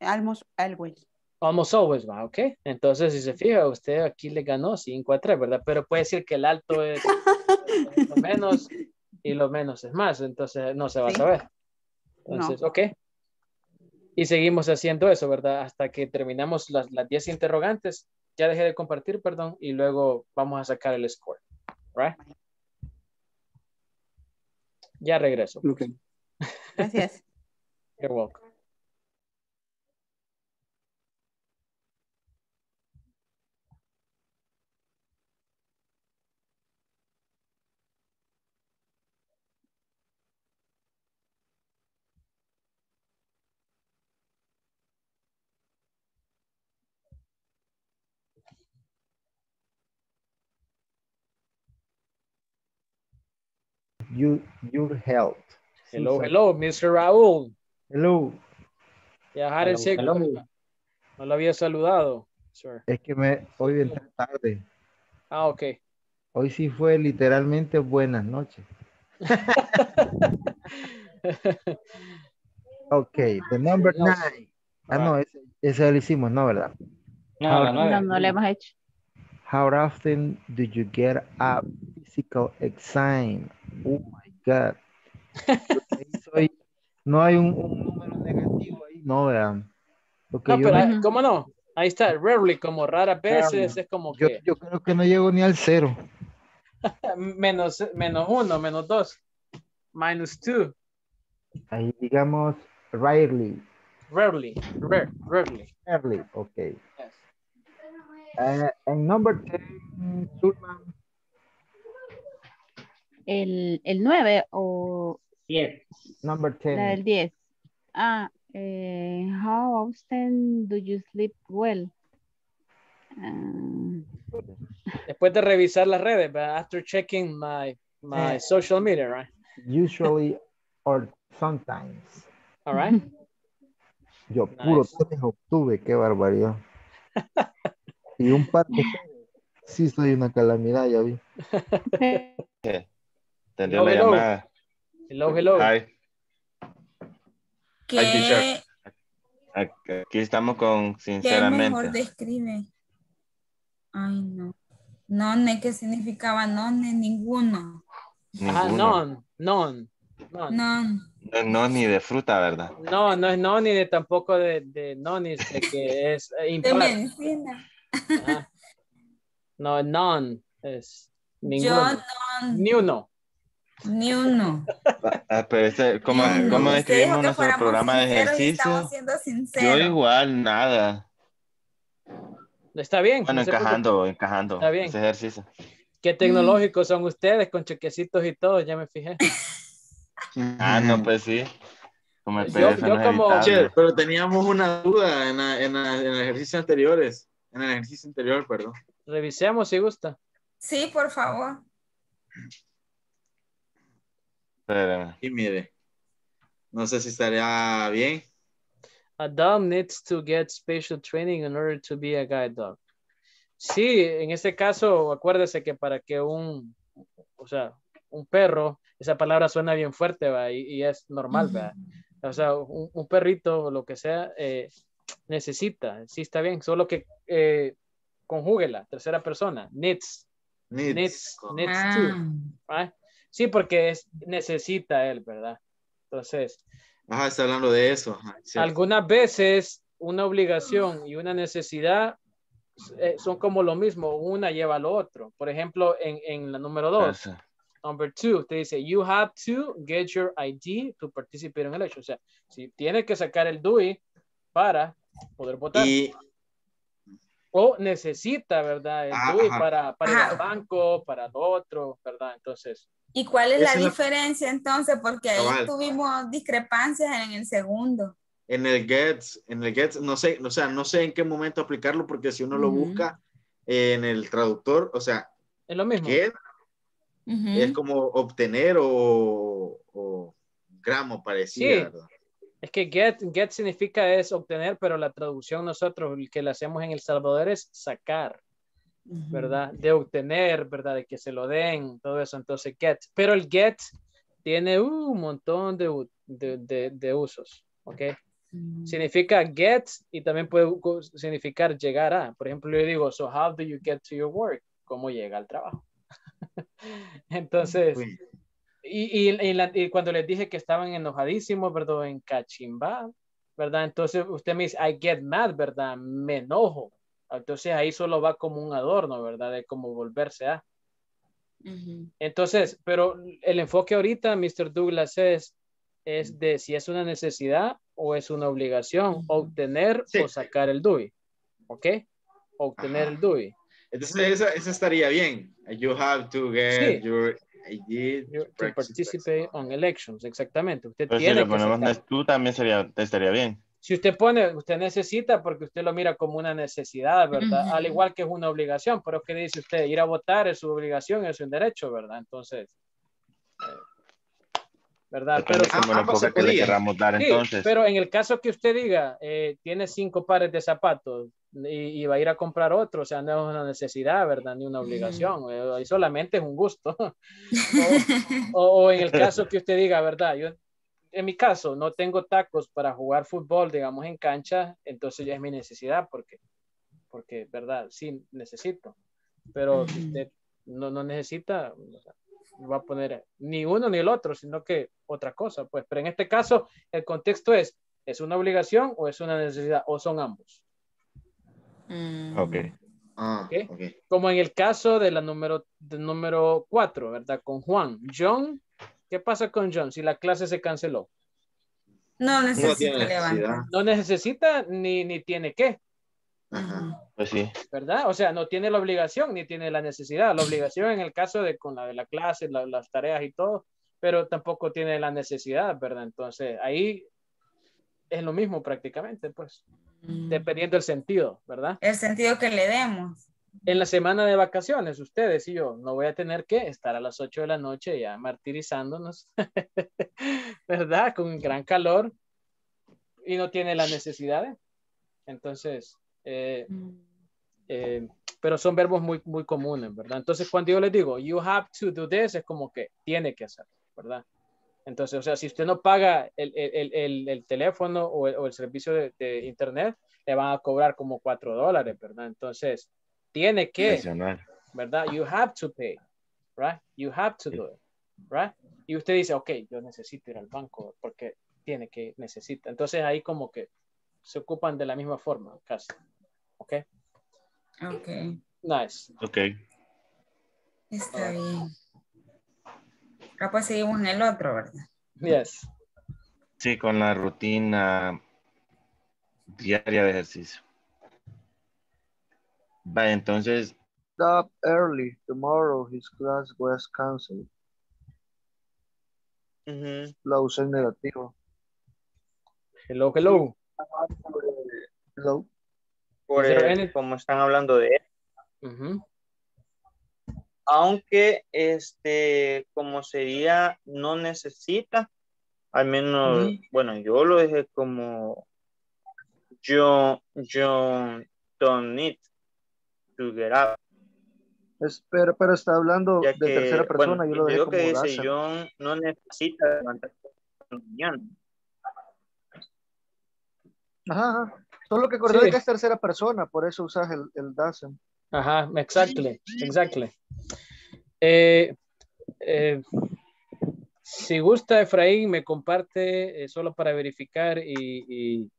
S10: Almost always.
S1: almost always va, ok. Entonces, si se fija, usted aquí le ganó 5 a 3, ¿verdad? Pero puede decir que el alto es lo menos y lo menos es más, entonces no se va a saber. Entonces, ok. Y seguimos haciendo eso, ¿verdad? Hasta que terminamos las, las 10 interrogantes. Ya dejé de compartir, perdón, y luego vamos a sacar el score. Right? Ya regreso.
S11: Okay.
S10: Gracias.
S1: You're welcome.
S12: You, your health.
S1: Hello, hello, Mr. Raúl.
S12: Hello.
S1: Ya, járense.
S12: Hello, hello.
S1: No lo había saludado, sir.
S12: Es que me hoy entré tarde.
S1: Ah, ok.
S12: Hoy sí fue literalmente buenas noches. Ok, the number nine. Ah, no, ese, ese lo hicimos, ¿no, verdad?
S2: No, no, no lo hemos hecho.
S12: How often do you get a physical exam? Oh my God. Soy- no hay un, un número negativo ahí, no, vean. Porque
S1: No,
S12: yo,
S1: pero ¿cómo no? Ahí está, rarely, como raras veces,
S12: Rarely.
S1: es como que
S12: yo creo que no llego ni al cero.
S1: menos, menos uno, menos dos, minus two,
S12: Ahí digamos, rarely.
S1: rarely, rare, rarely.
S12: Rarely, okay. Uh, and number 10, Sulman.
S2: El, el 9 o
S12: Number 10.
S2: la del 10. Ah, eh, how often do you sleep well? Ah,
S1: Después de revisar las redes, after checking my, my
S12: Eh.
S1: social media, right?
S12: Usually or sometimes.
S1: All right.
S12: Yo puro
S1: Nice.
S12: 3 obtuve, qué barbaridad. y un par de sí soy una calamidad, ya vi.
S13: Entendió
S1: Hello,
S13: la
S1: hello.
S13: llamada.
S1: Hello, hello.
S13: Hi.
S5: ¿Qué,
S13: Hi, teacher. Aquí estamos con
S5: qué mejor
S13: sinceramente.
S5: describe? Ay, no. None, ¿qué significaba none? Ninguno.
S1: Ah, none, none. None.
S13: No, no, ni de fruta, ¿verdad?
S1: No, no es no ni de tampoco de, de no ni de que es eh,
S5: De
S1: impar.
S5: medicina.
S1: Ajá. No, none es
S5: Yo
S1: ninguno.
S5: no,
S1: Ni uno.
S5: ni uno.
S13: Ah, pero este, ¿cómo, cómo describimos nuestro programa de ejercicio? Yo igual, nada.
S1: Está bien.
S13: Bueno,
S1: no
S13: encajando, encajando.
S1: Está bien.
S13: Ese ejercicio.
S1: Qué tecnológicos son ustedes con chequecitos y todo, ya me fijé.
S13: Ah, no, pues sí. Como el
S1: Yo- yo
S13: no
S1: como-.
S6: Che, pero teníamos una duda en, la- en, la- en el ejercicio anteriores. En el ejercicio anterior, perdón.
S1: Revisemos si gusta.
S5: Sí, por favor.
S13: Espérame.
S6: Y mire, no sé si estaría bien.
S1: A dog needs to get special training in order to be a guide dog. Sí, en este caso, acuérdese que para que un, o sea, un perro, esa palabra suena bien fuerte, ¿va? Y, y es normal, ¿va? O sea, un, un perrito o lo que sea, eh, necesita, sí está bien, solo que eh, conjúguela, tercera persona, needs,
S6: Needs.
S1: needs, needs
S5: Ah.
S1: to, ¿va? Sí, porque es, necesita él, ¿verdad? Entonces,
S6: Ajá, está hablando de eso. ajá,
S1: algunas veces una obligación y una necesidad eh, son como lo mismo, una lleva a lo otro. Por ejemplo, en, en la número dos,
S13: Eso.
S1: number two, te dice, you have to get your ID to participate in election. O sea, si tiene que sacar el DUI para poder votar.
S6: Y
S1: O necesita, ¿verdad? El
S6: Ah,
S1: DUI para, para ir al banco, para lo otro, ¿verdad? Entonces,
S5: ¿Y cuál es la
S6: es la-
S5: diferencia entonces? Porque ahí
S6: Cabal.
S5: tuvimos discrepancias en el segundo.
S6: en el Gets, en el Gets, no sé, o sea, no sé en qué momento aplicarlo, porque si uno lo
S5: Ujú.
S6: busca en el traductor, o sea,
S1: es lo mismo.
S6: get
S5: Ujú.
S6: es como obtener o, o gramo parecía,
S1: Sí.
S6: ¿verdad?
S1: Es que get, get significa es obtener, pero la traducción nosotros, el que la hacemos en El Salvador es sacar, ¿verdad? De obtener, ¿verdad? De que se lo den, todo eso, entonces get. Pero el get tiene uh, un montón de, de, de- de usos, ¿ok? Significa get y también puede significar llegar a. Por ejemplo, yo digo, so how do you get to your work? ¿Cómo llega al trabajo? Entonces,
S6: Uy,
S1: y, y- y la- y cuando les dije que estaban enojadísimos, ¿verdad? En cachimba, ¿verdad? Entonces usted me dice, I get mad, ¿verdad? Me enojo. Entonces ahí solo va como un adorno, ¿verdad? De como volverse a. Entonces, pero el enfoque ahorita, Mr. Douglas, es, es de si es una necesidad o es una obligación obtener
S6: Sí.
S1: o sacar el DUI. ¿Ok? Obtener
S6: Ajá.
S1: el DUI.
S6: Entonces, eso, eso estaría bien. You have to get
S1: Sí.
S6: your ID
S1: You-
S6: to
S1: To participate on elections, exactamente. Usted
S13: Pero si
S1: tiene
S13: lo
S1: que
S13: ponemos
S1: sacar.
S13: tú también sería, estaría bien.
S1: si usted pone, usted necesita porque usted lo mira como una necesidad, ¿verdad?
S5: Ujú.
S1: Al igual que es una obligación, pero ¿qué dice usted? Ir a votar es su obligación, es un derecho, ¿verdad? Entonces, eh, ¿verdad? Pero,
S6: ambos se podía.
S13: dar
S1: sí,
S13: entonces.
S1: pero en el caso que usted diga, eh, tiene cinco pares de zapatos y, y va a ir a comprar otro, o sea, no es una necesidad, ¿verdad? Ni una obligación, eh, ahí solamente es un gusto. o, o en el caso que usted diga, ¿verdad? Yo, en mi caso, no tengo tacos para jugar fútbol, digamos, en cancha, entonces ya es mi necesidad, porque, porque, ¿verdad? Sí, necesito. Pero si usted no, no necesita, o va a poner ni uno ni el otro, sino que otra cosa, pues. Pero en este caso, el contexto es, ¿es una obligación o es una necesidad? O son ambos.
S5: Mm.
S13: Ok.
S6: Ah,
S1: Ok.
S6: ok.
S1: Como en el caso de la número, de número cuatro, ¿verdad? Con Juan. John, ¿qué pasa con John si la clase se canceló?
S5: No
S6: No
S5: levantar.
S6: necesidad.
S1: No necesita ni, ni tiene que,
S6: Ajá.
S13: Pues sí.
S1: ¿verdad? O sea, no tiene la obligación ni tiene la necesidad. La obligación en el caso de con la de la clase, la- las tareas y todo, pero tampoco tiene la necesidad, ¿verdad? Entonces, ahí es lo mismo prácticamente, pues,
S5: Mm.
S1: dependiendo del sentido, ¿verdad?
S5: El sentido que le demos.
S1: En la semana de vacaciones, ustedes y yo, no voy a tener que estar a las 8 de la noche ya martirizándonos, ¿verdad? Con gran calor y no tiene la necesidad. de. Entonces, eh, eh, pero son verbos muy, muy comunes, ¿verdad? Entonces, cuando yo les digo, you have to do this, es como que tiene que hacer, ¿verdad? Entonces, o sea, si usted no paga el, el- el- el teléfono o el, o el servicio de, de internet, le van a cobrar como 4 dólares, ¿verdad? Entonces, tiene que. ¿verdad? You have to pay, right? You have to do it, right? Y usted dice, ok, yo necesito ir al banco porque tiene que, necesita. Entonces, ahí como que se ocupan de la misma forma, casi. ¿Ok?
S5: Ok,
S1: Nice.
S13: Ok.
S5: está bien. Ahora pues seguimos en el otro, ¿verdad?
S1: Yes.
S13: Sí, con la rutina diaria de ejercicio. Vale, entonces,
S14: Stop early. Tomorrow his class was canceled. La usé en negativo.
S1: Hello, hello.
S14: Hello.
S8: Por el- como están hablando de él.
S1: Ujú.
S8: Aunque, este, como sería, no necesita, al menos,
S14: Ujú.
S8: bueno, yo lo dejé como, yo, yo don't need to get up.
S14: Es- pero, pero está hablando
S8: Ya
S14: de
S8: que,
S14: tercera persona,
S8: bueno,
S14: yo lo dejé
S8: yo
S14: como
S8: que dice. John no necesita levantarse mañana.
S14: Ajá, ajá. Solo que acordé
S1: Sí.
S14: que es tercera persona, por eso usas el, el doesn't.
S1: Ajá, exactly, exactly. Eh, eh, si gusta, Efraín, me comparte eh, solo para verificar y, y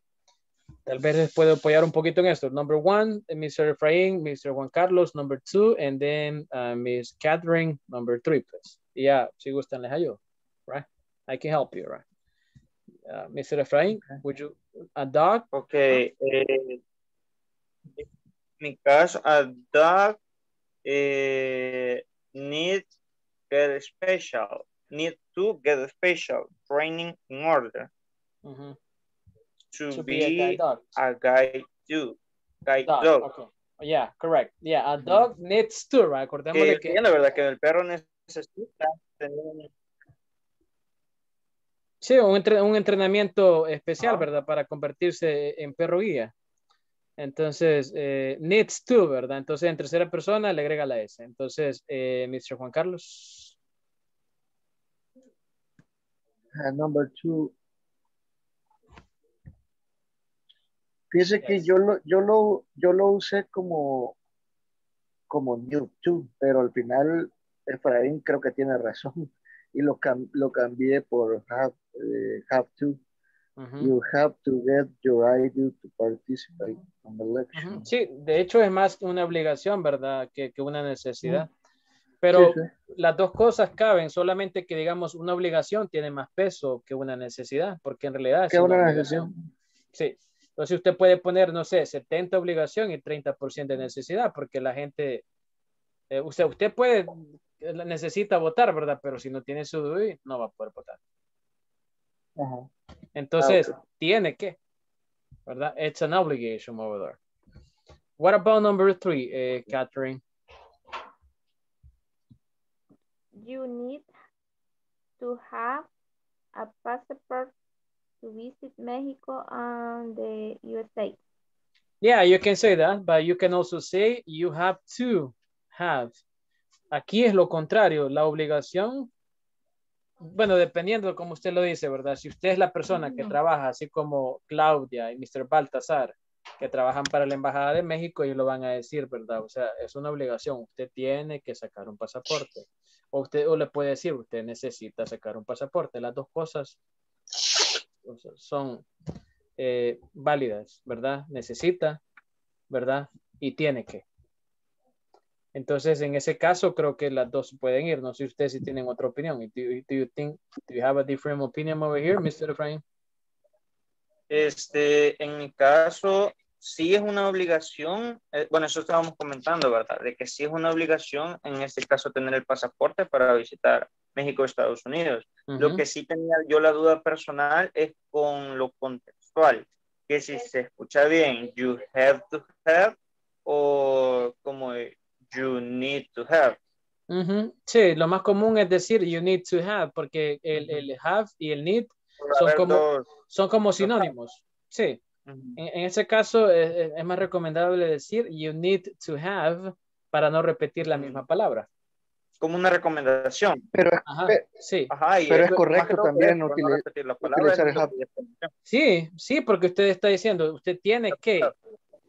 S1: tal vez les puedo apoyar un poquito en esto. Number one, Mr. Efraín, Mr. Juan Carlos, number two, and then uh, Miss Catherine, number three, please. Y ya, si gustan, les ayudo, right? I can help you, right? Uh, Mr. Efraín, would you, a dog?
S8: Ok, eh, en mi caso, a dog eh, need get special, need to get special training in order
S1: Mhm.
S8: to,
S1: To
S8: be,
S1: be a guide dog.
S8: a guide dog. Guide
S1: Dog,
S8: dog.
S1: okay. Yeah, correct. Yeah, a dog needs to, right? Acordémosle
S8: Que,
S1: que...
S8: sí, la verdad que el perro necesita tener un-
S1: Sí, un, entre- un entrenamiento especial, ¿verdad? Para convertirse en perro guía. Entonces, eh, needs to, ¿verdad? Entonces, en tercera persona le agrega la S. Entonces, eh, Mr. Juan Carlos.
S14: Uh, number two. Fíjese que yo lo, yo lo, yo lo usé como, como new to, pero al final Efraín creo que tiene razón y lo, cam- lo cambié por have, eh, have to.
S1: Ujú.
S14: You have to get your ID to participate on the election.
S1: Sí, de hecho es más una obligación, ¿verdad? Que, que una necesidad. Pero
S14: Sí, sí.
S1: las dos cosas caben, solamente que digamos una obligación tiene más peso que una necesidad, porque en realidad es
S14: Que una
S1: obligación. Sí. Entonces usted puede poner, no sé, 70 obligación y 30% de necesidad, porque la gente, eh, usted, usted puede, eh, necesita votar, ¿verdad? Pero si no tiene su DUI, no va a poder votar.
S14: Ajá.
S1: Entonces,
S14: Ah,
S1: tiene que, ¿verdad? It's an obligation over there. What about number three, eh, Catherine?
S15: You need to have a passport to visit Mexico and the USA.
S1: Yeah, you can say that, but you can also say you have to have. Aquí es lo contrario, la obligación, bueno, dependiendo de cómo usted lo dice, ¿verdad? Si usted es la persona que trabaja, así como Claudia y Mr. Baltasar, que trabajan para la Embajada de México, ellos lo van a decir, ¿verdad? O sea, es una obligación, usted tiene que sacar un pasaporte. O usted o le puede decir, usted necesita sacar un pasaporte. Las dos cosas son eh, válidas, ¿verdad? Necesita, ¿verdad? Y tiene que. Entonces, en ese caso, creo que las dos pueden ir. No sé ustedes si tienen otra opinión. Do you, do you think, do you have a different opinion over here, Mr. Efraín?
S8: Este, en mi caso, sí es una obligación, eh, bueno, eso estábamos comentando, ¿verdad? De que sí es una obligación, en este caso, tener el pasaporte para visitar México Estados Unidos. Lo que sí tenía yo la duda personal es con lo contextual, que si se escucha bien, you have to have o como you need to have.
S1: Ujú. Sí, lo más común es decir you need to have, porque el, el have y el need son como,
S8: dos-
S1: son como sinónimos. Sí. En, en ese caso eh, eh, es más recomendable decir you need to have para no repetir la misma palabra.
S8: Como una recomendación.
S14: Pero,
S1: Ajá, sí.
S8: Ajá, y
S14: pero es
S8: que
S14: correcto también
S8: no
S14: utili-
S8: repetir la palabra,
S14: utilizar
S8: es
S14: el have.
S1: Sí, sí, porque usted está diciendo, usted tiene que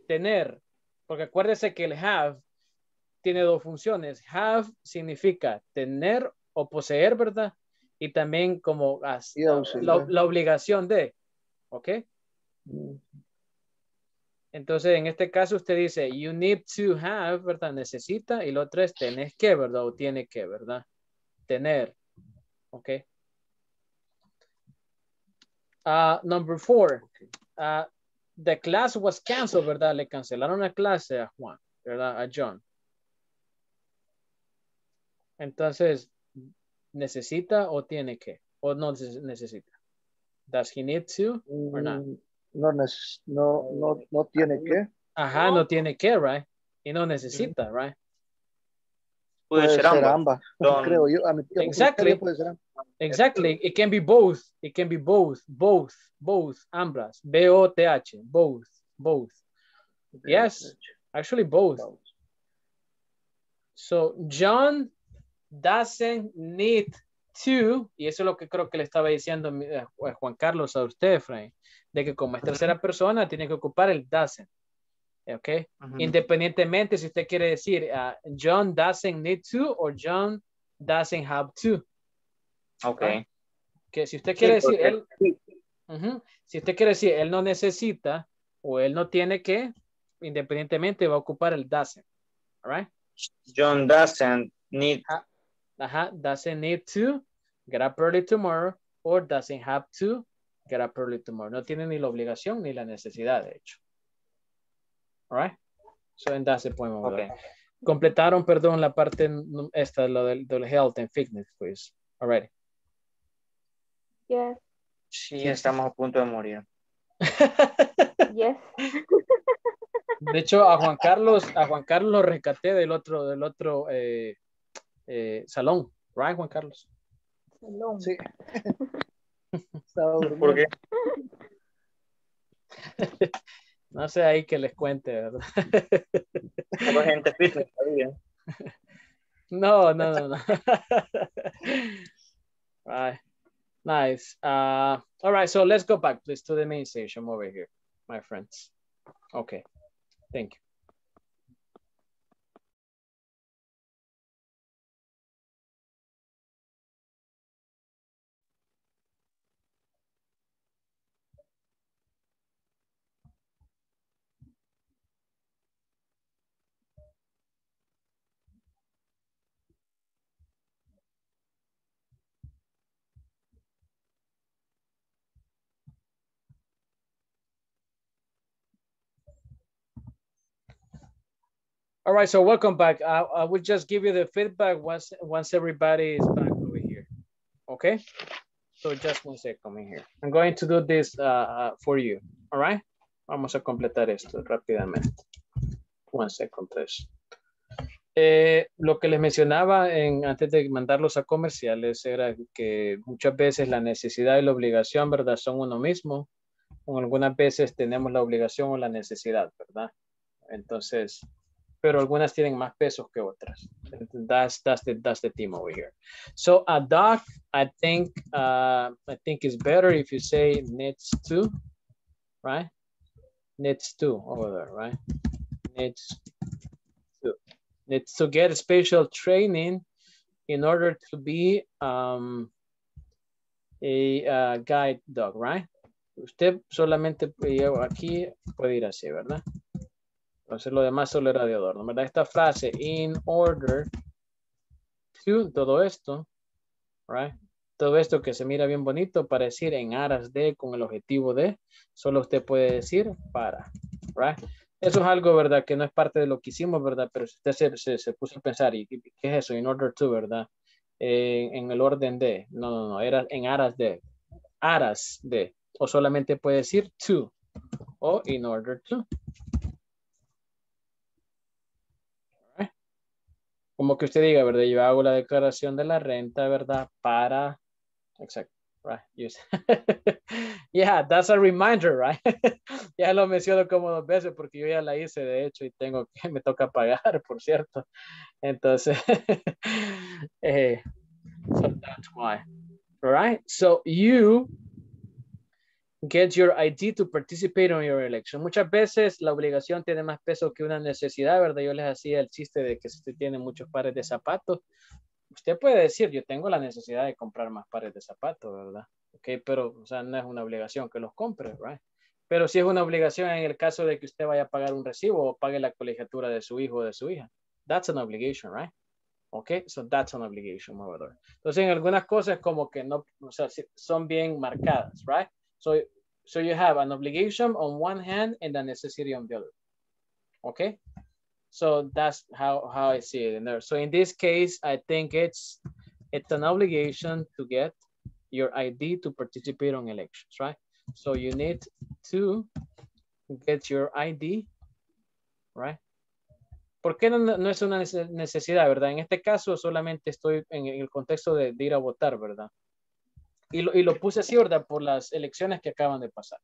S1: tener, porque acuérdese que el have tiene dos funciones. Have significa tener o poseer, ¿verdad? Y también como la, la obligación de, ¿ok? Entonces, en este caso usted dice, you need to have, ¿verdad? Necesita, y lo otro es tenés que, ¿verdad? O tiene que, ¿verdad? Tener, ¿ok? Uh, number four, uh, the class was canceled, ¿verdad? Le cancelaron la clase a Juan, ¿verdad? A John. Entonces, ¿necesita o tiene que? ¿O no neces- necesita? Does he need to or not?
S14: Mm, No, neces- no, no, no tiene que.
S1: Ajá, no tiene que, right? Y no necesita, right?
S8: Puede ser ambas. Son-
S14: creo yo. A mi criterio
S1: Exactly.
S14: puede ser ambas.
S1: Exactly. It can be both. It can be both. Both. Both. Ambas. B-O-T-H. Both. Both. Yes. Actually, both. So, John doesn't need to, y eso es lo que creo que le estaba diciendo mi- eh, Juan Carlos a usted, Frank, de que como es tercera persona, tiene que ocupar el doesn't. ¿Ok? Independientemente si usted quiere decir ah, John doesn't need to o John doesn't have to.
S8: Ok.
S1: Que si usted
S8: Sí,
S1: quiere decir él, si usted quiere decir él no necesita o él no tiene que, independientemente va a ocupar el doesn't. All right?
S8: John doesn't need
S1: Ajá, doesn't need to get up early tomorrow or doesn't have to get up early tomorrow. No tiene ni la obligación ni la necesidad, de hecho. All right? So, and that's the point there. Completaron, perdón, la parte esta, lo del, del health and fitness, pues. All right.
S15: Yes.
S8: Sí, estamos a punto de morir.
S15: Yes.
S1: De hecho, a Juan Carlos, a Juan Carlos lo rescaté del otro, del otro eh, eh, salón. Right, Juan Carlos?
S14: Sí.
S8: ¿Por qué?
S1: No sé ahí que les cuente, ¿verdad?
S8: Como gente fitness todavía.
S1: No, no, no, no. right. Nice. Uh, all right, so let's go back, please, to the main station over here, my friends. Okay, thank you. All right, so welcome back. I, I will just give you the feedback once once everybody is back over here. Okay? So just one second in here. I'm going to do this uh, uh, for you. All right? Vamos a completar esto rápidamente. One second, please. Eh, lo que les mencionaba en, antes de mandarlos a comerciales era que muchas veces la necesidad y la obligación, ¿verdad? Son uno mismo. O algunas veces tenemos la obligación o la necesidad, ¿verdad? Entonces, pero algunas tienen más pesos que otras. That's, that's, the, that's the theme over here. So a dog, I think, uh, I think it's better if you say needs to, right? Needs to over there, right? Needs to. Needs to get special training in order to be um, a uh, guide dog, right? Usted solamente aquí puede ir así, ¿verdad? Entonces lo demás solo era de ¿verdad? Esta frase, in order to, todo esto, right? Todo esto que se mira bien bonito para decir en aras de, con el objetivo de, solo usted puede decir para, right? Eso es algo, ¿verdad? Que no es parte de lo que hicimos, ¿verdad? Pero si usted se, se, se puso a pensar, ¿y qué qué es eso? In order to, ¿verdad? Eh, en el orden de, no, no, no, era en aras de, aras de, o solamente puede decir to, o in order to. Como que usted diga, ¿verdad? Yo hago la declaración de la renta, ¿verdad? Para, exacto, right? Use- yeah, that's a reminder, right? ya lo menciono como dos veces porque yo ya la hice, de hecho, y tengo que, me toca pagar, por cierto. Entonces, eh, so that's why. All right, so you get your ID to participate on your election. Muchas veces la obligación tiene más peso que una necesidad, ¿verdad? Yo les hacía el chiste de que si usted tiene muchos pares de zapatos, usted puede decir, yo tengo la necesidad de comprar más pares de zapatos, ¿verdad? Ok, pero, o sea, no es una obligación que los compre, right? Pero sí es una obligación en el caso de que usted vaya a pagar un recibo o pague la colegiatura de su hijo o de su hija. That's an obligation, right? Ok, so that's an obligation, there. Entonces, en algunas cosas como que no, o sea, son bien marcadas, right? So, so you have an obligation on one hand and a necessity on the other. Okay? So that's how, how I see it in there. So in this case, I think it's it's an obligation to get your ID to participate on elections, right? So you need to get your ID, right? ¿Por qué no, no es una necesidad, verdad? En este caso solamente estoy en el contexto de, de ir a votar, ¿verdad? Y lo, y lo puse así, ¿verdad? Por las elecciones que acaban de pasar,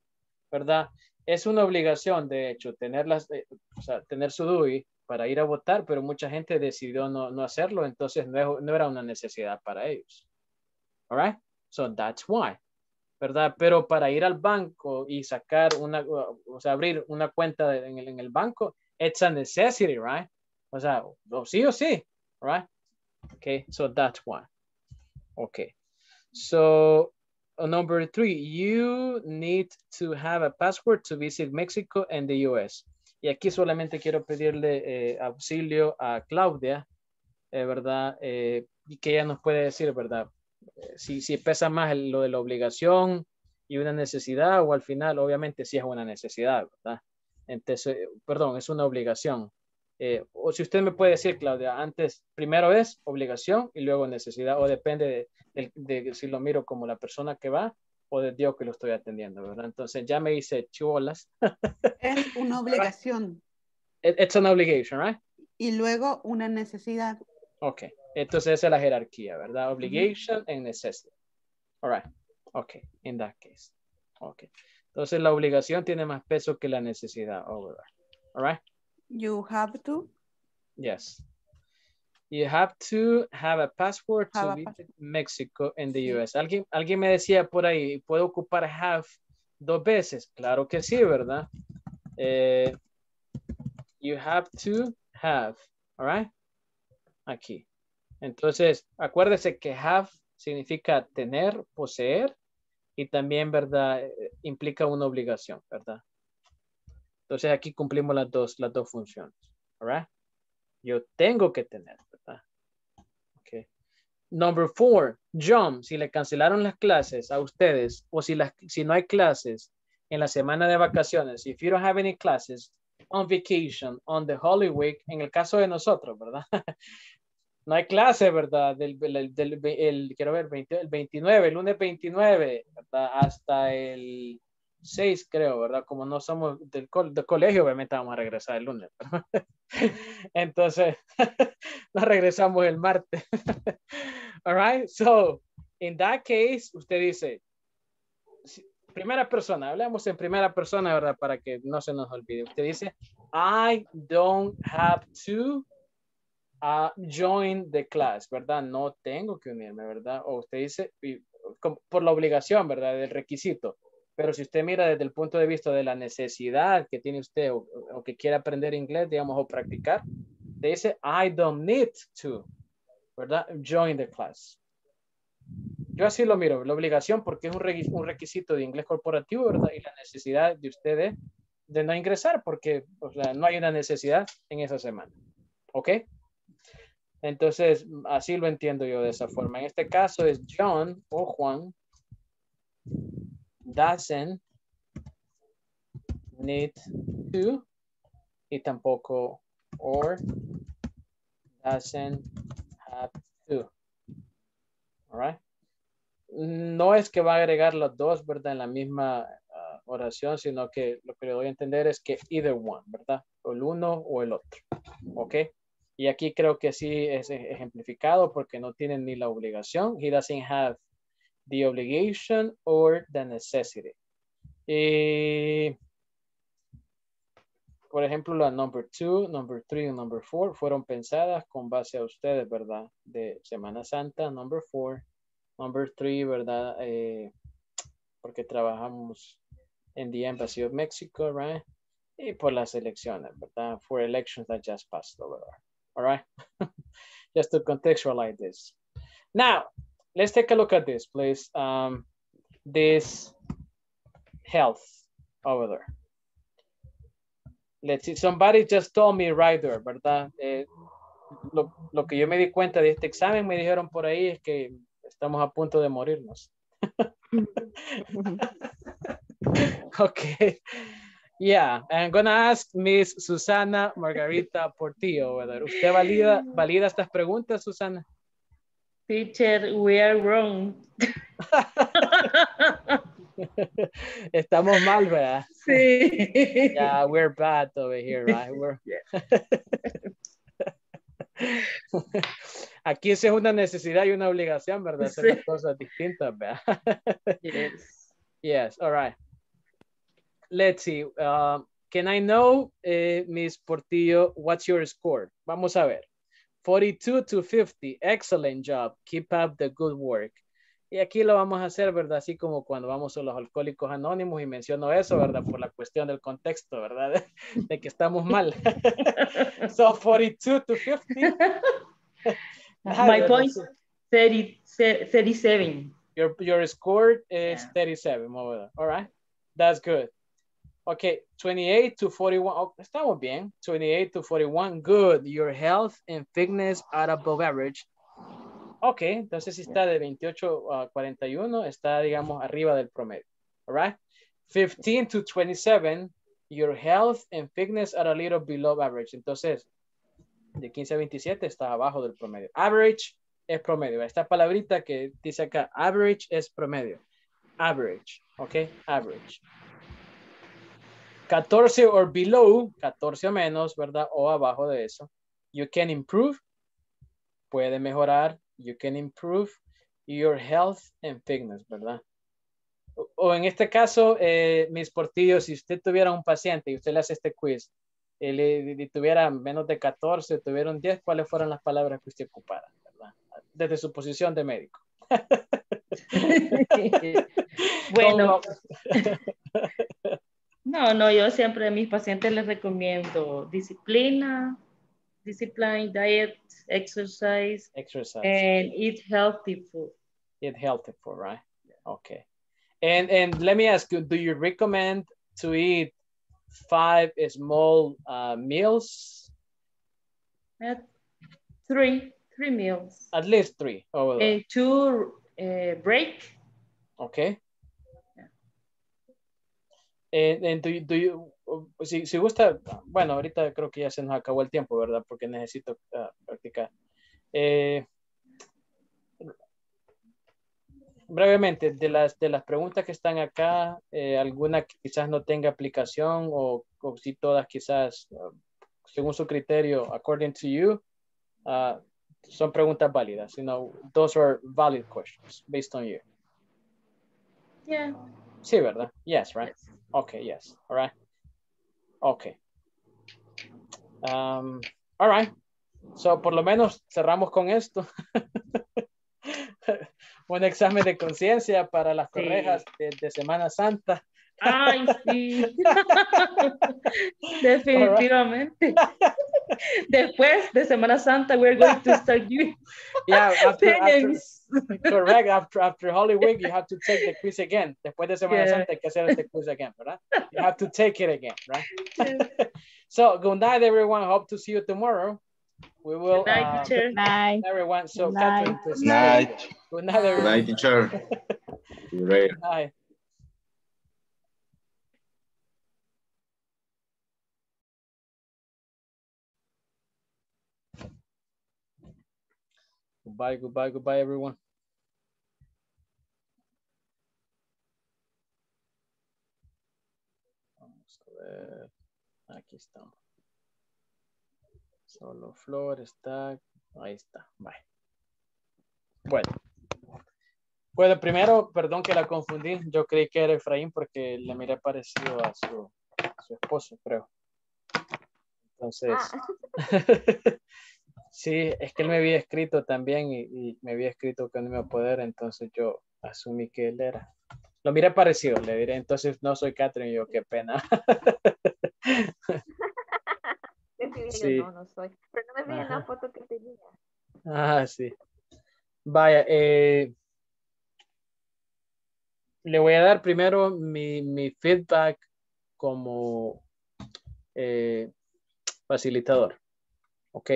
S1: ¿verdad? Es una obligación, de hecho, tener, las, eh, o sea, tener su DUI para ir a votar, pero mucha gente decidió no, no hacerlo, entonces no, era una necesidad para ellos. All right? So that's why. ¿Verdad? Pero para ir al banco y sacar una, o sea, abrir una cuenta de- en, el, en el banco, it's a necessity, right? O sea, sí o sí, right? Okay, so that's why. Okay. So uh, number three, you need to have a passport to visit Mexico and the US. Y aquí solamente quiero pedirle eh, auxilio a Claudia, eh, ¿verdad? Eh, y que ella nos puede decir, ¿verdad? Eh, si, si pesa más el- lo de la obligación y una necesidad o al final, obviamente, sí es una necesidad, ¿verdad? Entonces, perdón, es una obligación. Eh, o si usted me puede decir, Claudia, antes, primero es obligación y luego necesidad, o depende de, de- de si lo miro como la persona que va o de Dios que lo estoy atendiendo, ¿verdad? Entonces ya me hice chuolas.
S10: Es una obligación
S1: It- It's an obligation, right?
S10: y luego una necesidad.
S1: Ok. Entonces esa es la jerarquía, ¿verdad? Obligation and necessity. All right. Ok. In that case. Ok. Entonces la obligación tiene más peso que la necesidad. There. All right.
S10: You have to.
S1: Yes. You have to have a passport
S10: Have
S1: to
S10: a
S1: visit Mexico and the US. ¿Alguien, alguien me decía por ahí, ¿puedo ocupar have dos veces? Claro que sí, ¿verdad? Eh, you have to have, all right? Aquí. Entonces, acuérdese que have significa tener, poseer y también, ¿verdad? Eh, Implica una obligación, ¿verdad? Entonces aquí cumplimos las dos, las dos funciones, right? Yo tengo que tener, ¿verdad? Ok. Number four, John, si le cancelaron las clases a ustedes o si, las, si no hay clases en la semana de vacaciones, if you don't have any classes on vacation, on the Holy Week, en el caso de nosotros, ¿verdad? no hay clase, ¿verdad? El, quiero ver, 20 el 29, el lunes 29, ¿verdad? Hasta el 6, creo, ¿verdad? Como no somos del, col- del colegio, obviamente vamos a regresar el lunes. ¿verdad? Entonces, nos regresamos el martes. All right, so, in that case, usted dice, primera persona, hablamos en primera persona, ¿verdad? Para que no se nos olvide. Usted dice, I don't have to uh, join the class, ¿verdad? No tengo que unirme, ¿verdad? O usted dice, por la obligación, ¿verdad? Del requisito. Pero si usted mira desde el punto de vista de la necesidad que tiene usted o, que quiere aprender inglés, digamos, o practicar, te dice, I don't need to, ¿verdad? Join the class. Yo así lo miro, la obligación porque es un, un requisito de inglés corporativo, ¿verdad? Y la necesidad de ustedes de no ingresar porque o sea, no hay una necesidad en esa semana. ¿Ok? Entonces, así lo entiendo yo de esa forma. En este caso es John o Juan doesn't need to y tampoco or doesn't have to. All right. No es que va a agregar los dos, ¿verdad? En la misma ah, oración, sino que lo que le doy a entender es que either one, ¿verdad? O el uno o el otro. ¿Ok? Y aquí creo que sí es e- ejemplificado porque no tienen ni la obligación. He doesn't have the obligation or the necessity. Y, por ejemplo, la number two, number three number four fueron pensadas con base a ustedes, ¿verdad? De Semana Santa, number four. Number three, ¿verdad? Eh, porque trabajamos en the Embassy of Mexico, right? Y por las elecciones, ¿verdad? For elections that just passed over. All right? just to contextualize this. Now, let's take a look at this, please. Um, this health over there. Let's see, somebody just told me right there, ¿verdad? Eh, lo, lo que yo me di cuenta de este examen, me dijeron por ahí, es que estamos a punto de morirnos. okay. Yeah, I'm gonna ask Miss Susana Margarita Portillo. ¿Usted valida, valida estas preguntas, Susana?
S9: Teacher, we are wrong.
S1: Estamos mal, ¿verdad?
S9: Sí.
S1: Yeah, we're bad over here, right? We're... Aquí es una necesidad y una obligación, ¿verdad? Hacer las
S9: Sí.
S1: cosas distintas, ¿verdad?
S9: Yes.
S1: Yes, all right. Let's see. Um, can I know, eh, Miss Portillo, what's your score? Vamos a ver. 42 to 50. Excellent job. Keep up the good work. Y aquí lo vamos a hacer, ¿verdad? Así como cuando vamos a los alcohólicos anónimos y menciono eso, ¿verdad? Por la cuestión del contexto, ¿verdad? De que estamos mal. so 42 to 50. Ah,
S9: My point,
S1: Sí.
S9: 30, 37.
S1: Your, your score is 37, or less. All right. That's good. Okay, 28 to 41. Oh, estamos bien. 28 to 41. Good. Your health and fitness are above average. Ok, entonces está de 28 a 41, está, digamos, arriba del promedio. All right. 15 to 27. Your health and fitness are a little below average. Entonces, de 15 a 27 está abajo del promedio. Average es promedio. Esta palabrita que dice acá, average es promedio. Average, ok, average. 14 or below, 14 o menos, ¿verdad? O abajo de eso. You can improve, puede mejorar. You can improve your health and fitness, ¿verdad? O, o en este caso, eh, mis portillos, si usted tuviera un paciente y usted le hace este quiz, y le, y tuviera menos de 14, tuviera un 10, ¿cuáles fueron las palabras que usted ocupara? ¿verdad? Desde su posición de médico.
S9: Bueno. No, no, yo siempre a mis pacientes les recomiendo disciplina, discipline, diet, exercise,
S1: Exercise.
S9: and eat healthy food.
S1: Eat healthy food, right? Okay. And and let me ask you, do you recommend to eat five small uh, meals?
S9: Uh, three, three meals.
S1: At least three. Oh,
S9: And two uh, break.
S1: okay. And do you, do you, si, si gusta, bueno, ahorita creo que ya se nos acabó el tiempo, ¿verdad? Porque necesito ah, practicar. Eh, brevemente, de las, de las preguntas que están acá, eh, alguna que quizás no tenga aplicación o, o si todas quizás, uh, según su criterio, according to you, uh, son preguntas válidas. You know, those are valid questions based on you.
S9: Yeah.
S1: Sí, ¿verdad? Yes, right? Okay, yes. All right. Okay. Um, all right. So, por lo menos cerramos con esto. Un examen de conciencia para las
S9: Sí.
S1: correjas de, de Semana Santa.
S9: Ay, sí. Definitivamente. Después de Semana Santa, we're going to start giving
S1: Yeah, after, after,
S9: penance.
S1: correct. After, after Holy Week, you have to take the quiz again. Después de Semana
S9: Yeah.
S1: Santa hay que hacer este quiz again, ¿verdad? You have to take it again, right? so, good night, everyone. Hope to see you tomorrow. We will.
S9: Good night,
S1: uh,
S9: teacher.
S2: Good night.
S1: Everyone. So,
S2: Good
S1: Catherine,
S2: night.
S1: please.
S13: Good night.
S1: Good night, everyone.
S6: Bye, teacher. Great.
S1: Bye. Goodbye, goodbye, goodbye, everyone. Vamos a ver. Aquí estamos. Solo Flor está. Ahí está. Bye. Bueno. Bueno, primero, perdón que la confundí. Yo creí que era Efraín porque le miré parecido a su, a su esposo, creo. Entonces, sí, es que él me había escrito también y, y me había escrito que no me iba a poder, entonces yo asumí que él era. Lo miré parecido, le diré, entonces no soy Catherine, y yo qué pena.
S15: Sí, yo no, no soy. Pero no me vi en la foto que tenía.
S1: Ah, sí. Vaya, eh, le voy a dar primero mi, mi feedback como eh, facilitador. Ok.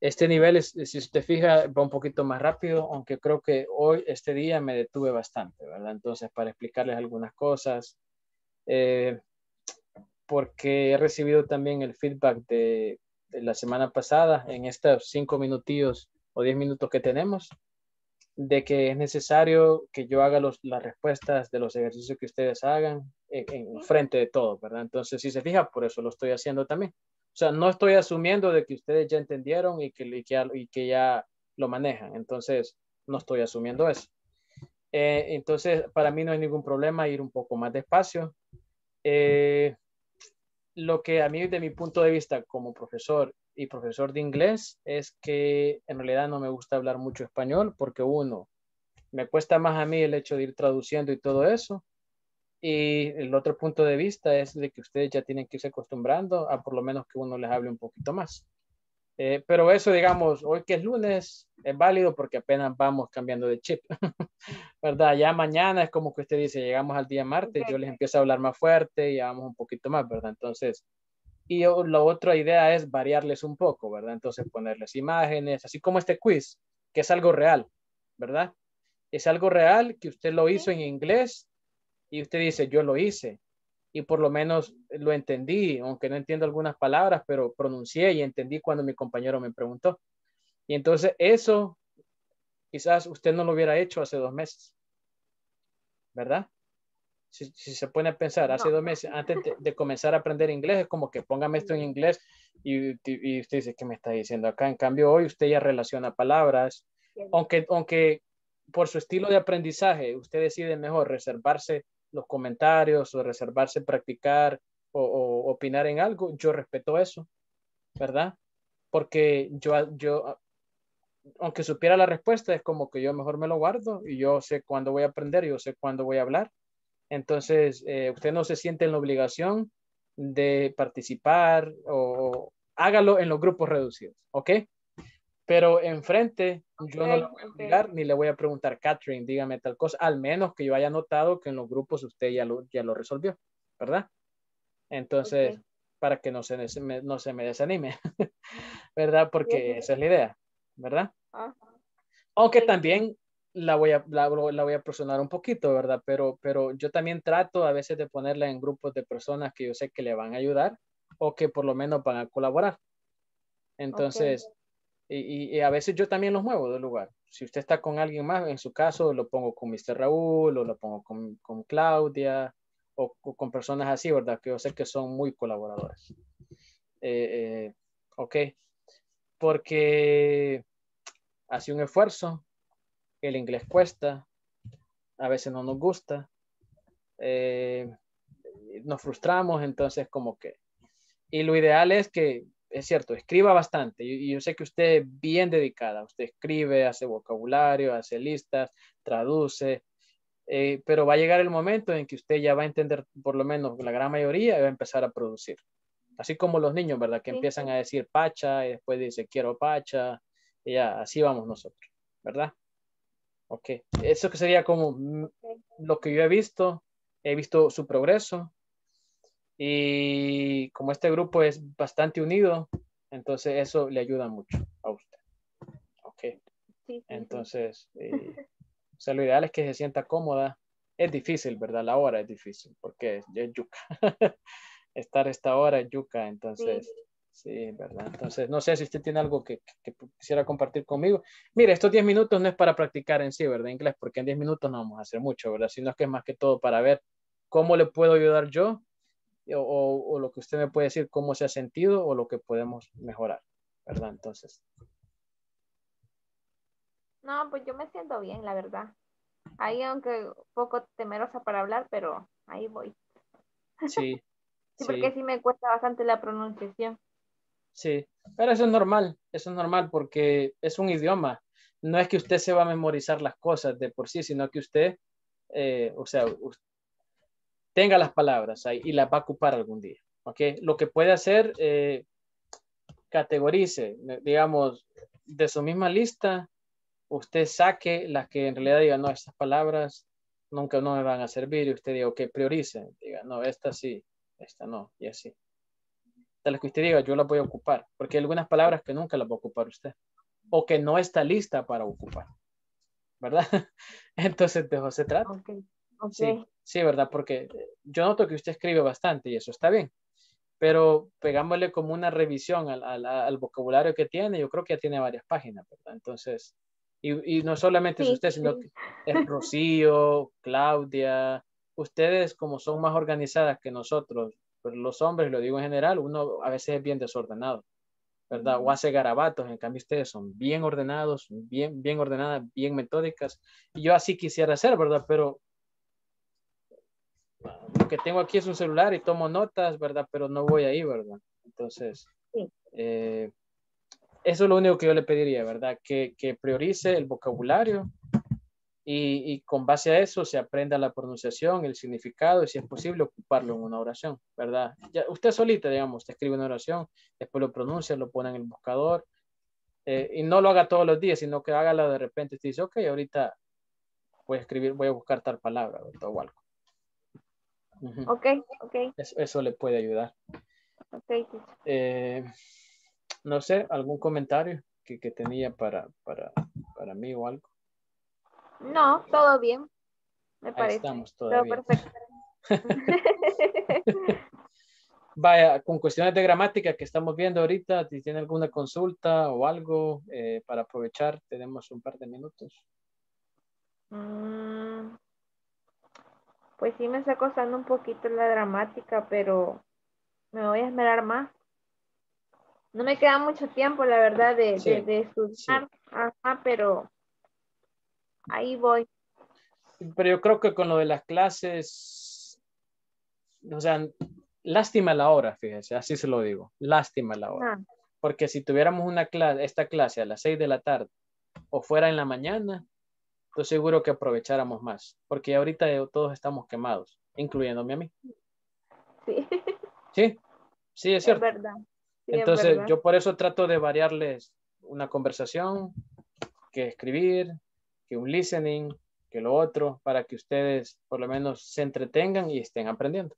S1: Este nivel, es, si usted fija, va un poquito más rápido, aunque creo que hoy, este día, me detuve bastante, ¿verdad? Entonces, para explicarles algunas cosas, eh, porque he recibido también el feedback de, de la semana pasada, en estos cinco minutillos o 10 minutos que tenemos, de que es necesario que yo haga los, las respuestas de los ejercicios que ustedes hagan en, en frente de todo, ¿verdad? Entonces, si se fija, por eso lo estoy haciendo también. O sea, no estoy asumiendo de que ustedes ya entendieron y que, ya lo manejan. Entonces, no estoy asumiendo eso. Eh, entonces, para mí no hay ningún problema ir un poco más despacio. Eh, lo que a mí, de mi punto de vista como profesor y profesor de inglés, es que en realidad no me gusta hablar mucho español porque uno, me cuesta más a mí el hecho de ir traduciendo y todo eso. Y el otro punto de vista es de que ustedes ya tienen que irse acostumbrando a por lo menos que uno les hable un poquito más. Eh, pero eso, digamos, hoy que es lunes, es válido porque apenas vamos cambiando de chip, ¿verdad? Ya mañana es como que usted dice, llegamos al día martes, yo les empiezo a hablar más fuerte y vamos un poquito más, ¿verdad? Entonces, y la otra idea es variarles un poco, ¿verdad? Entonces, ponerles imágenes, así como este quiz, que es algo real, ¿verdad? Es algo real que usted lo hizo en inglés y usted dice, yo lo hice y por lo menos lo entendí, aunque no entiendo algunas palabras, pero pronuncié y entendí cuando mi compañero me preguntó. Y entonces eso quizás usted no lo hubiera hecho hace dos meses, ¿verdad? Si, si se pone a pensar, hace dos meses, antes de, de comenzar a aprender inglés, es como que póngame esto en inglés y, y usted dice, ¿qué me está diciendo acá? En cambio, hoy usted ya relaciona palabras, aunque, aunque por su estilo de aprendizaje, usted decide mejor reservarse los comentarios o reservarse practicar o, opinar en algo, yo respeto eso, ¿verdad? Porque yo, yo, aunque supiera la respuesta, es como que yo mejor me lo guardo y yo sé cuándo voy a aprender, yo sé cuándo voy a hablar. Entonces, eh, usted no se siente en la obligación de participar o hágalo en los grupos reducidos, ¿ok? Pero enfrente, yo no le voy a obligar ni le voy a preguntar, Catherine, dígame tal cosa, al menos que yo haya notado que en los grupos usted ya lo, ya lo resolvió, ¿verdad? Entonces, para que no se, no se me desanime, ¿verdad? Porque esa es la idea, ¿verdad? Aunque también la voy a, la, la voy a presionar un poquito, ¿verdad? Pero, pero yo también trato a veces de ponerla en grupos de personas que yo sé que le van a ayudar o que por lo menos van a colaborar. Entonces, y, a veces yo también los muevo del lugar. Si usted está con alguien más, en su caso lo pongo con Mr. Raúl o lo pongo con, con Claudia o, o con personas así, ¿verdad? Que yo sé que son muy colaboradores. Eh, eh, ok. Porque hace un esfuerzo, el inglés cuesta, a veces no nos gusta, eh, nos frustramos, entonces como que... Y lo ideal es que, es cierto, escriba bastante. Y, yo sé que usted es bien dedicada, usted escribe, hace vocabulario, hace listas, traduce, eh, pero va a llegar el momento en que usted ya va a entender, por lo menos la gran mayoría, y va a empezar a producir. Así como los niños, ¿verdad? Que
S15: Sí,
S1: empiezan a decir pacha y después dice quiero pacha, y ya, así vamos nosotros, ¿verdad? Ok, eso que sería como lo que yo he visto, he visto su progreso y como este grupo es bastante unido, entonces eso le ayuda mucho a usted. Ok,
S15: Sí, sí, sí.
S1: entonces, eh, o sea, lo ideal es que se sienta cómoda. Es difícil, ¿verdad? La hora es difícil porque es, es yuca. Estar esta hora es yuca, entonces, sí, ¿verdad? Entonces, no sé si usted tiene algo que, que- que quisiera compartir conmigo. Mire, estos 10 minutos no es para practicar en sí, ¿verdad? Inglés, porque en 10 minutos no vamos a hacer mucho, ¿verdad? Sino que es más que todo para ver cómo le puedo ayudar yo o, o- o lo que usted me puede decir, cómo se ha sentido o lo que podemos mejorar, ¿verdad? Entonces,
S15: No, pues yo me siento bien, la verdad. Ahí, aunque un poco temerosa para hablar, pero ahí voy.
S1: sí,
S15: Sí, porque sí me cuesta bastante la pronunciación.
S1: Sí, pero eso es normal, eso es normal porque es un idioma. No es que usted se va a memorizar las cosas de por sí, sino que usted, eh, o sea, us- tenga las palabras ahí y las va a ocupar algún día. ¿ok? Lo que puede hacer, eh, categorice, eh, digamos, de su misma lista, usted saque las que en realidad diga, no, estas palabras nunca no me van a servir y usted diga, ok, priorice, diga, no, esta sí, esta no, y así de las que usted diga, yo las voy a ocupar, porque hay algunas palabras que nunca las va a ocupar usted, o que no está lista para ocupar, ¿verdad? Entonces, de eso se trata.
S15: Ok.
S1: Sí, sí, ¿verdad? Porque yo noto que usted escribe bastante y eso está bien, pero pegámosle como una revisión al, al- al vocabulario que tiene, yo creo que ya tiene varias páginas, ¿verdad? Entonces, y, y no solamente es usted, sino
S15: sí.
S1: que es Rocío, Claudia, ustedes como son más organizadas que nosotros, pero los hombres, lo digo en general, uno a veces es bien desordenado, ¿verdad? O hace garabatos, en cambio ustedes son bien ordenados, bien, bien ordenadas, bien metódicas, y yo así quisiera ser, ¿verdad? Pero lo que tengo aquí es un celular y tomo notas, ¿verdad? Pero no voy ahí, ¿verdad? Entonces,
S15: Sí.
S1: eh, eso es lo único que yo le pediría, ¿verdad? Que, que priorice el vocabulario y, y con base a eso se aprenda la pronunciación, el significado y si es posible ocuparlo en una oración, ¿verdad? Ya, usted solita, digamos, usted escribe una oración, después lo pronuncia, lo pone en el buscador eh, y no lo haga todos los días, sino que hágalo de repente y dice, ok, ahorita voy a escribir, voy a buscar tal palabra ¿verdad? o algo. Ujú.
S15: Ok, ok,
S1: Eso, eso le puede ayudar.
S15: ok.
S1: Eh, no sé, algún comentario que, que tenía para, para, para mí o algo.
S15: No, todo bien. Me
S1: Ahí
S15: parece.
S1: estamos
S15: Todo perfecto.
S1: Vaya, con cuestiones de gramática que estamos viendo ahorita, si tiene alguna consulta o algo eh, para aprovechar, tenemos un par de minutos.
S15: Mm, Pues sí me está costando un poquito la gramática, pero me voy a esmerar más. No me queda mucho tiempo, la verdad, de,
S1: Sí,
S15: de, de estudiar, Ajá, pero ahí voy.
S1: Pero yo creo que con lo de las clases, o sea, lástima la hora, fíjese, así se lo digo, lástima la hora.
S15: Ajá.
S1: Porque si tuviéramos una clase, esta clase a las 6 de la tarde o fuera en la mañana, estoy seguro que aprovecháramos más, porque ahorita todos estamos quemados, incluyéndome a mí.
S15: Sí,
S1: Sí, sí, es
S15: es
S1: cierto.
S15: verdad. Sí, es
S1: Entonces,
S15: verdad.
S1: yo por eso trato de variarles una conversación, que escribir, que un listening, que lo otro, para que ustedes por lo menos se entretengan y estén aprendiendo.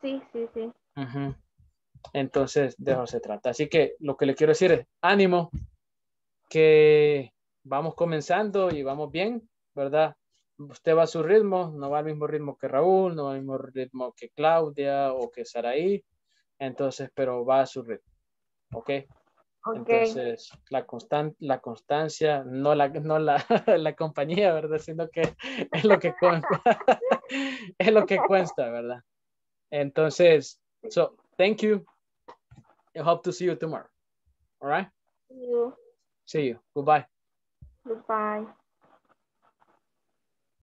S15: Sí, sí, sí.
S1: Ujú. Entonces, de eso se trata. Así que lo que le quiero decir es ánimo, que vamos comenzando y vamos bien, ¿verdad? Usted va a su ritmo, no va al mismo ritmo que Raúl, no va al mismo ritmo que Claudia o que Saraí, entonces, pero va a su ritmo, ¿ok?
S15: Ok.
S1: Entonces, la, constan la constancia, no la, no la, la compañía, ¿verdad? Sino que es lo que consta, es lo que cuesta, ¿verdad? Entonces, so, thank you. I hope to see you tomorrow. All right?
S15: See you.
S1: See you. Goodbye.
S15: Goodbye.